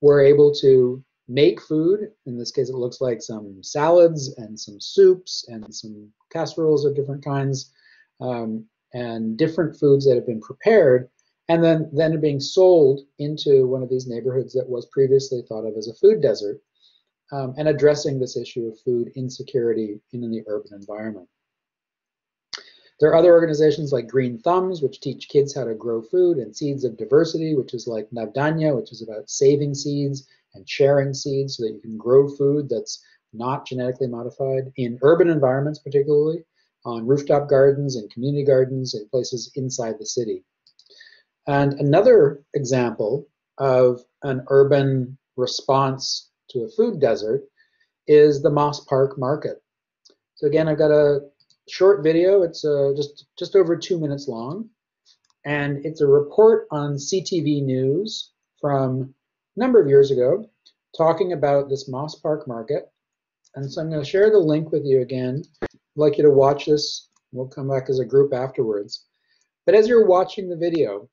were able to make food. In this case, it looks like some salads and some soups and some casseroles of different kinds um, and different foods that have been prepared and then, then being sold into one of these neighborhoods that was previously thought of as a food desert um, and addressing this issue of food insecurity in the urban environment. There are other organizations like Green Thumbs, which teach kids how to grow food, and Seeds of Diversity, which is like Navdanya, which is about saving seeds and sharing seeds so that you can grow food that's not genetically modified in urban environments, particularly on rooftop gardens and community gardens and places inside the city. And another example of an urban response to a food desert is the Moss Park Market. So again, I've got a short video. It's uh, just, just over two minutes long. And it's a report on CTV News from number of years ago talking about this Moss Park Market. And so I'm going to share the link with you again. I'd like you to watch this. We'll come back as a group afterwards. But as you're watching the video,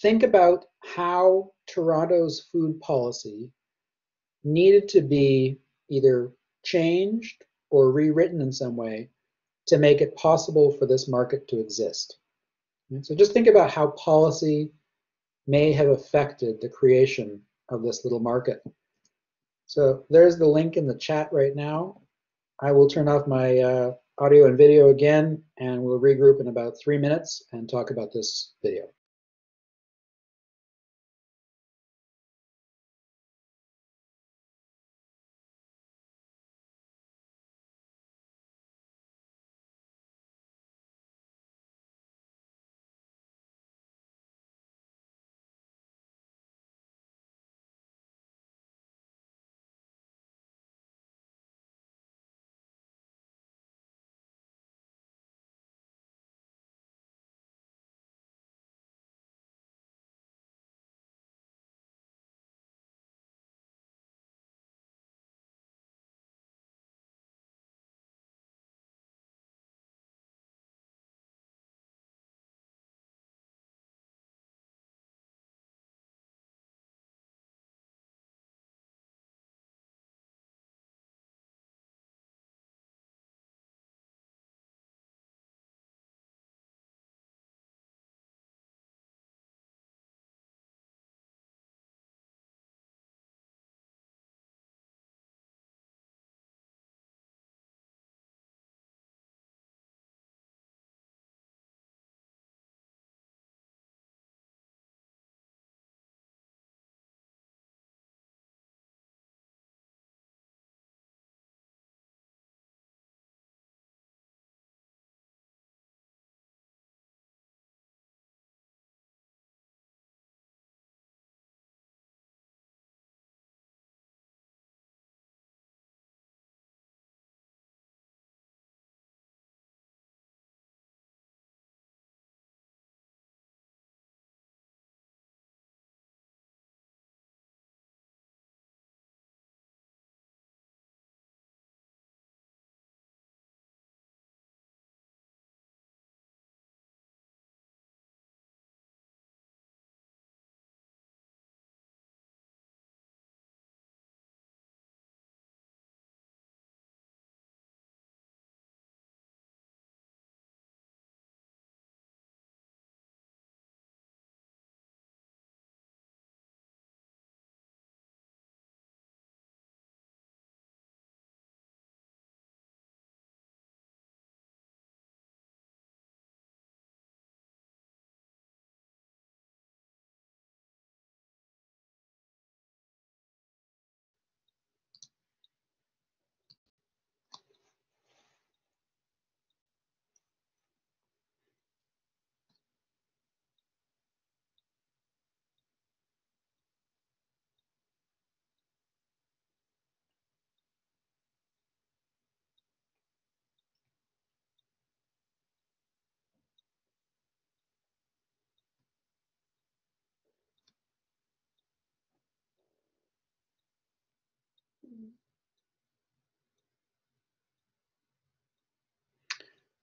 think about how Toronto's food policy needed to be either changed or rewritten in some way to make it possible for this market to exist. So just think about how policy may have affected the creation of this little market. So there's the link in the chat right now. I will turn off my uh, audio and video again, and we'll regroup in about three minutes and talk about this video.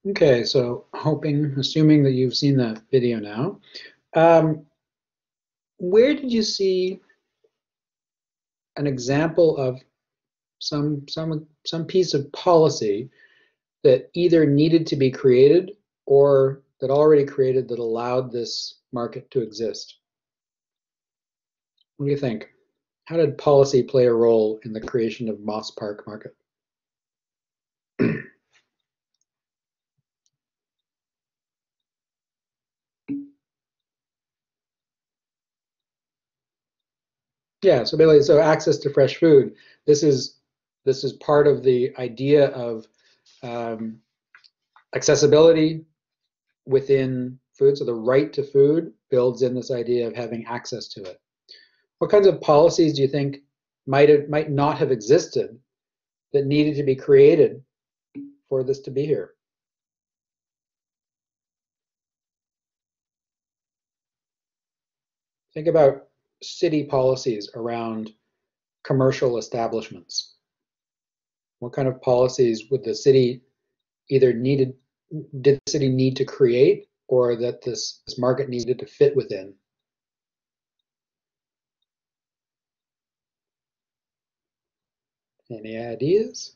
Okay, so hoping, assuming that you've seen that video now, um, where did you see an example of some some some piece of policy that either needed to be created or that already created that allowed this market to exist? What do you think? How did policy play a role in the creation of Moss Park Market? Yeah, so basically, so access to fresh food. This is this is part of the idea of um, accessibility within food. So the right to food builds in this idea of having access to it. What kinds of policies do you think might have, might not have existed that needed to be created for this to be here? Think about city policies around commercial establishments? What kind of policies would the city either needed did the city need to create or that this, this market needed to fit within? Any ideas?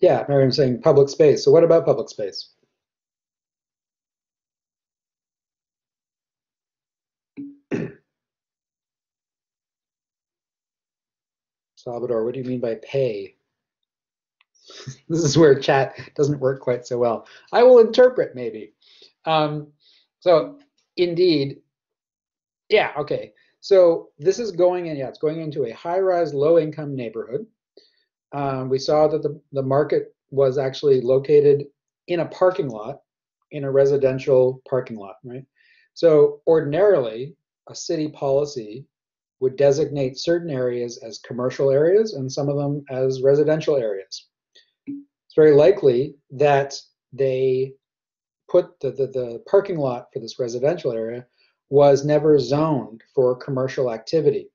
Yeah, Miriam's saying public space. So what about public space? Salvador, what do you mean by pay? [LAUGHS] this is where chat doesn't work quite so well. I will interpret maybe. Um, so indeed, yeah, okay. So this is going in, yeah, it's going into a high-rise, low-income neighborhood. Um, we saw that the, the market was actually located in a parking lot, in a residential parking lot, right? So ordinarily, a city policy would designate certain areas as commercial areas and some of them as residential areas. It's very likely that they put the, the, the parking lot for this residential area was never zoned for commercial activity.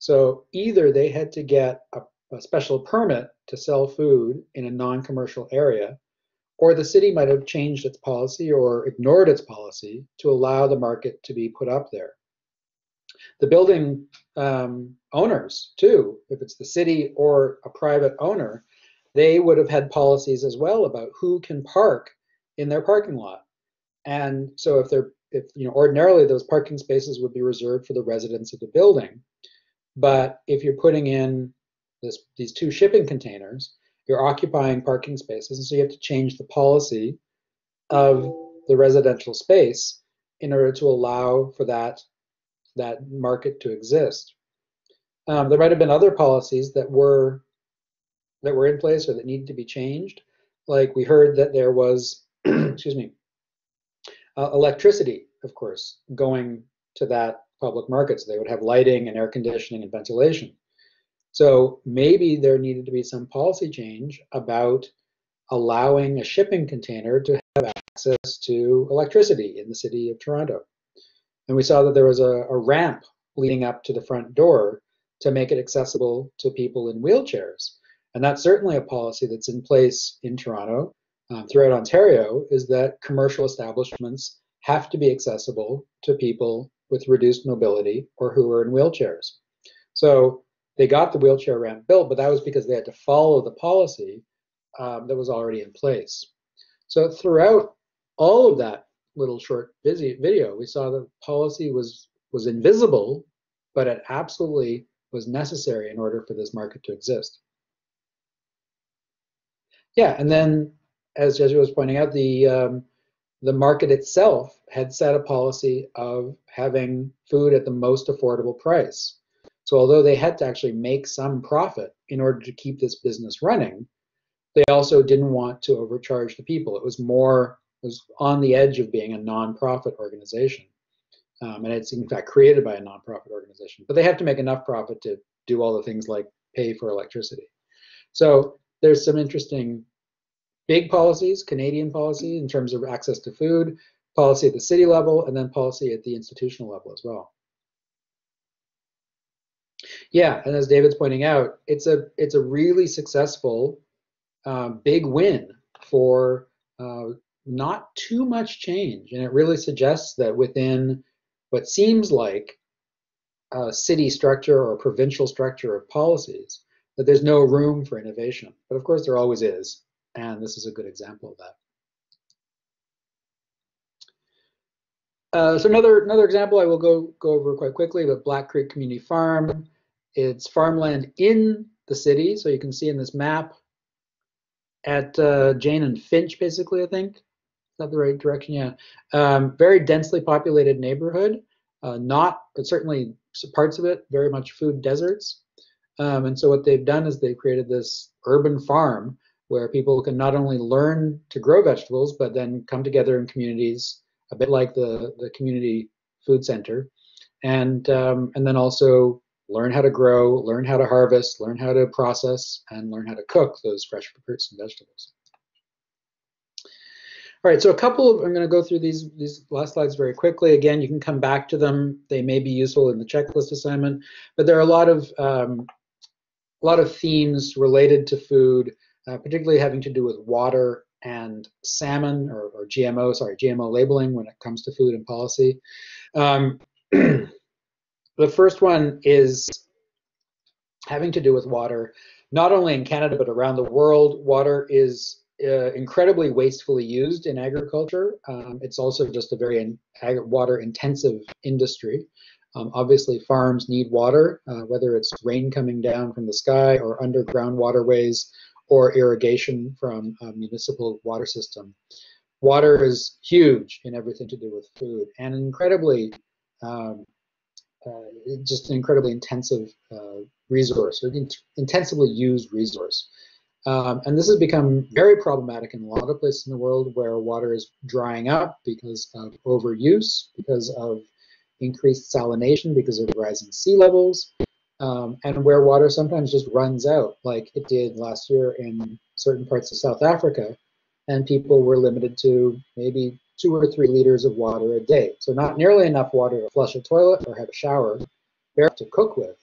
So either they had to get a, a special permit to sell food in a non-commercial area, or the city might have changed its policy or ignored its policy to allow the market to be put up there the building um, owners too, if it's the city or a private owner, they would have had policies as well about who can park in their parking lot. And so if they're if you know ordinarily those parking spaces would be reserved for the residents of the building, but if you're putting in this these two shipping containers, you're occupying parking spaces, and so you have to change the policy of the residential space in order to allow for that that market to exist. Um, there might have been other policies that were that were in place or that needed to be changed. Like we heard that there was, [CLEARS THROAT] excuse me, uh, electricity, of course, going to that public market. So they would have lighting and air conditioning and ventilation. So maybe there needed to be some policy change about allowing a shipping container to have access to electricity in the city of Toronto. And we saw that there was a, a ramp leading up to the front door to make it accessible to people in wheelchairs. And that's certainly a policy that's in place in Toronto. Um, throughout Ontario, is that commercial establishments have to be accessible to people with reduced mobility or who are in wheelchairs. So they got the wheelchair ramp built, but that was because they had to follow the policy um, that was already in place. So throughout all of that little short video, we saw that policy was was invisible, but it absolutely was necessary in order for this market to exist. Yeah, and then as Jesu was pointing out, the um, the market itself had set a policy of having food at the most affordable price. So although they had to actually make some profit in order to keep this business running, they also didn't want to overcharge the people. It was more was on the edge of being a nonprofit organization. Um, and it's in fact created by a nonprofit organization. But they have to make enough profit to do all the things like pay for electricity. So there's some interesting big policies, Canadian policy in terms of access to food, policy at the city level, and then policy at the institutional level as well. Yeah, and as David's pointing out, it's a it's a really successful uh, big win for uh, not too much change. And it really suggests that within what seems like a city structure or provincial structure of policies, that there's no room for innovation. But of course, there always is. And this is a good example of that. Uh, so another another example I will go go over quite quickly, but Black Creek Community Farm. It's farmland in the city, so you can see in this map at uh, Jane and Finch, basically, I think. That the right direction? Yeah. Um, very densely populated neighborhood. Uh, not, but certainly parts of it, very much food deserts. Um, and so what they've done is they've created this urban farm where people can not only learn to grow vegetables, but then come together in communities, a bit like the, the community food center, and, um, and then also learn how to grow, learn how to harvest, learn how to process, and learn how to cook those fresh fruits and vegetables. All right, so a couple of, I'm going to go through these, these last slides very quickly. Again, you can come back to them. They may be useful in the checklist assignment, but there are a lot of, um, a lot of themes related to food, uh, particularly having to do with water and salmon or, or, GMO, sorry, GMO labeling when it comes to food and policy. Um, [CLEARS THROAT] The first one is having to do with water. Not only in Canada, but around the world, water is uh, incredibly wastefully used in agriculture. Um, it's also just a very in, water intensive industry. Um, obviously, farms need water, uh, whether it's rain coming down from the sky or underground waterways or irrigation from a municipal water system. Water is huge in everything to do with food and incredibly um, uh, just an incredibly intensive uh, resource, or intensively used resource. Um, and this has become very problematic in a lot of places in the world where water is drying up because of overuse, because of increased salination, because of rising sea levels, um, and where water sometimes just runs out, like it did last year in certain parts of South Africa, and people were limited to maybe two or three liters of water a day. So not nearly enough water to flush a toilet or have a shower, bare to cook with,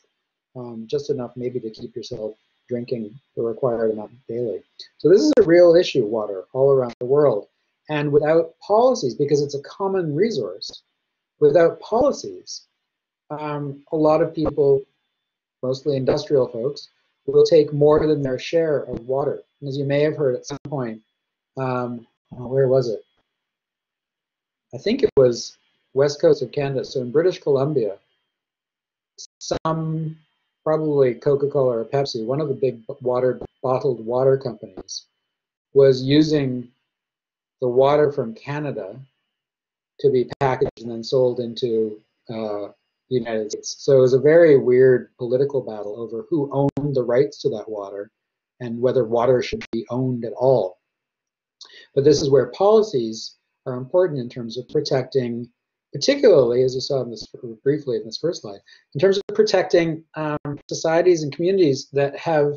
um, just enough maybe to keep yourself drinking the required amount daily. So this is a real issue, water, all around the world. And without policies, because it's a common resource, without policies, um, a lot of people, mostly industrial folks, will take more than their share of water. And as you may have heard at some point, um, where was it? I think it was west coast of Canada. So in British Columbia, some probably Coca-Cola or Pepsi, one of the big water bottled water companies, was using the water from Canada to be packaged and then sold into uh, the United States. So it was a very weird political battle over who owned the rights to that water and whether water should be owned at all. But this is where policies are important in terms of protecting, particularly as you saw in this briefly in this first slide, in terms of protecting um, societies and communities that have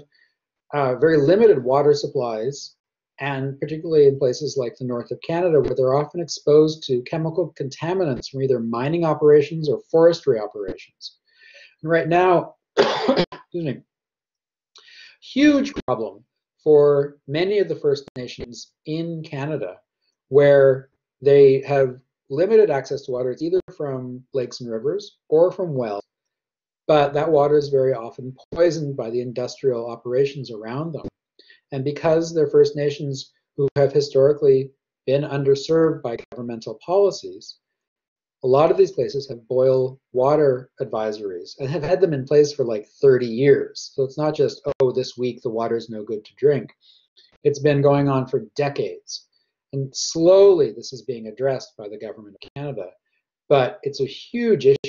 uh, very limited water supplies, and particularly in places like the north of Canada, where they're often exposed to chemical contaminants from either mining operations or forestry operations. And right now, [COUGHS] excuse me, huge problem for many of the First Nations in Canada, where they have limited access to water. It's either from lakes and rivers or from wells, but that water is very often poisoned by the industrial operations around them. And because they're First Nations who have historically been underserved by governmental policies, a lot of these places have boil water advisories and have had them in place for like 30 years. So it's not just, oh, this week the water is no good to drink. It's been going on for decades. And slowly this is being addressed by the government of Canada. But it's a huge issue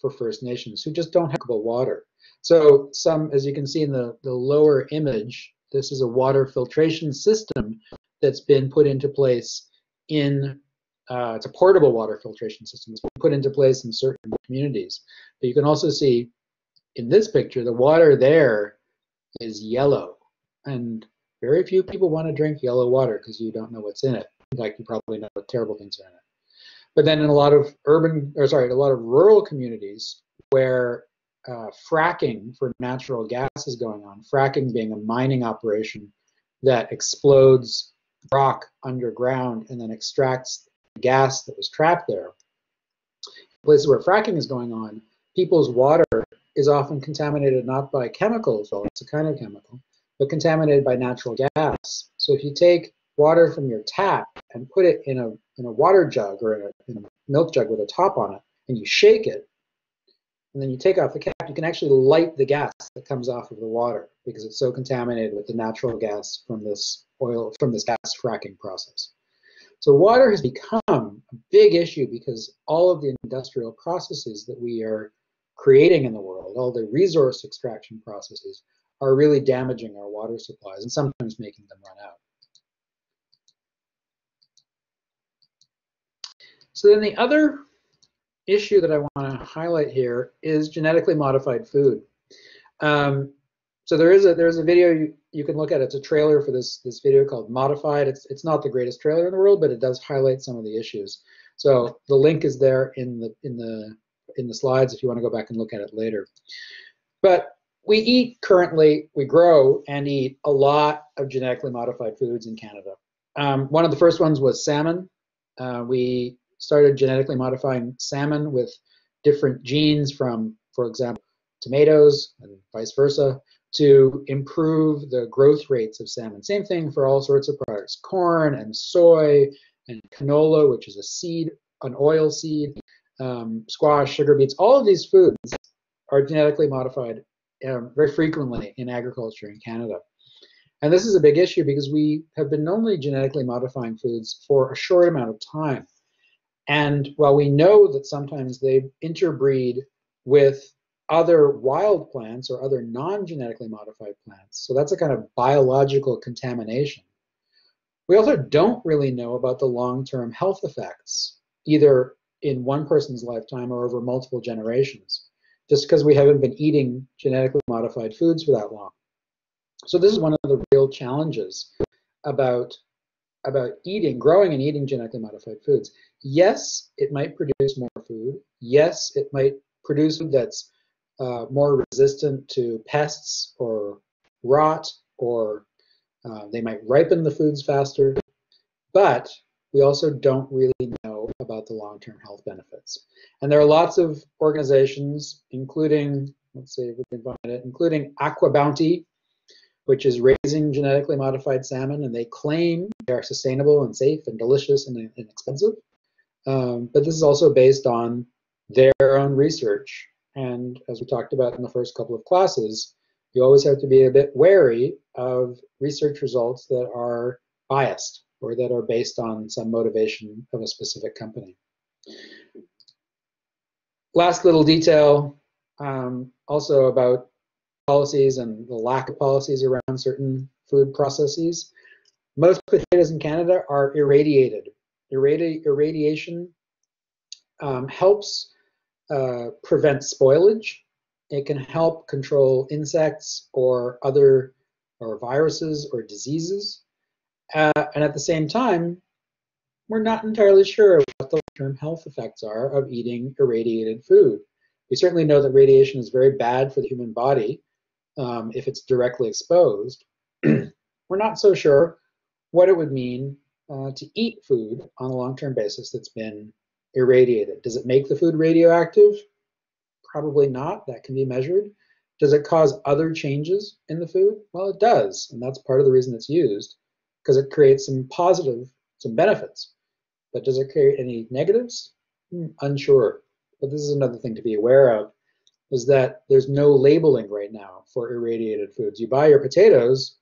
for First Nations who just don't have water. So some, as you can see in the, the lower image, this is a water filtration system that's been put into place in, uh, it's a portable water filtration system. It's been put into place in certain communities. But you can also see in this picture, the water there is yellow. And very few people want to drink yellow water because you don't know what's in it. In fact, you probably know what terrible things are in it. But then in a lot of urban, or sorry, a lot of rural communities where uh, fracking for natural gas is going on, fracking being a mining operation that explodes rock underground and then extracts the gas that was trapped there. Places where fracking is going on, people's water is often contaminated not by chemicals, well, it's a kind of chemical, but contaminated by natural gas. So if you take water from your tap and put it in a, in a water jug or in a, in a milk jug with a top on it, and you shake it, and then you take off the cap, you can actually light the gas that comes off of the water because it's so contaminated with the natural gas from this oil, from this gas fracking process. So water has become a big issue because all of the industrial processes that we are creating in the world, all the resource extraction processes, are really damaging our water supplies and sometimes making them run out. So then the other issue that I want to highlight here is genetically modified food. Um, so there is a there's a video you, you can look at. It's a trailer for this this video called Modified. It's it's not the greatest trailer in the world, but it does highlight some of the issues. So the link is there in the in the in the slides if you want to go back and look at it later. But we eat currently, we grow and eat a lot of genetically modified foods in Canada. Um, one of the first ones was salmon. Uh, we started genetically modifying salmon with different genes from, for example, tomatoes and vice versa to improve the growth rates of salmon. Same thing for all sorts of products, corn and soy and canola, which is a seed, an oil seed, um, squash, sugar beets, all of these foods are genetically modified um, very frequently in agriculture in Canada. And this is a big issue because we have been only genetically modifying foods for a short amount of time. And while we know that sometimes they interbreed with other wild plants or other non-genetically modified plants, so that's a kind of biological contamination. We also don't really know about the long-term health effects, either in one person's lifetime or over multiple generations, just because we haven't been eating genetically modified foods for that long. So this is one of the real challenges about about eating, growing and eating genetically modified foods. Yes, it might produce more food. Yes, it might produce food that's uh, more resistant to pests or rot, or uh, they might ripen the foods faster. But we also don't really know about the long-term health benefits. And there are lots of organizations, including, let's see if we can find it, including AquaBounty, which is raising genetically modified salmon, and they claim they are sustainable and safe and delicious and inexpensive. Um, but this is also based on their own research. And as we talked about in the first couple of classes, you always have to be a bit wary of research results that are biased or that are based on some motivation of a specific company. Last little detail um, also about policies and the lack of policies around certain food processes. Most potatoes in Canada are irradiated. Irradi irradiation um, helps uh, prevent spoilage. It can help control insects or other or viruses or diseases. Uh, and at the same time, we're not entirely sure what the long-term health effects are of eating irradiated food. We certainly know that radiation is very bad for the human body um, if it's directly exposed. [CLEARS THROAT] we're not so sure what it would mean uh, to eat food on a long-term basis that's been irradiated. Does it make the food radioactive? Probably not. That can be measured. Does it cause other changes in the food? Well, it does, and that's part of the reason it's used, because it creates some positive, some benefits. But does it create any negatives? Hmm, unsure. But this is another thing to be aware of is that there's no labeling right now for irradiated foods. You buy your potatoes,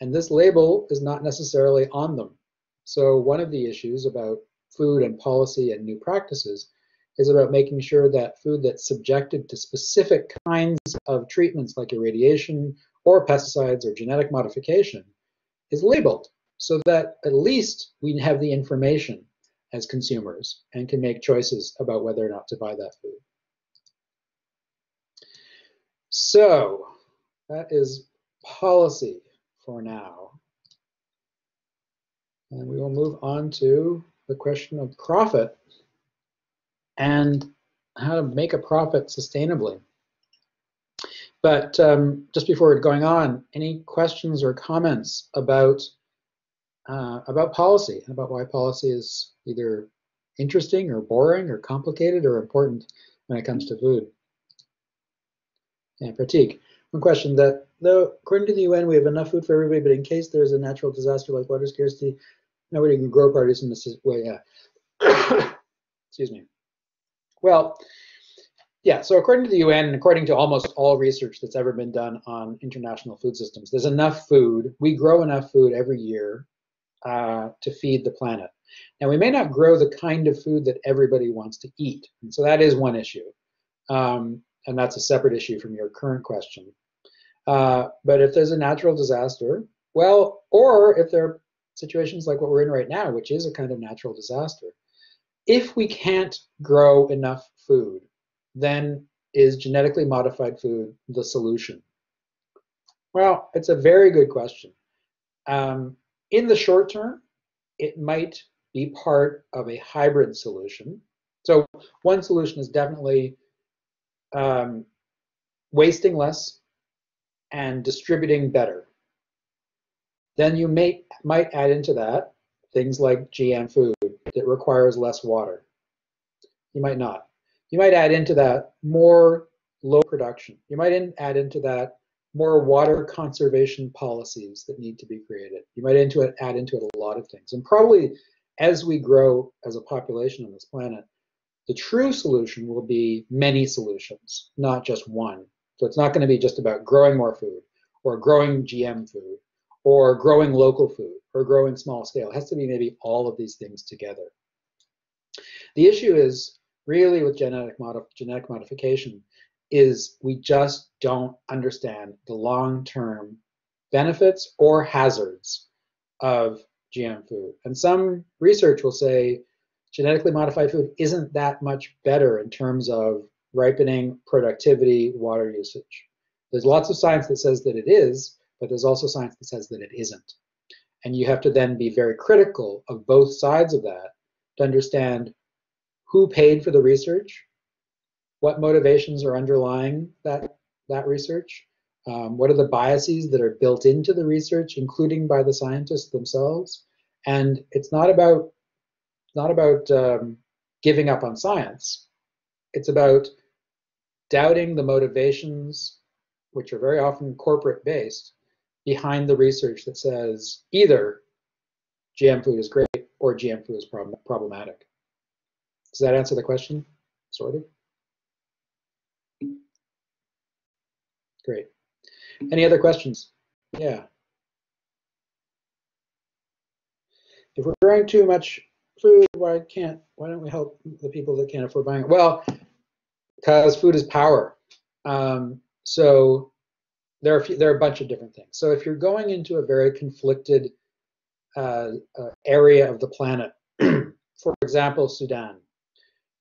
and this label is not necessarily on them. So one of the issues about food and policy and new practices is about making sure that food that's subjected to specific kinds of treatments like irradiation or pesticides or genetic modification is labeled so that at least we have the information as consumers and can make choices about whether or not to buy that food. So that is policy for now. And we will move on to the question of profit and how to make a profit sustainably. But um, just before going on, any questions or comments about uh, about policy, and about why policy is either interesting or boring or complicated or important when it comes to food? And Pratik, one question that though according to the UN we have enough food for everybody, but in case there's a natural disaster like water scarcity, nobody can grow produce in this way. Yeah. [COUGHS] Excuse me. Well, yeah, so according to the UN and according to almost all research that's ever been done on international food systems, there's enough food. We grow enough food every year uh, to feed the planet. Now, we may not grow the kind of food that everybody wants to eat. And so that is one issue. Um, and that's a separate issue from your current question. Uh, but if there's a natural disaster, well, or if there are situations like what we're in right now, which is a kind of natural disaster, if we can't grow enough food, then is genetically modified food the solution? Well, it's a very good question. Um, in the short term, it might be part of a hybrid solution. So one solution is definitely um, wasting less and distributing better. Then you may, might add into that things like GM food that requires less water. You might not. You might add into that more low production. You might in, add into that more water conservation policies that need to be created. You might into it, add into it a lot of things. And probably as we grow as a population on this planet, the true solution will be many solutions, not just one. So it's not going to be just about growing more food or growing GM food or growing local food or growing small scale. It has to be maybe all of these things together. The issue is really with genetic, modif genetic modification is we just don't understand the long-term benefits or hazards of GM food. And some research will say genetically modified food isn't that much better in terms of ripening, productivity, water usage. There's lots of science that says that it is, but there's also science that says that it isn't. And you have to then be very critical of both sides of that to understand who paid for the research, what motivations are underlying that, that research, um, what are the biases that are built into the research, including by the scientists themselves. And it's not about, not about um, giving up on science. It's about doubting the motivations, which are very often corporate based, behind the research that says either GM food is great or GM food is prob problematic. Does that answer the question? Sort of. Great. Any other questions? Yeah. If we're growing too much food, why can't why don't we help the people that can't afford buying it? Well, because food is power. Um, so there are, few, there are a bunch of different things. So if you're going into a very conflicted uh, uh, area of the planet, [CLEARS THROAT] for example, Sudan,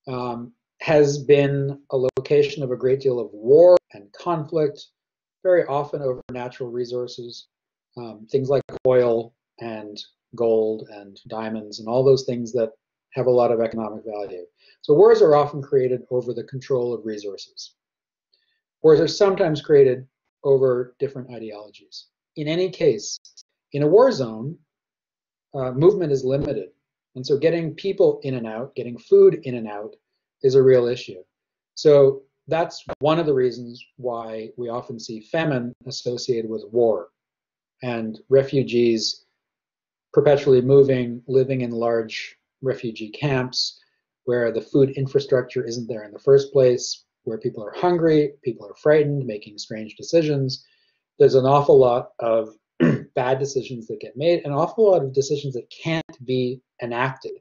um, has been a location of a great deal of war and conflict, very often over natural resources, um, things like oil and gold and diamonds and all those things that have a lot of economic value. So wars are often created over the control of resources. Wars are sometimes created over different ideologies. In any case, in a war zone, uh, movement is limited. And so getting people in and out, getting food in and out is a real issue. So that's one of the reasons why we often see famine associated with war and refugees perpetually moving, living in large refugee camps where the food infrastructure isn't there in the first place, where people are hungry, people are frightened, making strange decisions. There's an awful lot of [CLEARS THROAT] bad decisions that get made, an awful lot of decisions that can't be enacted.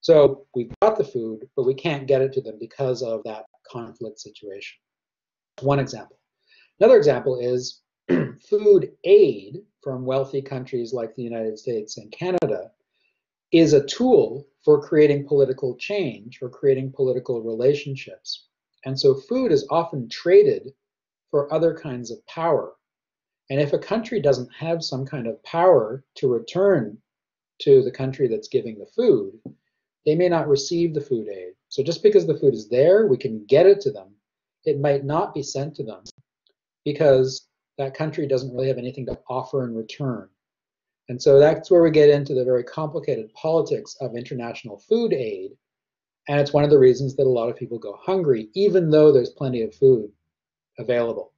So we've got the food, but we can't get it to them because of that conflict situation. One example. Another example is [CLEARS THROAT] food aid from wealthy countries like the United States and Canada is a tool for creating political change or creating political relationships. And so food is often traded for other kinds of power. And if a country doesn't have some kind of power to return to the country that's giving the food, they may not receive the food aid. So just because the food is there, we can get it to them. It might not be sent to them because that country doesn't really have anything to offer in return. And so that's where we get into the very complicated politics of international food aid. And it's one of the reasons that a lot of people go hungry, even though there's plenty of food available.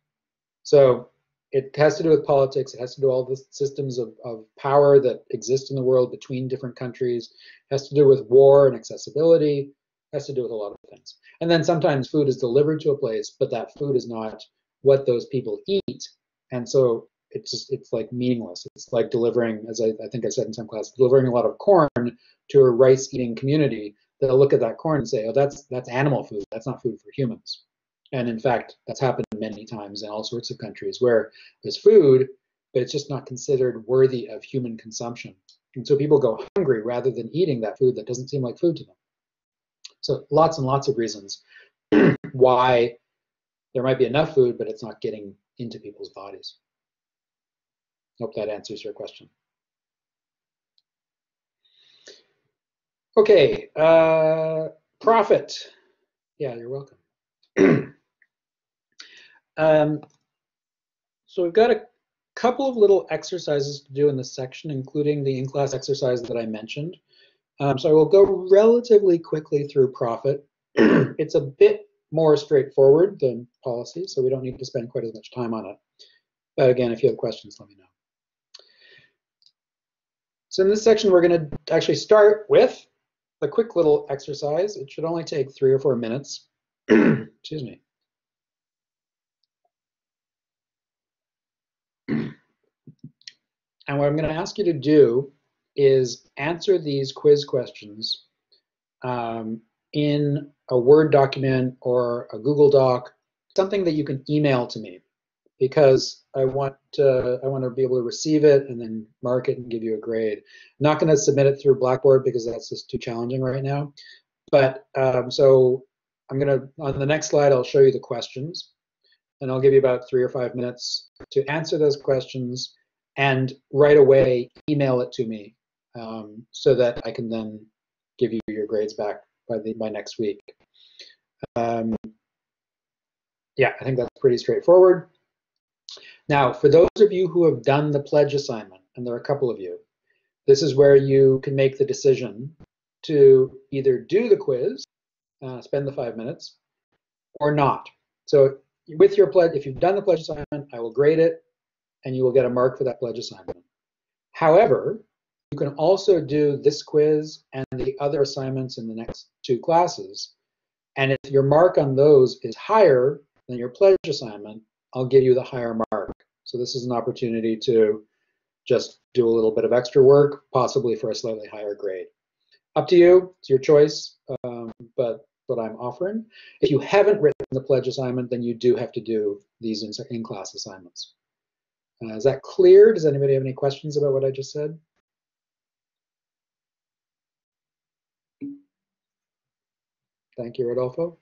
So it has to do with politics. It has to do all the systems of, of power that exist in the world between different countries. It has to do with war and accessibility. It has to do with a lot of things. And then sometimes food is delivered to a place, but that food is not what those people eat. And so it's just it's like meaningless. It's like delivering, as I, I think I said in some class, delivering a lot of corn to a rice-eating community. They'll look at that corn and say, "Oh, that's that's animal food. That's not food for humans." And in fact, that's happened many times in all sorts of countries where there's food, but it's just not considered worthy of human consumption. And so people go hungry rather than eating that food that doesn't seem like food to them. So lots and lots of reasons [CLEARS THROAT] why there might be enough food, but it's not getting into people's bodies. Hope that answers your question. Okay, uh, profit. Yeah, you're welcome. [CLEARS THROAT] um, so we've got a couple of little exercises to do in this section, including the in-class exercise that I mentioned. Um, so I will go relatively quickly through profit. [CLEARS THROAT] it's a bit more straightforward than policy, so we don't need to spend quite as much time on it. But again, if you have questions, let me know. So in this section, we're going to actually start with a quick little exercise. It should only take three or four minutes. [CLEARS THROAT] Excuse me. And what I'm going to ask you to do is answer these quiz questions um, in a Word document or a Google Doc, something that you can email to me because I want to, I want to be able to receive it and then mark it and give you a grade. I'm not going to submit it through Blackboard because that's just too challenging right now. But um, so I'm going to, on the next slide, I'll show you the questions and I'll give you about three or five minutes to answer those questions and right away email it to me um, so that I can then give you your grades back by the by next week. Um, yeah, I think that's pretty straightforward. Now, for those of you who have done the pledge assignment, and there are a couple of you, this is where you can make the decision to either do the quiz, uh, spend the five minutes, or not. So with your pledge, if you've done the pledge assignment, I will grade it, and you will get a mark for that pledge assignment. However, you can also do this quiz and the other assignments in the next two classes. And if your mark on those is higher than your pledge assignment, I'll give you the higher mark. So this is an opportunity to just do a little bit of extra work, possibly for a slightly higher grade. Up to you, it's your choice, um, but what I'm offering. If you haven't written the pledge assignment, then you do have to do these in-class assignments. Uh, is that clear? Does anybody have any questions about what I just said? Thank you, Rodolfo.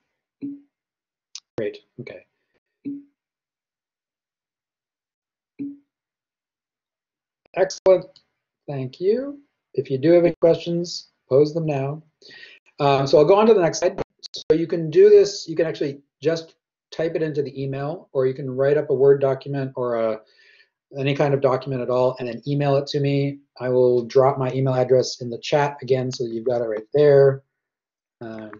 Great, okay. Excellent, thank you. If you do have any questions, pose them now. Uh, so I'll go on to the next slide. So you can do this, you can actually just type it into the email, or you can write up a Word document or a any kind of document at all and then email it to me. I will drop my email address in the chat again so you've got it right there. Um,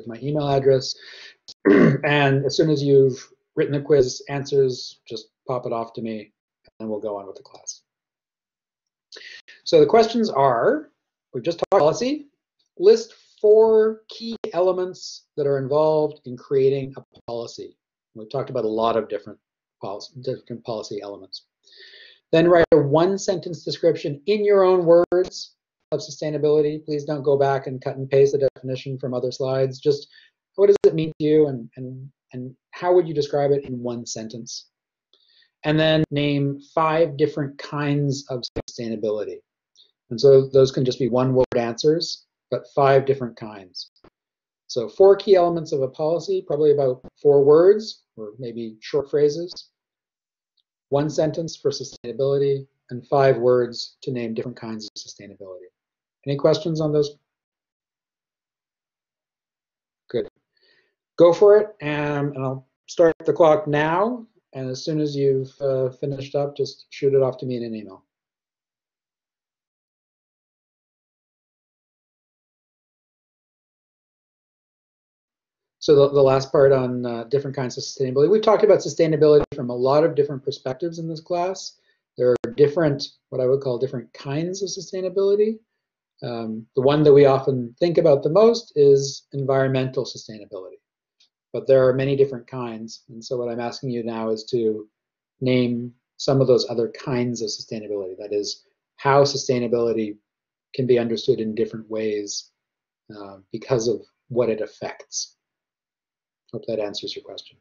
with my email address. [CLEARS THROAT] and as soon as you've written the quiz answers, just pop it off to me and we'll go on with the class. So the questions are, we've just talked policy, list four key elements that are involved in creating a policy. We've talked about a lot of different policy, different policy elements. Then write a one sentence description in your own words of sustainability. Please don't go back and cut and paste the definition from other slides. Just what does it mean to you and, and, and how would you describe it in one sentence? And then name five different kinds of sustainability. And so those can just be one word answers but five different kinds. So four key elements of a policy, probably about four words or maybe short phrases, one sentence for sustainability, and five words to name different kinds of sustainability. Any questions on those? Good. Go for it, and, and I'll start the clock now. And as soon as you've uh, finished up, just shoot it off to me in an email. So the, the last part on uh, different kinds of sustainability. We've talked about sustainability from a lot of different perspectives in this class. There are different, what I would call different kinds of sustainability. Um, the one that we often think about the most is environmental sustainability. But there are many different kinds. And so what I'm asking you now is to name some of those other kinds of sustainability. That is, how sustainability can be understood in different ways uh, because of what it affects. Hope that answers your question.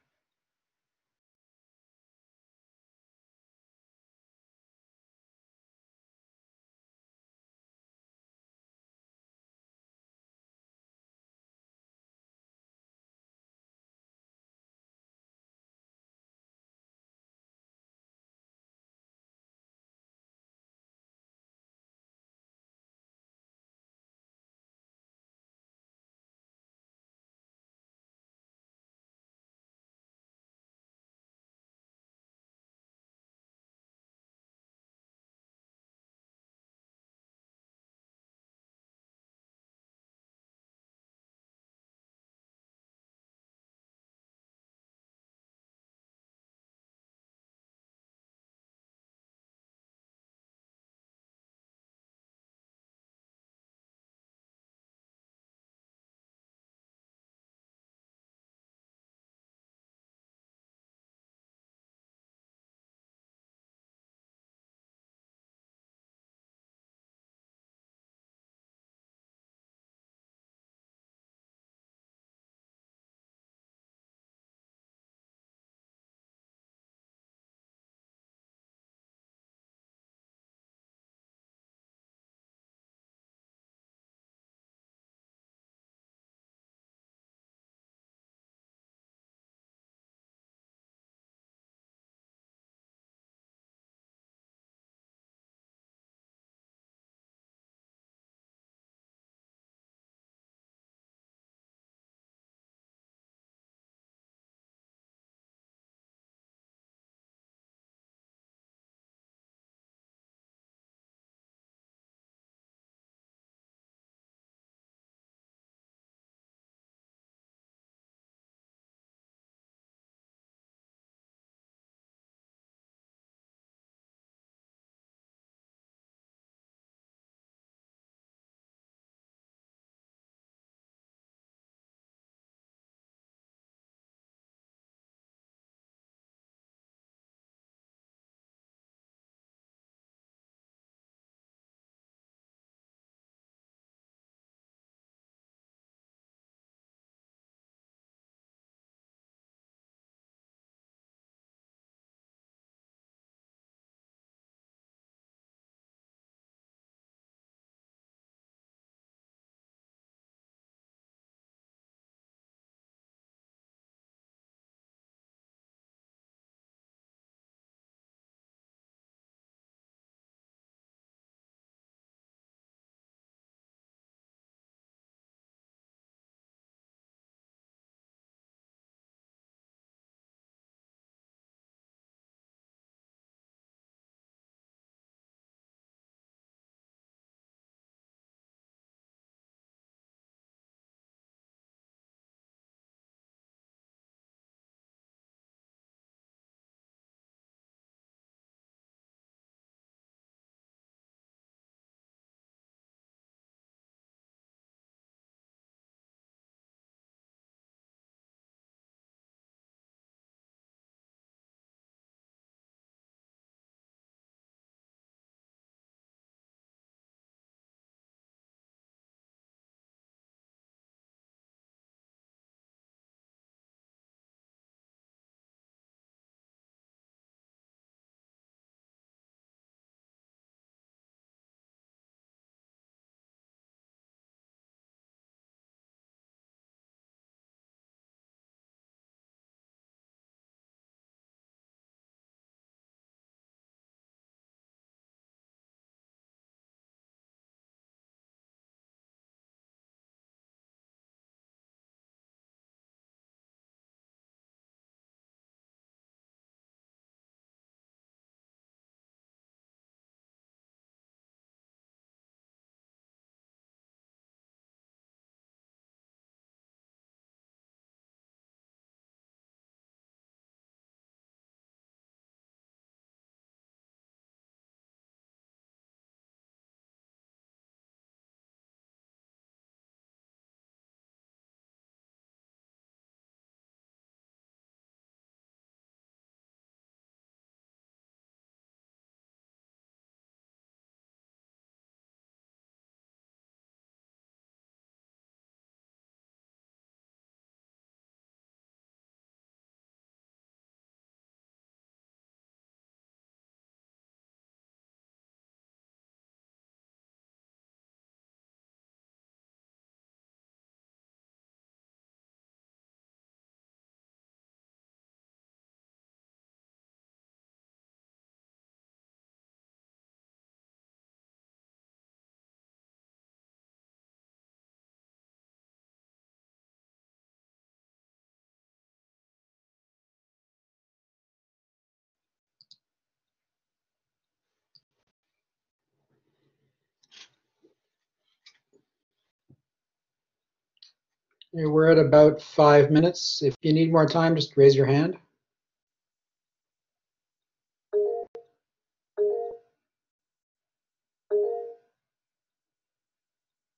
We're at about five minutes. If you need more time, just raise your hand.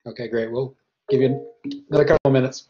Okay, great. We'll give you another couple of minutes.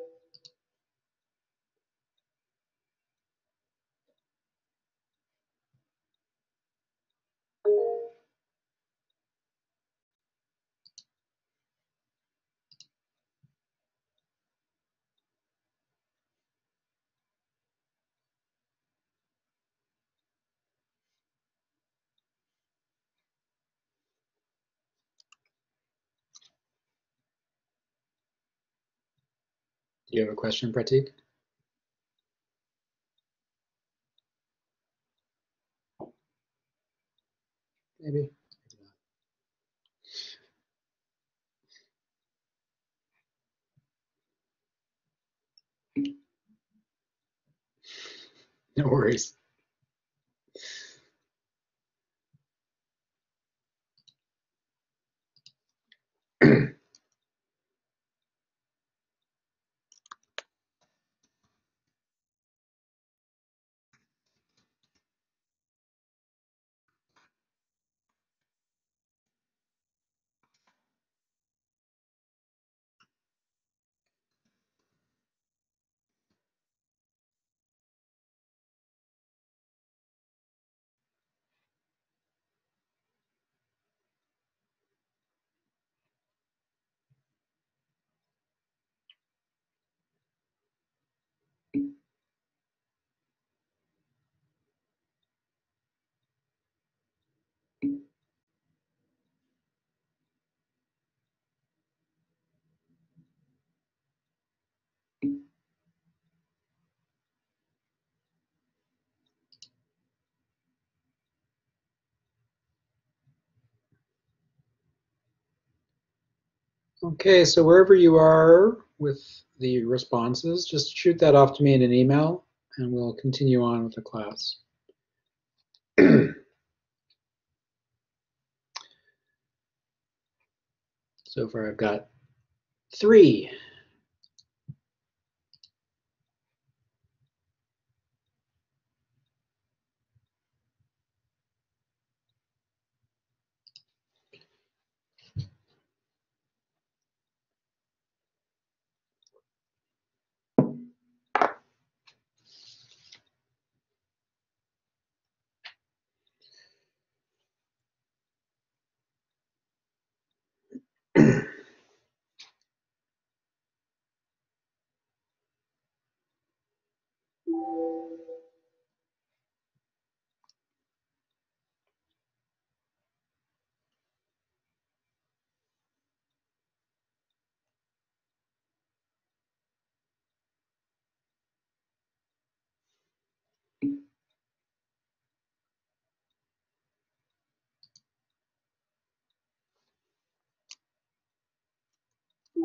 Do you have a question, Pratik? Maybe. No worries. Okay, so wherever you are with the responses, just shoot that off to me in an email and we'll continue on with the class. [CLEARS THROAT] so far I've got three.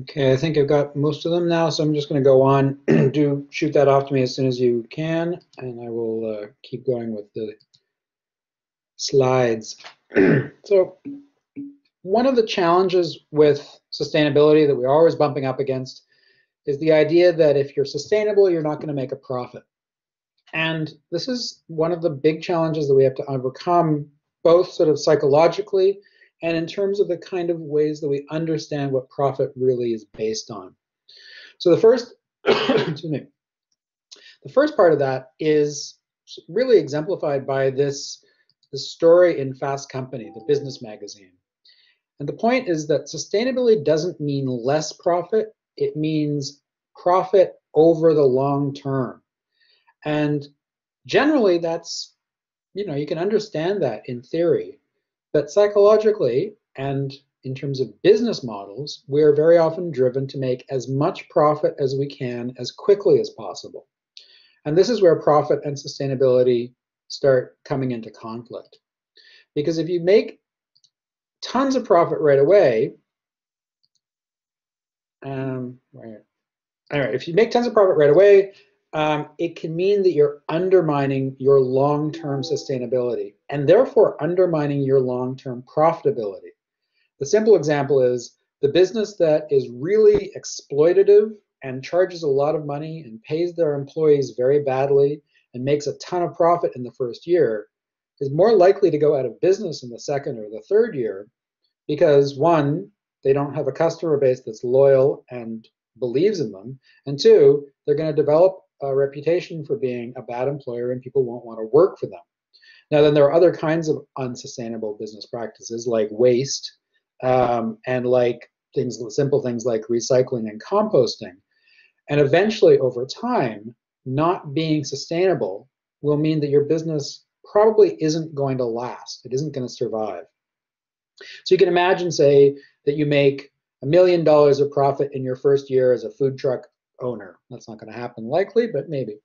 Okay, I think I've got most of them now, so I'm just going to go on. [CLEARS THROAT] Do shoot that off to me as soon as you can, and I will uh, keep going with the slides. [CLEARS THROAT] so one of the challenges with sustainability that we're always bumping up against is the idea that if you're sustainable, you're not going to make a profit. And this is one of the big challenges that we have to overcome, both sort of psychologically and in terms of the kind of ways that we understand what profit really is based on. So the first, [COUGHS] excuse me, the first part of that is really exemplified by this, this story in Fast Company, the business magazine. And the point is that sustainability doesn't mean less profit, it means profit over the long term. And generally that's, you know, you can understand that in theory. But psychologically and in terms of business models, we are very often driven to make as much profit as we can as quickly as possible. And this is where profit and sustainability start coming into conflict. Because if you make tons of profit right away, um, right, all right, if you make tons of profit right away, um, it can mean that you're undermining your long-term sustainability and therefore undermining your long-term profitability. The simple example is the business that is really exploitative and charges a lot of money and pays their employees very badly and makes a ton of profit in the first year is more likely to go out of business in the second or the third year because one, they don't have a customer base that's loyal and believes in them, and two, they're going to develop a reputation for being a bad employer and people won't want to work for them. Now, then there are other kinds of unsustainable business practices like waste um, and like things, simple things like recycling and composting. And eventually, over time, not being sustainable will mean that your business probably isn't going to last. It isn't going to survive. So you can imagine, say, that you make a million dollars of profit in your first year as a food truck owner. That's not going to happen likely, but maybe.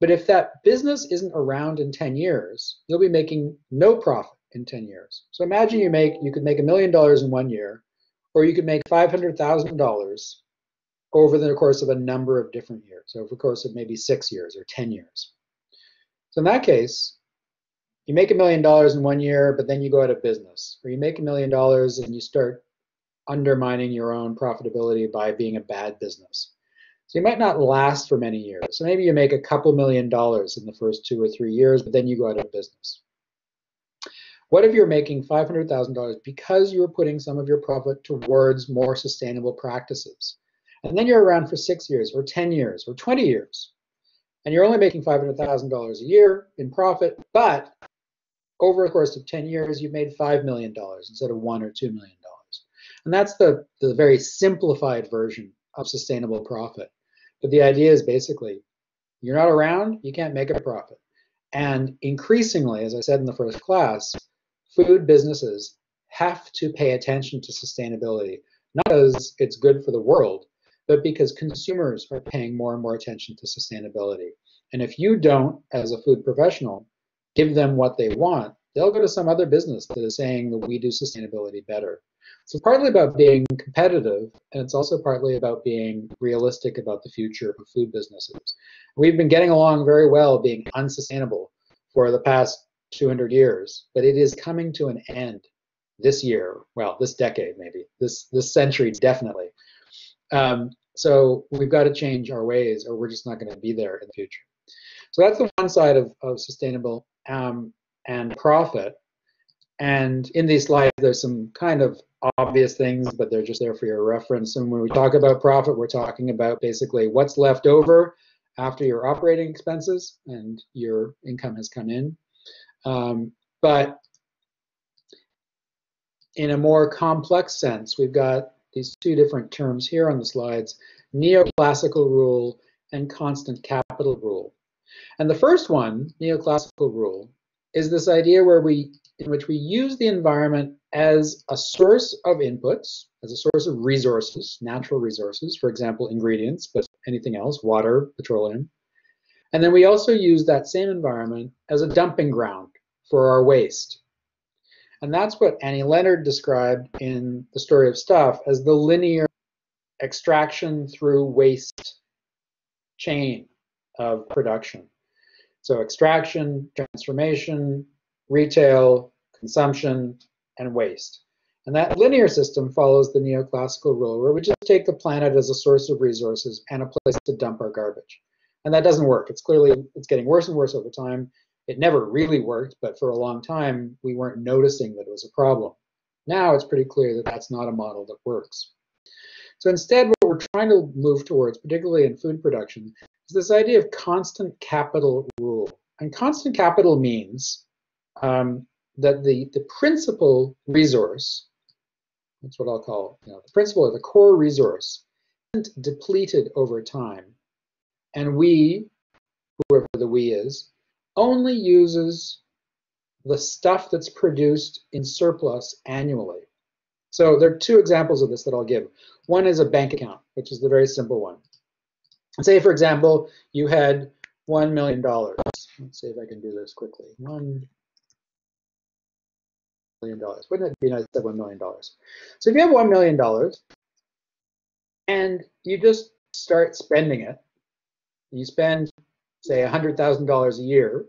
But if that business isn't around in 10 years, you'll be making no profit in 10 years. So imagine you make you could make a million dollars in one year, or you could make $500,000 over the course of a number of different years, over the course of maybe six years or 10 years. So in that case, you make a million dollars in one year, but then you go out of business, or you make a million dollars and you start undermining your own profitability by being a bad business. So you might not last for many years. So maybe you make a couple million dollars in the first two or three years, but then you go out of business. What if you're making $500,000 because you're putting some of your profit towards more sustainable practices? And then you're around for six years or 10 years or 20 years. And you're only making $500,000 a year in profit, but over the course of 10 years, you've made $5 million instead of one or $2 million. And that's the, the very simplified version of sustainable profit. But the idea is basically, you're not around, you can't make a profit. And increasingly, as I said in the first class, food businesses have to pay attention to sustainability, not because it's good for the world, but because consumers are paying more and more attention to sustainability. And if you don't, as a food professional, give them what they want, they'll go to some other business that is saying that we do sustainability better. So partly about being competitive, and it's also partly about being realistic about the future of food businesses. We've been getting along very well being unsustainable for the past 200 years, but it is coming to an end this year, well, this decade maybe, this, this century definitely. Um, so we've got to change our ways or we're just not going to be there in the future. So that's the one side of, of sustainable um, and profit. And in these slides, there's some kind of obvious things, but they're just there for your reference. And when we talk about profit, we're talking about basically what's left over after your operating expenses and your income has come in. Um, but in a more complex sense, we've got these two different terms here on the slides, neoclassical rule and constant capital rule. And the first one, neoclassical rule, is this idea where we in which we use the environment as a source of inputs, as a source of resources, natural resources, for example, ingredients, but anything else, water, petroleum. And then we also use that same environment as a dumping ground for our waste. And that's what Annie Leonard described in The Story of Stuff as the linear extraction through waste chain of production. So extraction, transformation, retail, consumption, and waste. And that linear system follows the neoclassical rule where we just take the planet as a source of resources and a place to dump our garbage. And that doesn't work. It's clearly, it's getting worse and worse over time. It never really worked, but for a long time, we weren't noticing that it was a problem. Now it's pretty clear that that's not a model that works. So instead, what we're trying to move towards, particularly in food production, is this idea of constant capital rule. And constant capital means um, that the, the principal resource, that's what I'll call you know, the principal or the core resource, isn't depleted over time. And we, whoever the we is, only uses the stuff that's produced in surplus annually. So there are two examples of this that I'll give. One is a bank account, which is the very simple one. Say, for example, you had $1 million. Let's see if I can do this quickly. One million dollars. Wouldn't it be nice to have $1 million? So if you have $1 million and you just start spending it, you spend, say, a $100,000 a year,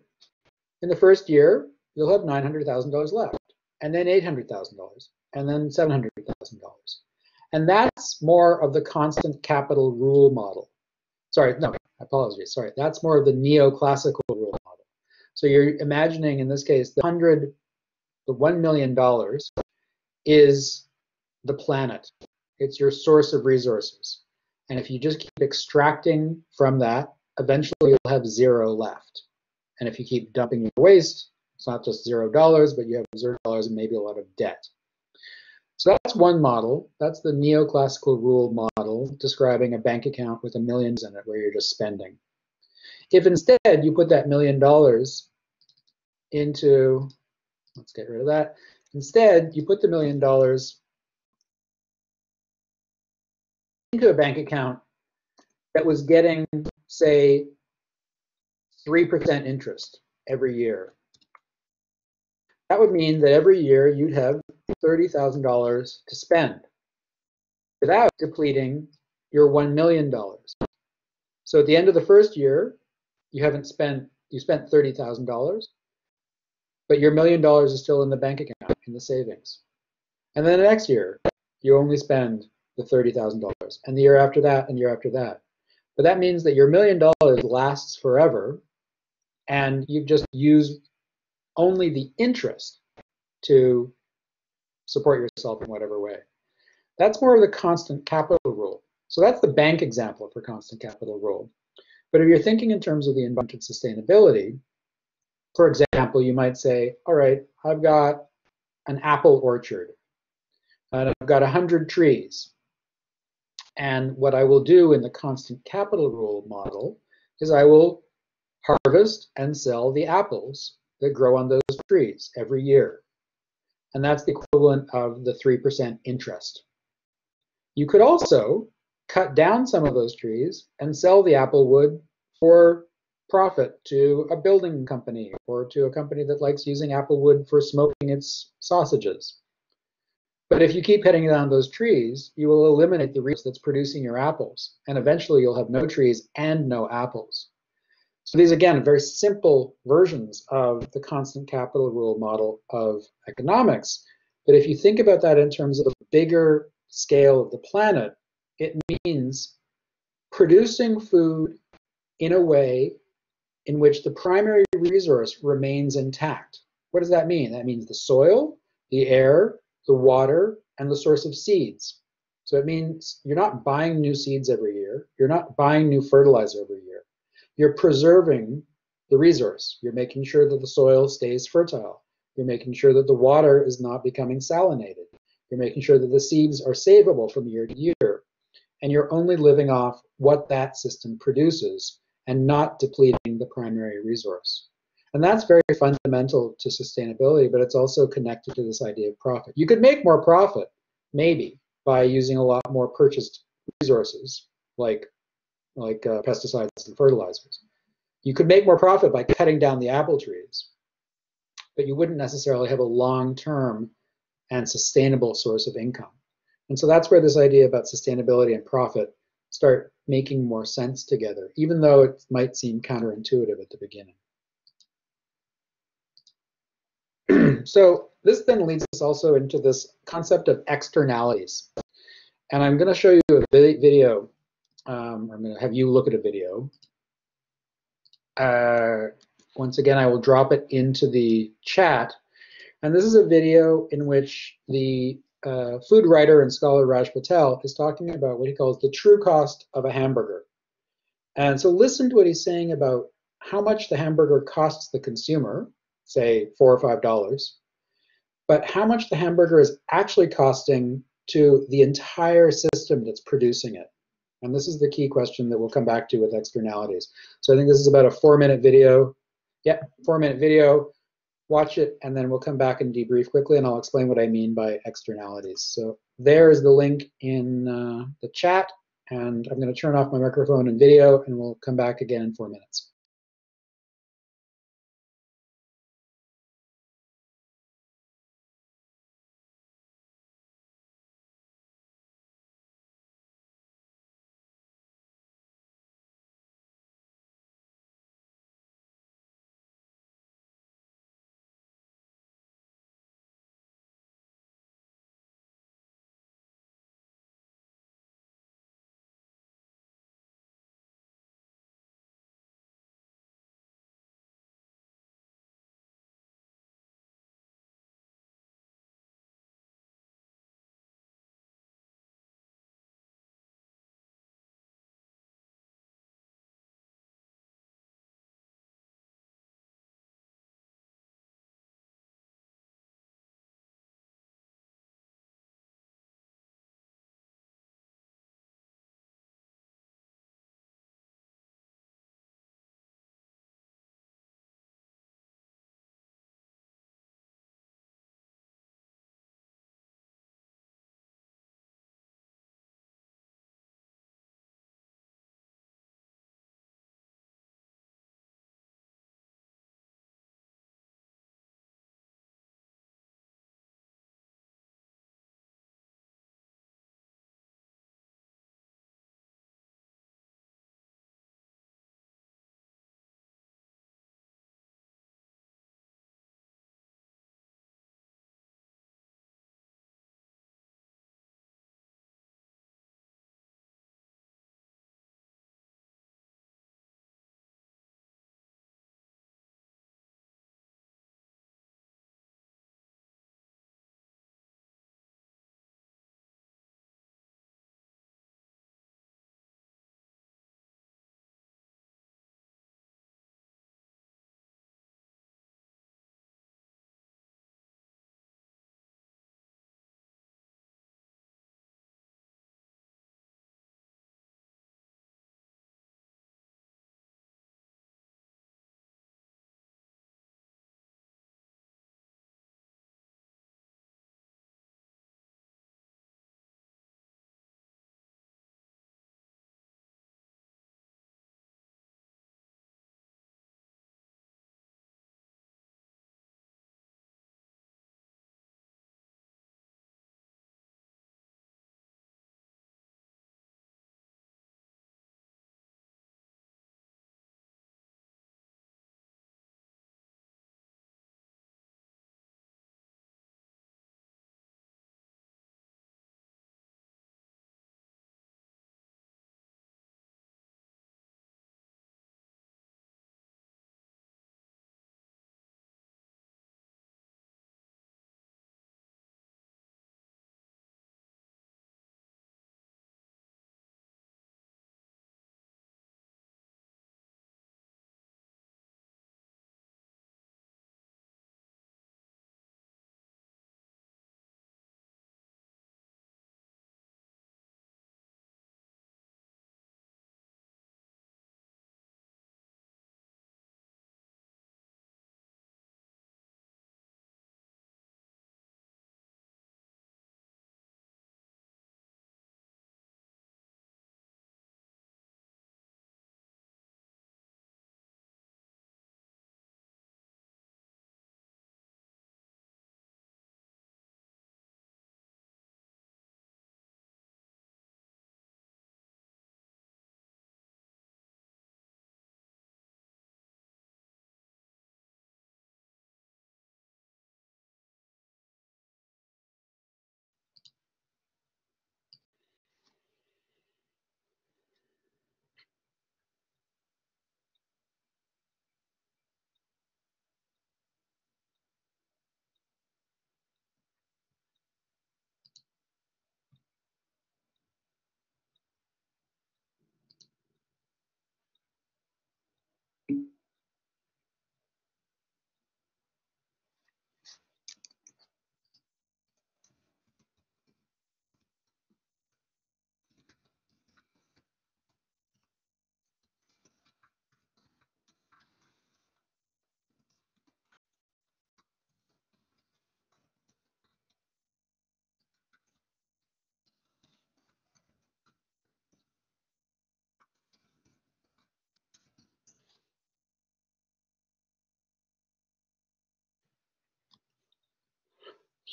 in the first year, you'll have $900,000 left, and then $800,000, and then $700,000. And that's more of the constant capital rule model. Sorry, no, apologies. Sorry, that's more of the neoclassical rule model. So you're imagining, in this case, the hundred, the one million dollars is the planet. It's your source of resources. And if you just keep extracting from that, eventually you'll have zero left. And if you keep dumping your waste, it's not just zero dollars, but you have zero dollars and maybe a lot of debt. So that's one model. That's the neoclassical rule model describing a bank account with a millions in it where you're just spending. If instead you put that million dollars into, let's get rid of that. Instead, you put the million dollars into a bank account that was getting, say, 3% interest every year. That would mean that every year you'd have $30,000 to spend without depleting your $1 million. So at the end of the first year, you haven't spent, you spent $30,000, but your million dollars is still in the bank account, in the savings. And then the next year, you only spend the $30,000, and the year after that, and year after that. But that means that your million dollars lasts forever, and you've just used only the interest to support yourself in whatever way. That's more of the constant capital rule. So that's the bank example for constant capital rule. But if you're thinking in terms of the environment sustainability, for example, you might say, all right, I've got an apple orchard and I've got 100 trees. And what I will do in the constant capital rule model is I will harvest and sell the apples that grow on those trees every year and that's the equivalent of the 3% interest. You could also cut down some of those trees and sell the apple wood for profit to a building company or to a company that likes using apple wood for smoking its sausages. But if you keep cutting down those trees, you will eliminate the resource that's producing your apples, and eventually you'll have no trees and no apples. So these, again, very simple versions of the constant capital rule model of economics. But if you think about that in terms of the bigger scale of the planet, it means producing food in a way in which the primary resource remains intact. What does that mean? That means the soil, the air, the water, and the source of seeds. So it means you're not buying new seeds every year. You're not buying new fertilizer every year you're preserving the resource. You're making sure that the soil stays fertile. You're making sure that the water is not becoming salinated. You're making sure that the seeds are savable from year to year. And you're only living off what that system produces and not depleting the primary resource. And that's very fundamental to sustainability, but it's also connected to this idea of profit. You could make more profit, maybe, by using a lot more purchased resources like, like uh, pesticides and fertilizers. You could make more profit by cutting down the apple trees, but you wouldn't necessarily have a long-term and sustainable source of income. And so that's where this idea about sustainability and profit start making more sense together, even though it might seem counterintuitive at the beginning. [CLEARS THROAT] so this then leads us also into this concept of externalities. And I'm going to show you a video. Um, I'm going to have you look at a video. Uh, once again, I will drop it into the chat. And this is a video in which the uh, food writer and scholar Raj Patel is talking about what he calls the true cost of a hamburger. And so listen to what he's saying about how much the hamburger costs the consumer, say four or five dollars, but how much the hamburger is actually costing to the entire system that's producing it. And this is the key question that we'll come back to with externalities. So I think this is about a four minute video. Yeah, four minute video. Watch it, and then we'll come back and debrief quickly, and I'll explain what I mean by externalities. So there is the link in uh, the chat, and I'm going to turn off my microphone and video, and we'll come back again in four minutes.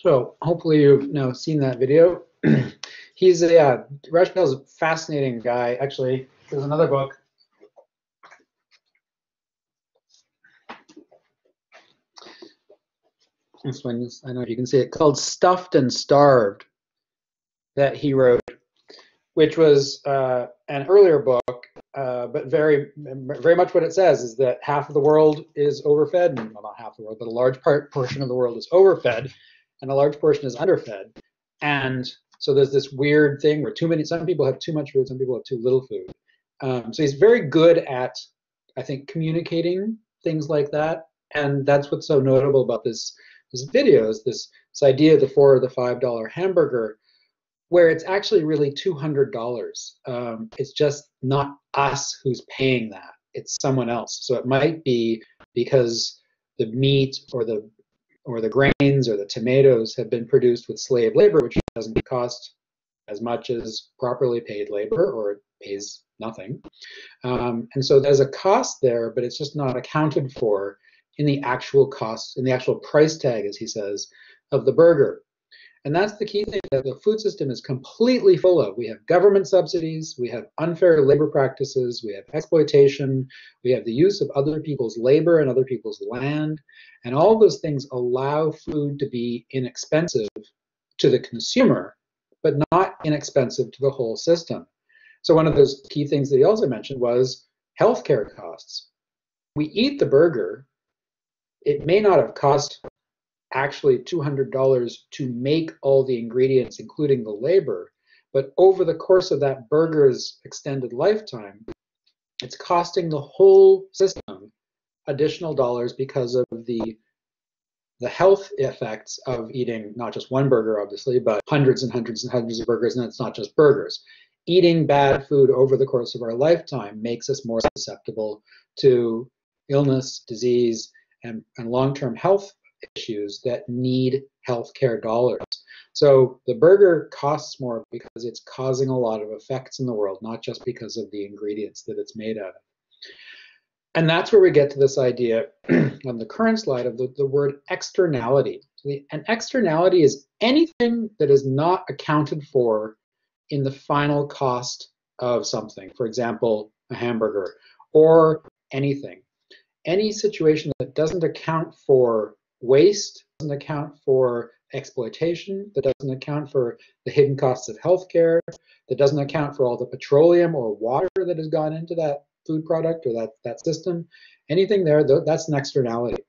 So hopefully you've now seen that video. [CLEARS THROAT] He's a uh, Raj Patel's a fascinating guy. Actually, there's another book. This one, I don't know if you can see it, called Stuffed and Starved, that he wrote, which was uh, an earlier book, uh, but very, very much what it says is that half of the world is overfed, well, not half the world, but a large part portion of the world is overfed, and a large portion is underfed. And so there's this weird thing where too many, some people have too much food, some people have too little food. Um, so he's very good at, I think, communicating things like that. And that's what's so notable about this, this video is this, this idea of the four or the five dollar hamburger, where it's actually really $200. Um, it's just not us who's paying that. It's someone else. So it might be because the meat or the or the grains or the tomatoes have been produced with slave labor, which doesn't cost as much as properly paid labor, or it pays nothing. Um, and so there's a cost there, but it's just not accounted for in the actual cost, in the actual price tag, as he says, of the burger. And that's the key thing that the food system is completely full of. We have government subsidies, we have unfair labor practices, we have exploitation, we have the use of other people's labor and other people's land. And all those things allow food to be inexpensive to the consumer, but not inexpensive to the whole system. So one of those key things that he also mentioned was healthcare costs. We eat the burger, it may not have cost actually $200 to make all the ingredients, including the labor. But over the course of that burger's extended lifetime, it's costing the whole system additional dollars because of the the health effects of eating not just one burger, obviously, but hundreds and hundreds and hundreds of burgers, and it's not just burgers. Eating bad food over the course of our lifetime makes us more susceptible to illness, disease, and, and long-term health issues that need healthcare dollars. So the burger costs more because it's causing a lot of effects in the world, not just because of the ingredients that it's made out of. And that's where we get to this idea [CLEARS THROAT] on the current slide of the, the word externality. So the, an externality is anything that is not accounted for in the final cost of something. For example, a hamburger or anything. Any situation that doesn't account for waste, doesn't account for exploitation, that doesn't account for the hidden costs of healthcare, that doesn't account for all the petroleum or water that has gone into that food product or that, that system. Anything there, that's an externality.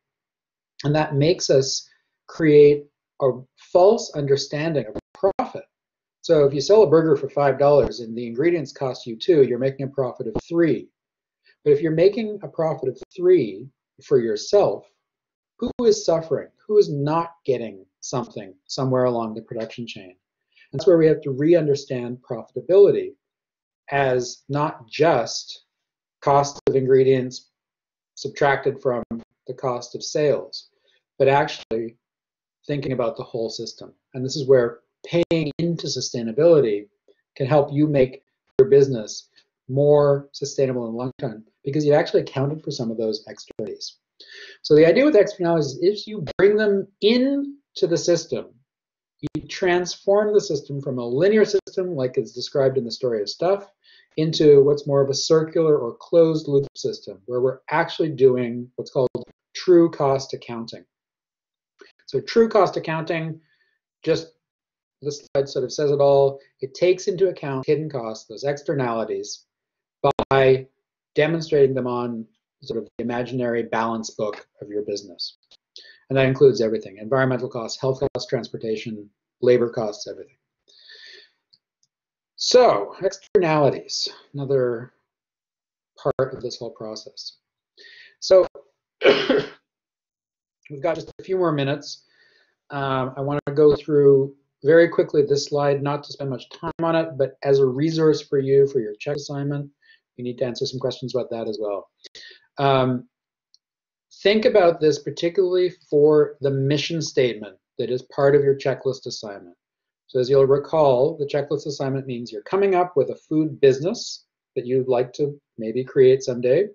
And that makes us create a false understanding of profit. So if you sell a burger for $5 and the ingredients cost you two, you're making a profit of three. But if you're making a profit of three for yourself, who is suffering? Who is not getting something somewhere along the production chain? And that's where we have to re-understand profitability as not just cost of ingredients subtracted from the cost of sales, but actually thinking about the whole system. And this is where paying into sustainability can help you make your business more sustainable in the long term because you've actually accounted for some of those externalities. So the idea with externalities is if you bring them into the system, you transform the system from a linear system, like is described in the story of stuff, into what's more of a circular or closed loop system, where we're actually doing what's called true cost accounting. So true cost accounting, just this slide sort of says it all. It takes into account hidden costs, those externalities, by demonstrating them on sort of the imaginary balance book of your business. And that includes everything, environmental costs, health costs, transportation, labor costs, everything. So, externalities, another part of this whole process. So, [CLEARS THROAT] we've got just a few more minutes. Um, I want to go through very quickly this slide, not to spend much time on it, but as a resource for you for your check assignment. You need to answer some questions about that as well. Um, think about this particularly for the mission statement that is part of your checklist assignment. So as you'll recall, the checklist assignment means you're coming up with a food business that you'd like to maybe create someday.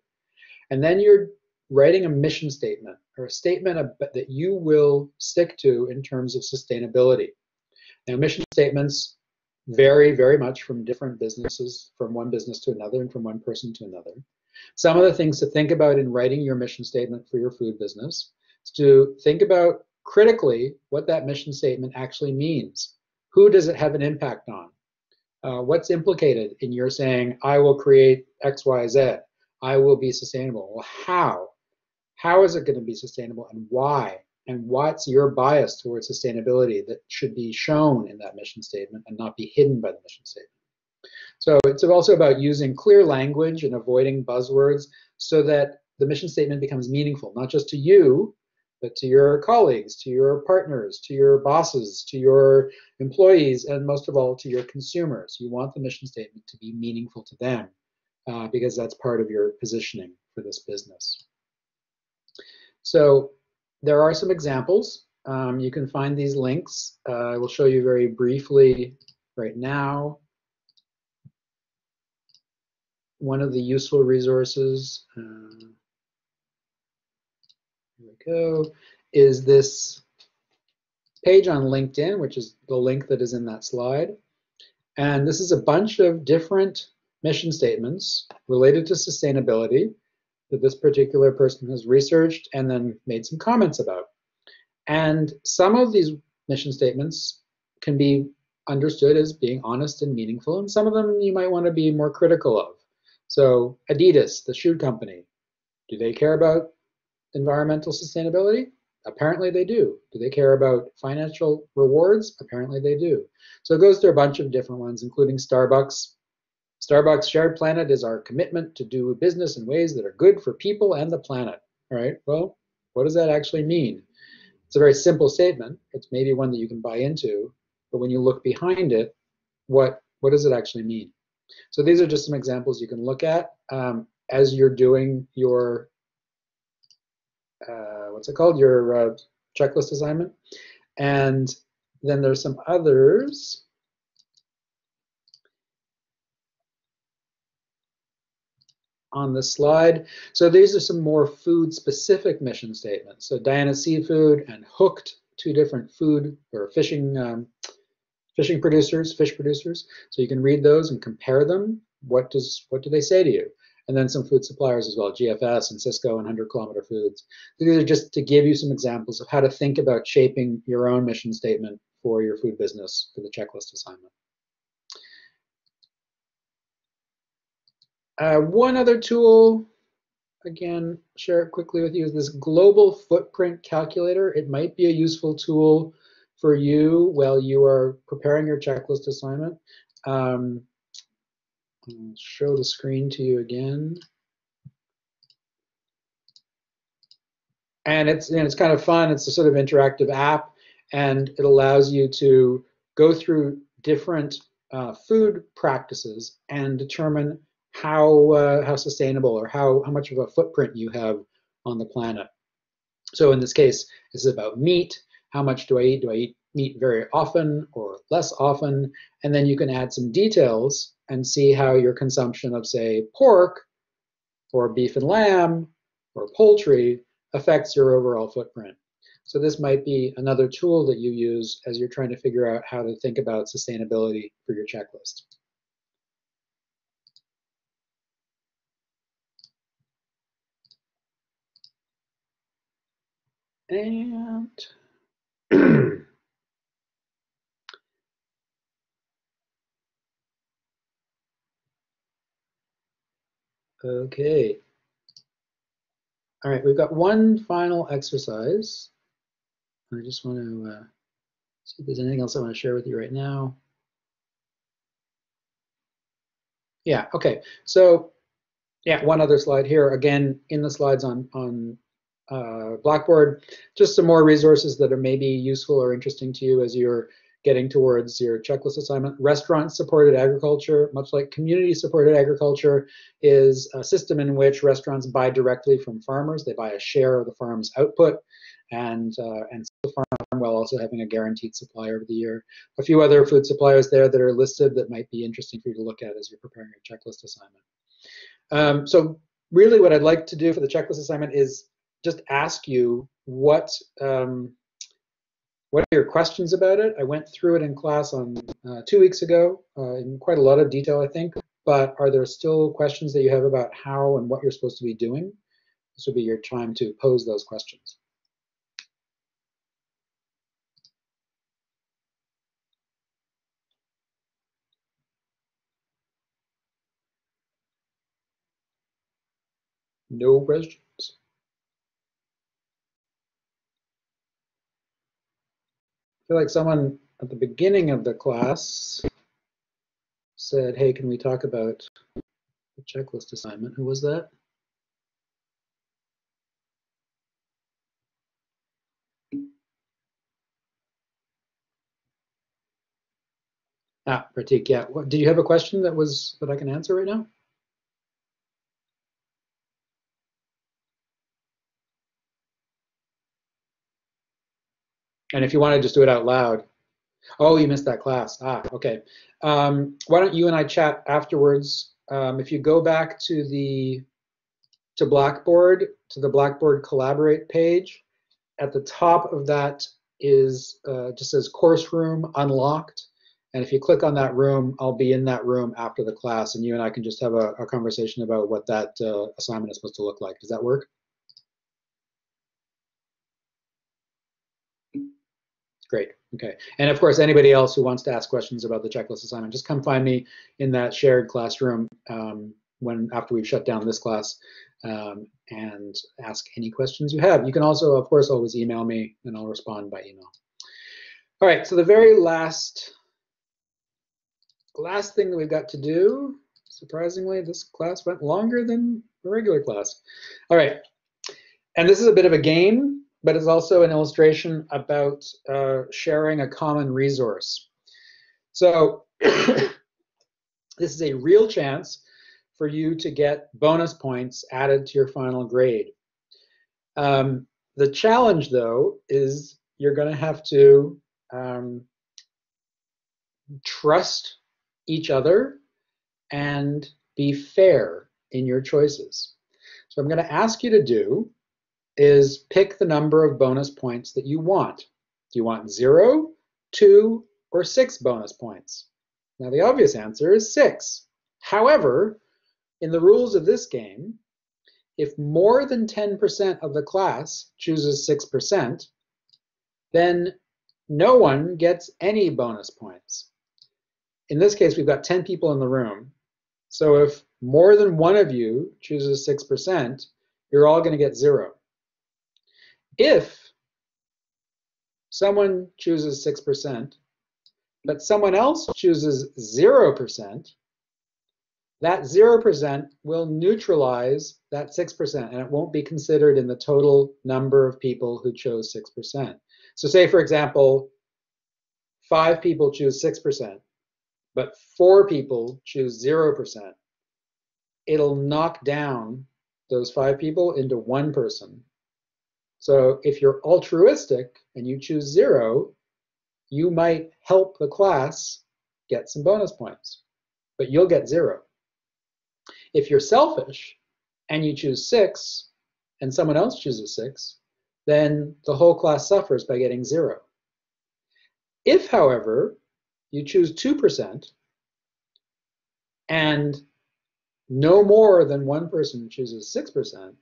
And then you're writing a mission statement or a statement that you will stick to in terms of sustainability. Now, mission statements vary very much from different businesses, from one business to another, and from one person to another. Some of the things to think about in writing your mission statement for your food business is to think about critically what that mission statement actually means. Who does it have an impact on? Uh, what's implicated in your saying, I will create X, Y, Z, I will be sustainable? Well, how? How is it going to be sustainable and why? And what's your bias towards sustainability that should be shown in that mission statement and not be hidden by the mission statement? So it's also about using clear language and avoiding buzzwords so that the mission statement becomes meaningful, not just to you, but to your colleagues, to your partners, to your bosses, to your employees, and most of all, to your consumers. You want the mission statement to be meaningful to them uh, because that's part of your positioning for this business. So there are some examples. Um, you can find these links. Uh, I will show you very briefly right now. One of the useful resources, uh, here we go, is this page on LinkedIn, which is the link that is in that slide. And this is a bunch of different mission statements related to sustainability that this particular person has researched and then made some comments about. And some of these mission statements can be understood as being honest and meaningful, and some of them you might want to be more critical of. So Adidas, the shoe company, do they care about environmental sustainability? Apparently they do. Do they care about financial rewards? Apparently they do. So it goes through a bunch of different ones, including Starbucks. Starbucks Shared Planet is our commitment to do business in ways that are good for people and the planet. All right, well, what does that actually mean? It's a very simple statement. It's maybe one that you can buy into, but when you look behind it, what, what does it actually mean? So these are just some examples you can look at um, as you're doing your, uh, what's it called, your uh, checklist assignment. And then there's some others. on the slide. So these are some more food specific mission statements. So Diana Seafood and Hooked, two different food or fishing um, fishing producers, fish producers. So you can read those and compare them. What does what do they say to you? And then some food suppliers as well, GFS and Sysco and 100 Kilometer Foods. These are just to give you some examples of how to think about shaping your own mission statement for your food business for the checklist assignment. Uh, one other tool, again, share it quickly with you, is this global footprint calculator. It might be a useful tool for you while you are preparing your checklist assignment. Um, I'll show the screen to you again. And it's, and it's kind of fun. It's a sort of interactive app, and it allows you to go through different uh, food practices and determine how uh, how sustainable or how how much of a footprint you have on the planet. So in this case, this is about meat. How much do I eat? Do I eat meat very often or less often? And then you can add some details and see how your consumption of, say, pork or beef and lamb or poultry affects your overall footprint. So this might be another tool that you use as you're trying to figure out how to think about sustainability for your checklist. And [CLEARS THROAT] okay. All right, we've got one final exercise. I just want to uh, see if there's anything else I want to share with you right now. Yeah, okay. So yeah, one other slide here. Again, in the slides on, on uh, Blackboard, just some more resources that are maybe useful or interesting to you as you're getting towards your checklist assignment. Restaurant supported agriculture, much like community supported agriculture, is a system in which restaurants buy directly from farmers. They buy a share of the farm's output and uh, and the farm while also having a guaranteed supply over the year. A few other food suppliers there that are listed that might be interesting for you to look at as you're preparing your checklist assignment. Um, so really what I'd like to do for the checklist assignment is just ask you what um, what are your questions about it? I went through it in class on uh, two weeks ago uh, in quite a lot of detail, I think. But are there still questions that you have about how and what you're supposed to be doing? This would be your time to pose those questions. No questions. Feel like someone at the beginning of the class said, hey, can we talk about the checklist assignment? Who was that? Ah, Pratik, yeah. What, did you have a question that was that I can answer right now? And if you want to just do it out loud. Oh, you missed that class. Ah, okay. Um, why don't you and I chat afterwards? Um, if you go back to the to Blackboard, to the Blackboard Collaborate page, at the top of that is uh, just says course room unlocked. And if you click on that room, I'll be in that room after the class, and you and I can just have a, a conversation about what that uh, assignment is supposed to look like. Does that work? Great. Okay. And of course, anybody else who wants to ask questions about the checklist assignment, just come find me in that shared classroom um, when after we've shut down this class um, and ask any questions you have. You can also, of course, always email me and I'll respond by email. All right. So the very last last thing that we've got to do, surprisingly, this class went longer than the regular class. All right. And this is a bit of a game but it's also an illustration about uh, sharing a common resource. So [CLEARS THROAT] this is a real chance for you to get bonus points added to your final grade. Um, the challenge, though, is you're going to have to um, trust each other and be fair in your choices. So I'm going to ask you to do is pick the number of bonus points that you want. Do you want zero, two, or six bonus points? Now the obvious answer is six. However, in the rules of this game, if more than 10% of the class chooses 6%, then no one gets any bonus points. In this case, we've got 10 people in the room. So if more than one of you chooses 6%, you're all going to get zero. If someone chooses 6%, but someone else chooses 0%, that 0% will neutralize that 6%, and it won't be considered in the total number of people who chose 6%. So say, for example, five people choose 6%, but four people choose 0%. It'll knock down those five people into one person so if you're altruistic and you choose zero, you might help the class get some bonus points, but you'll get zero. If you're selfish and you choose six and someone else chooses six, then the whole class suffers by getting zero. If, however, you choose 2% and no more than one person chooses 6%,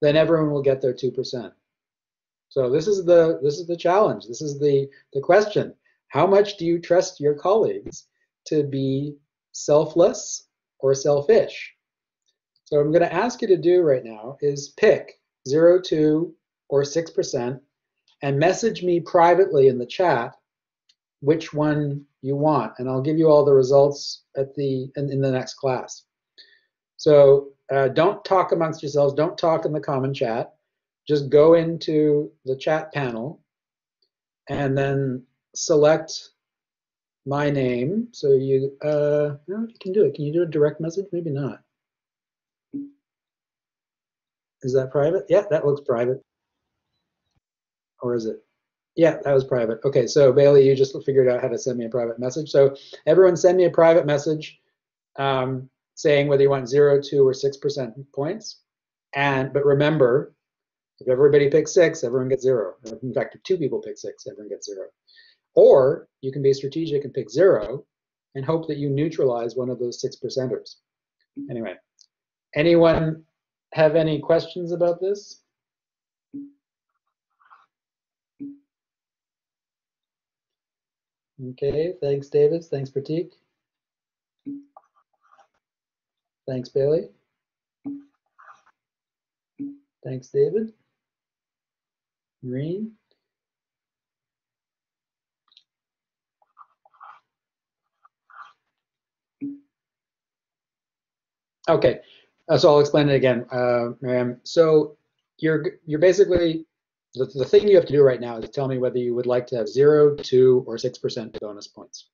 then everyone will get their 2%. So this is the this is the challenge. This is the the question. How much do you trust your colleagues to be selfless or selfish? So I'm going to ask you to do right now is pick 0, 2, or 6% and message me privately in the chat which one you want. And I'll give you all the results at the in, in the next class. So uh, don't talk amongst yourselves. Don't talk in the common chat just go into the chat panel and then select my name. So you, uh, no, you can do it. Can you do a direct message? Maybe not. Is that private? Yeah, that looks private. Or is it? Yeah, that was private. Okay, so Bailey, you just figured out how to send me a private message. So everyone send me a private message um, saying whether you want zero, two, or six percent points. And but remember, if everybody picks six, everyone gets zero. In fact, if two people pick six, everyone gets zero. Or you can be strategic and pick zero and hope that you neutralize one of those six percenters. Anyway, anyone have any questions about this? Okay, thanks, David. Thanks, Pratik. Thanks, Bailey. Thanks, David. Green. Okay, uh, so I'll explain it again, uh, Miriam. So you're you're basically the, the thing you have to do right now is tell me whether you would like to have zero, two, or six percent bonus points.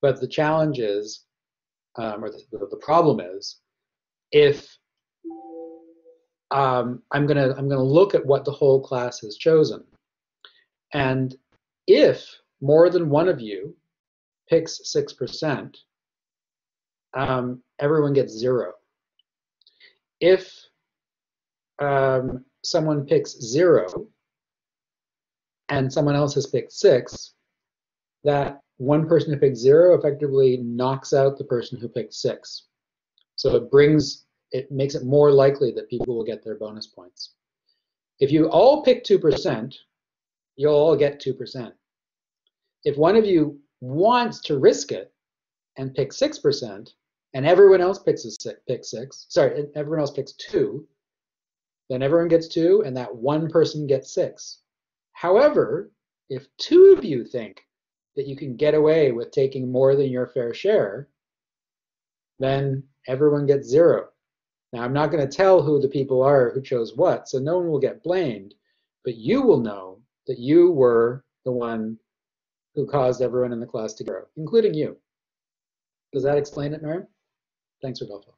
But the challenge is, um, or the, the problem is, if um, I'm gonna I'm gonna look at what the whole class has chosen, and if more than one of you picks six percent, um, everyone gets zero. If um, someone picks zero and someone else has picked six, that one person who picked zero effectively knocks out the person who picked six. So it brings, it makes it more likely that people will get their bonus points. If you all pick 2%, you'll all get 2%. If one of you wants to risk it and pick 6%, and everyone else picks six, pick six, sorry, everyone else picks two, then everyone gets two, and that one person gets six. However, if two of you think that you can get away with taking more than your fair share, then everyone gets zero. Now, I'm not going to tell who the people are who chose what, so no one will get blamed, but you will know that you were the one who caused everyone in the class to grow, including you. Does that explain it, Miriam? Thanks, Rodolfo.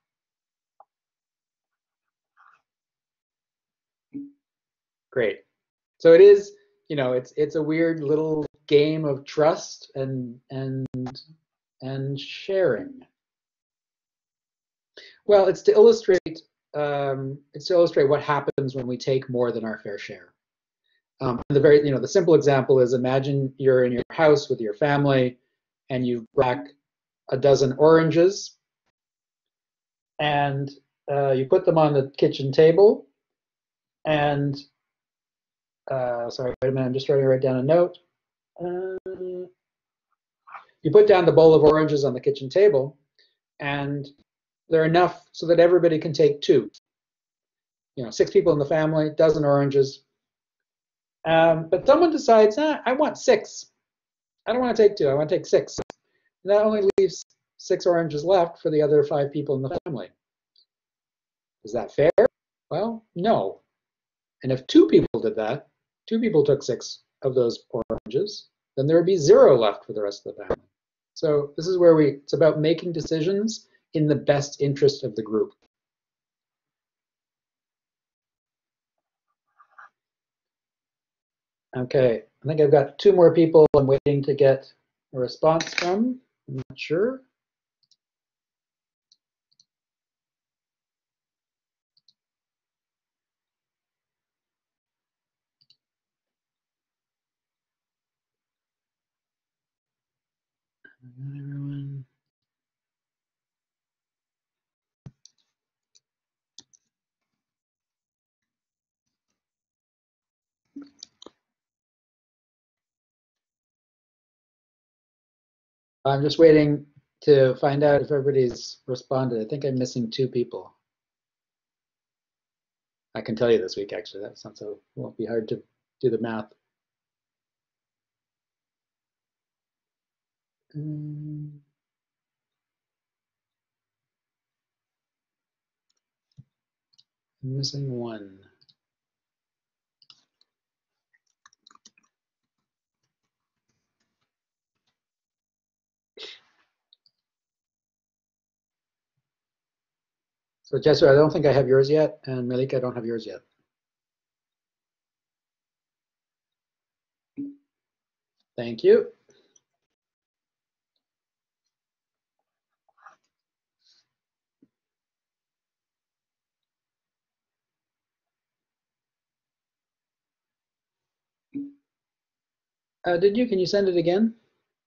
Great. So it is, you know, it's it's a weird little game of trust and and and sharing. Well, it's to illustrate um, it's to illustrate what happens when we take more than our fair share. Um, the very, you know, the simple example is imagine you're in your house with your family and you rack a dozen oranges and uh, you put them on the kitchen table and uh, sorry, wait a minute, I'm just trying to write down a note. Uh, you put down the bowl of oranges on the kitchen table and they're enough so that everybody can take two. You know, six people in the family, dozen oranges. Um, but someone decides, ah, I want six. I don't want to take two, I want to take six. And that only leaves six oranges left for the other five people in the family. Is that fair? Well, no. And if two people did that, two people took six of those oranges, then there would be zero left for the rest of the family. So this is where we, it's about making decisions in the best interest of the group. Okay, I think I've got two more people I'm waiting to get a response from. I'm not sure. everyone. I'm just waiting to find out if everybody's responded. I think I'm missing two people. I can tell you this week, actually. That's not so, won't be hard to do the math. Um, I'm missing one. So Jessica, I don't think I have yours yet, and Malika, I don't have yours yet. Thank you. Uh, did you? Can you send it again?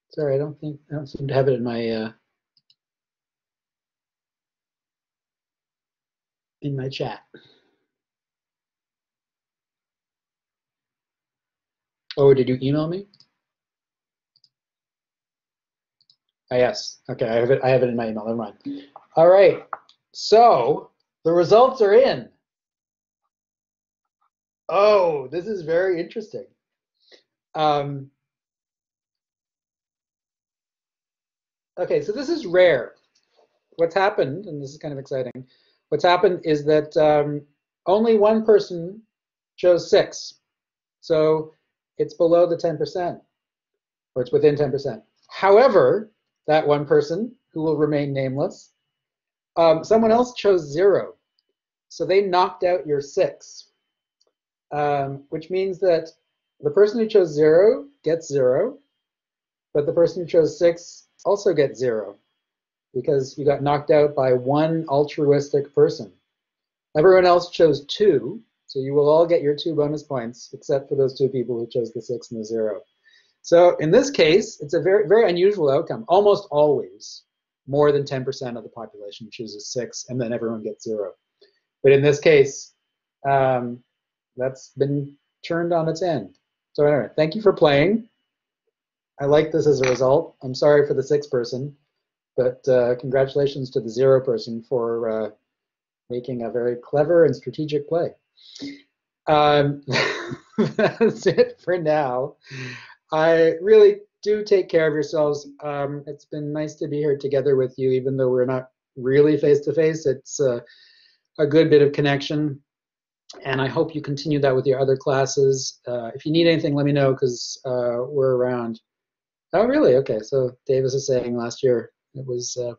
Sorry, I don't think I don't seem to have it in my uh, in my chat. Oh, did you email me? Ah, yes. Okay, I have it. I have it in my email. Never mind. All right. So the results are in. Oh, this is very interesting. Um, okay, so this is rare. What's happened, and this is kind of exciting, what's happened is that um, only one person chose six. So it's below the 10%, or it's within 10%. However, that one person, who will remain nameless, um, someone else chose zero. So they knocked out your six, um, which means that the person who chose zero gets zero, but the person who chose six also gets zero because you got knocked out by one altruistic person. Everyone else chose two, so you will all get your two bonus points except for those two people who chose the six and the zero. So in this case, it's a very, very unusual outcome. Almost always, more than 10% of the population chooses six, and then everyone gets zero. But in this case, um, that's been turned on its end. So anyway, thank you for playing. I like this as a result. I'm sorry for the six person, but uh, congratulations to the zero person for uh, making a very clever and strategic play. Um, [LAUGHS] that's it for now. I really do take care of yourselves. Um, it's been nice to be here together with you, even though we're not really face to face. It's uh, a good bit of connection and I hope you continue that with your other classes. Uh, if you need anything, let me know because uh, we're around. Oh, really? Okay. So Davis is saying last year it was uh,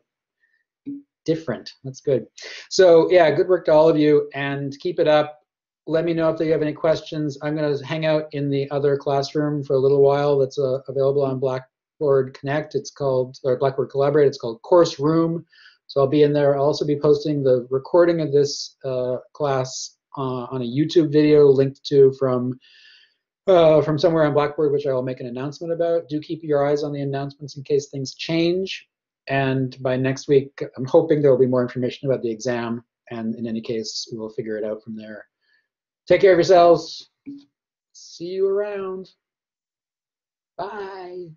different. That's good. So yeah, good work to all of you, and keep it up. Let me know if you have any questions. I'm going to hang out in the other classroom for a little while. That's uh, available on Blackboard Connect. It's called or Blackboard Collaborate. It's called Course Room. So I'll be in there. I'll also be posting the recording of this uh, class uh, on a YouTube video linked to from uh, from somewhere on Blackboard, which I will make an announcement about. Do keep your eyes on the announcements in case things change. And by next week, I'm hoping there will be more information about the exam. And in any case, we'll figure it out from there. Take care of yourselves. See you around. Bye.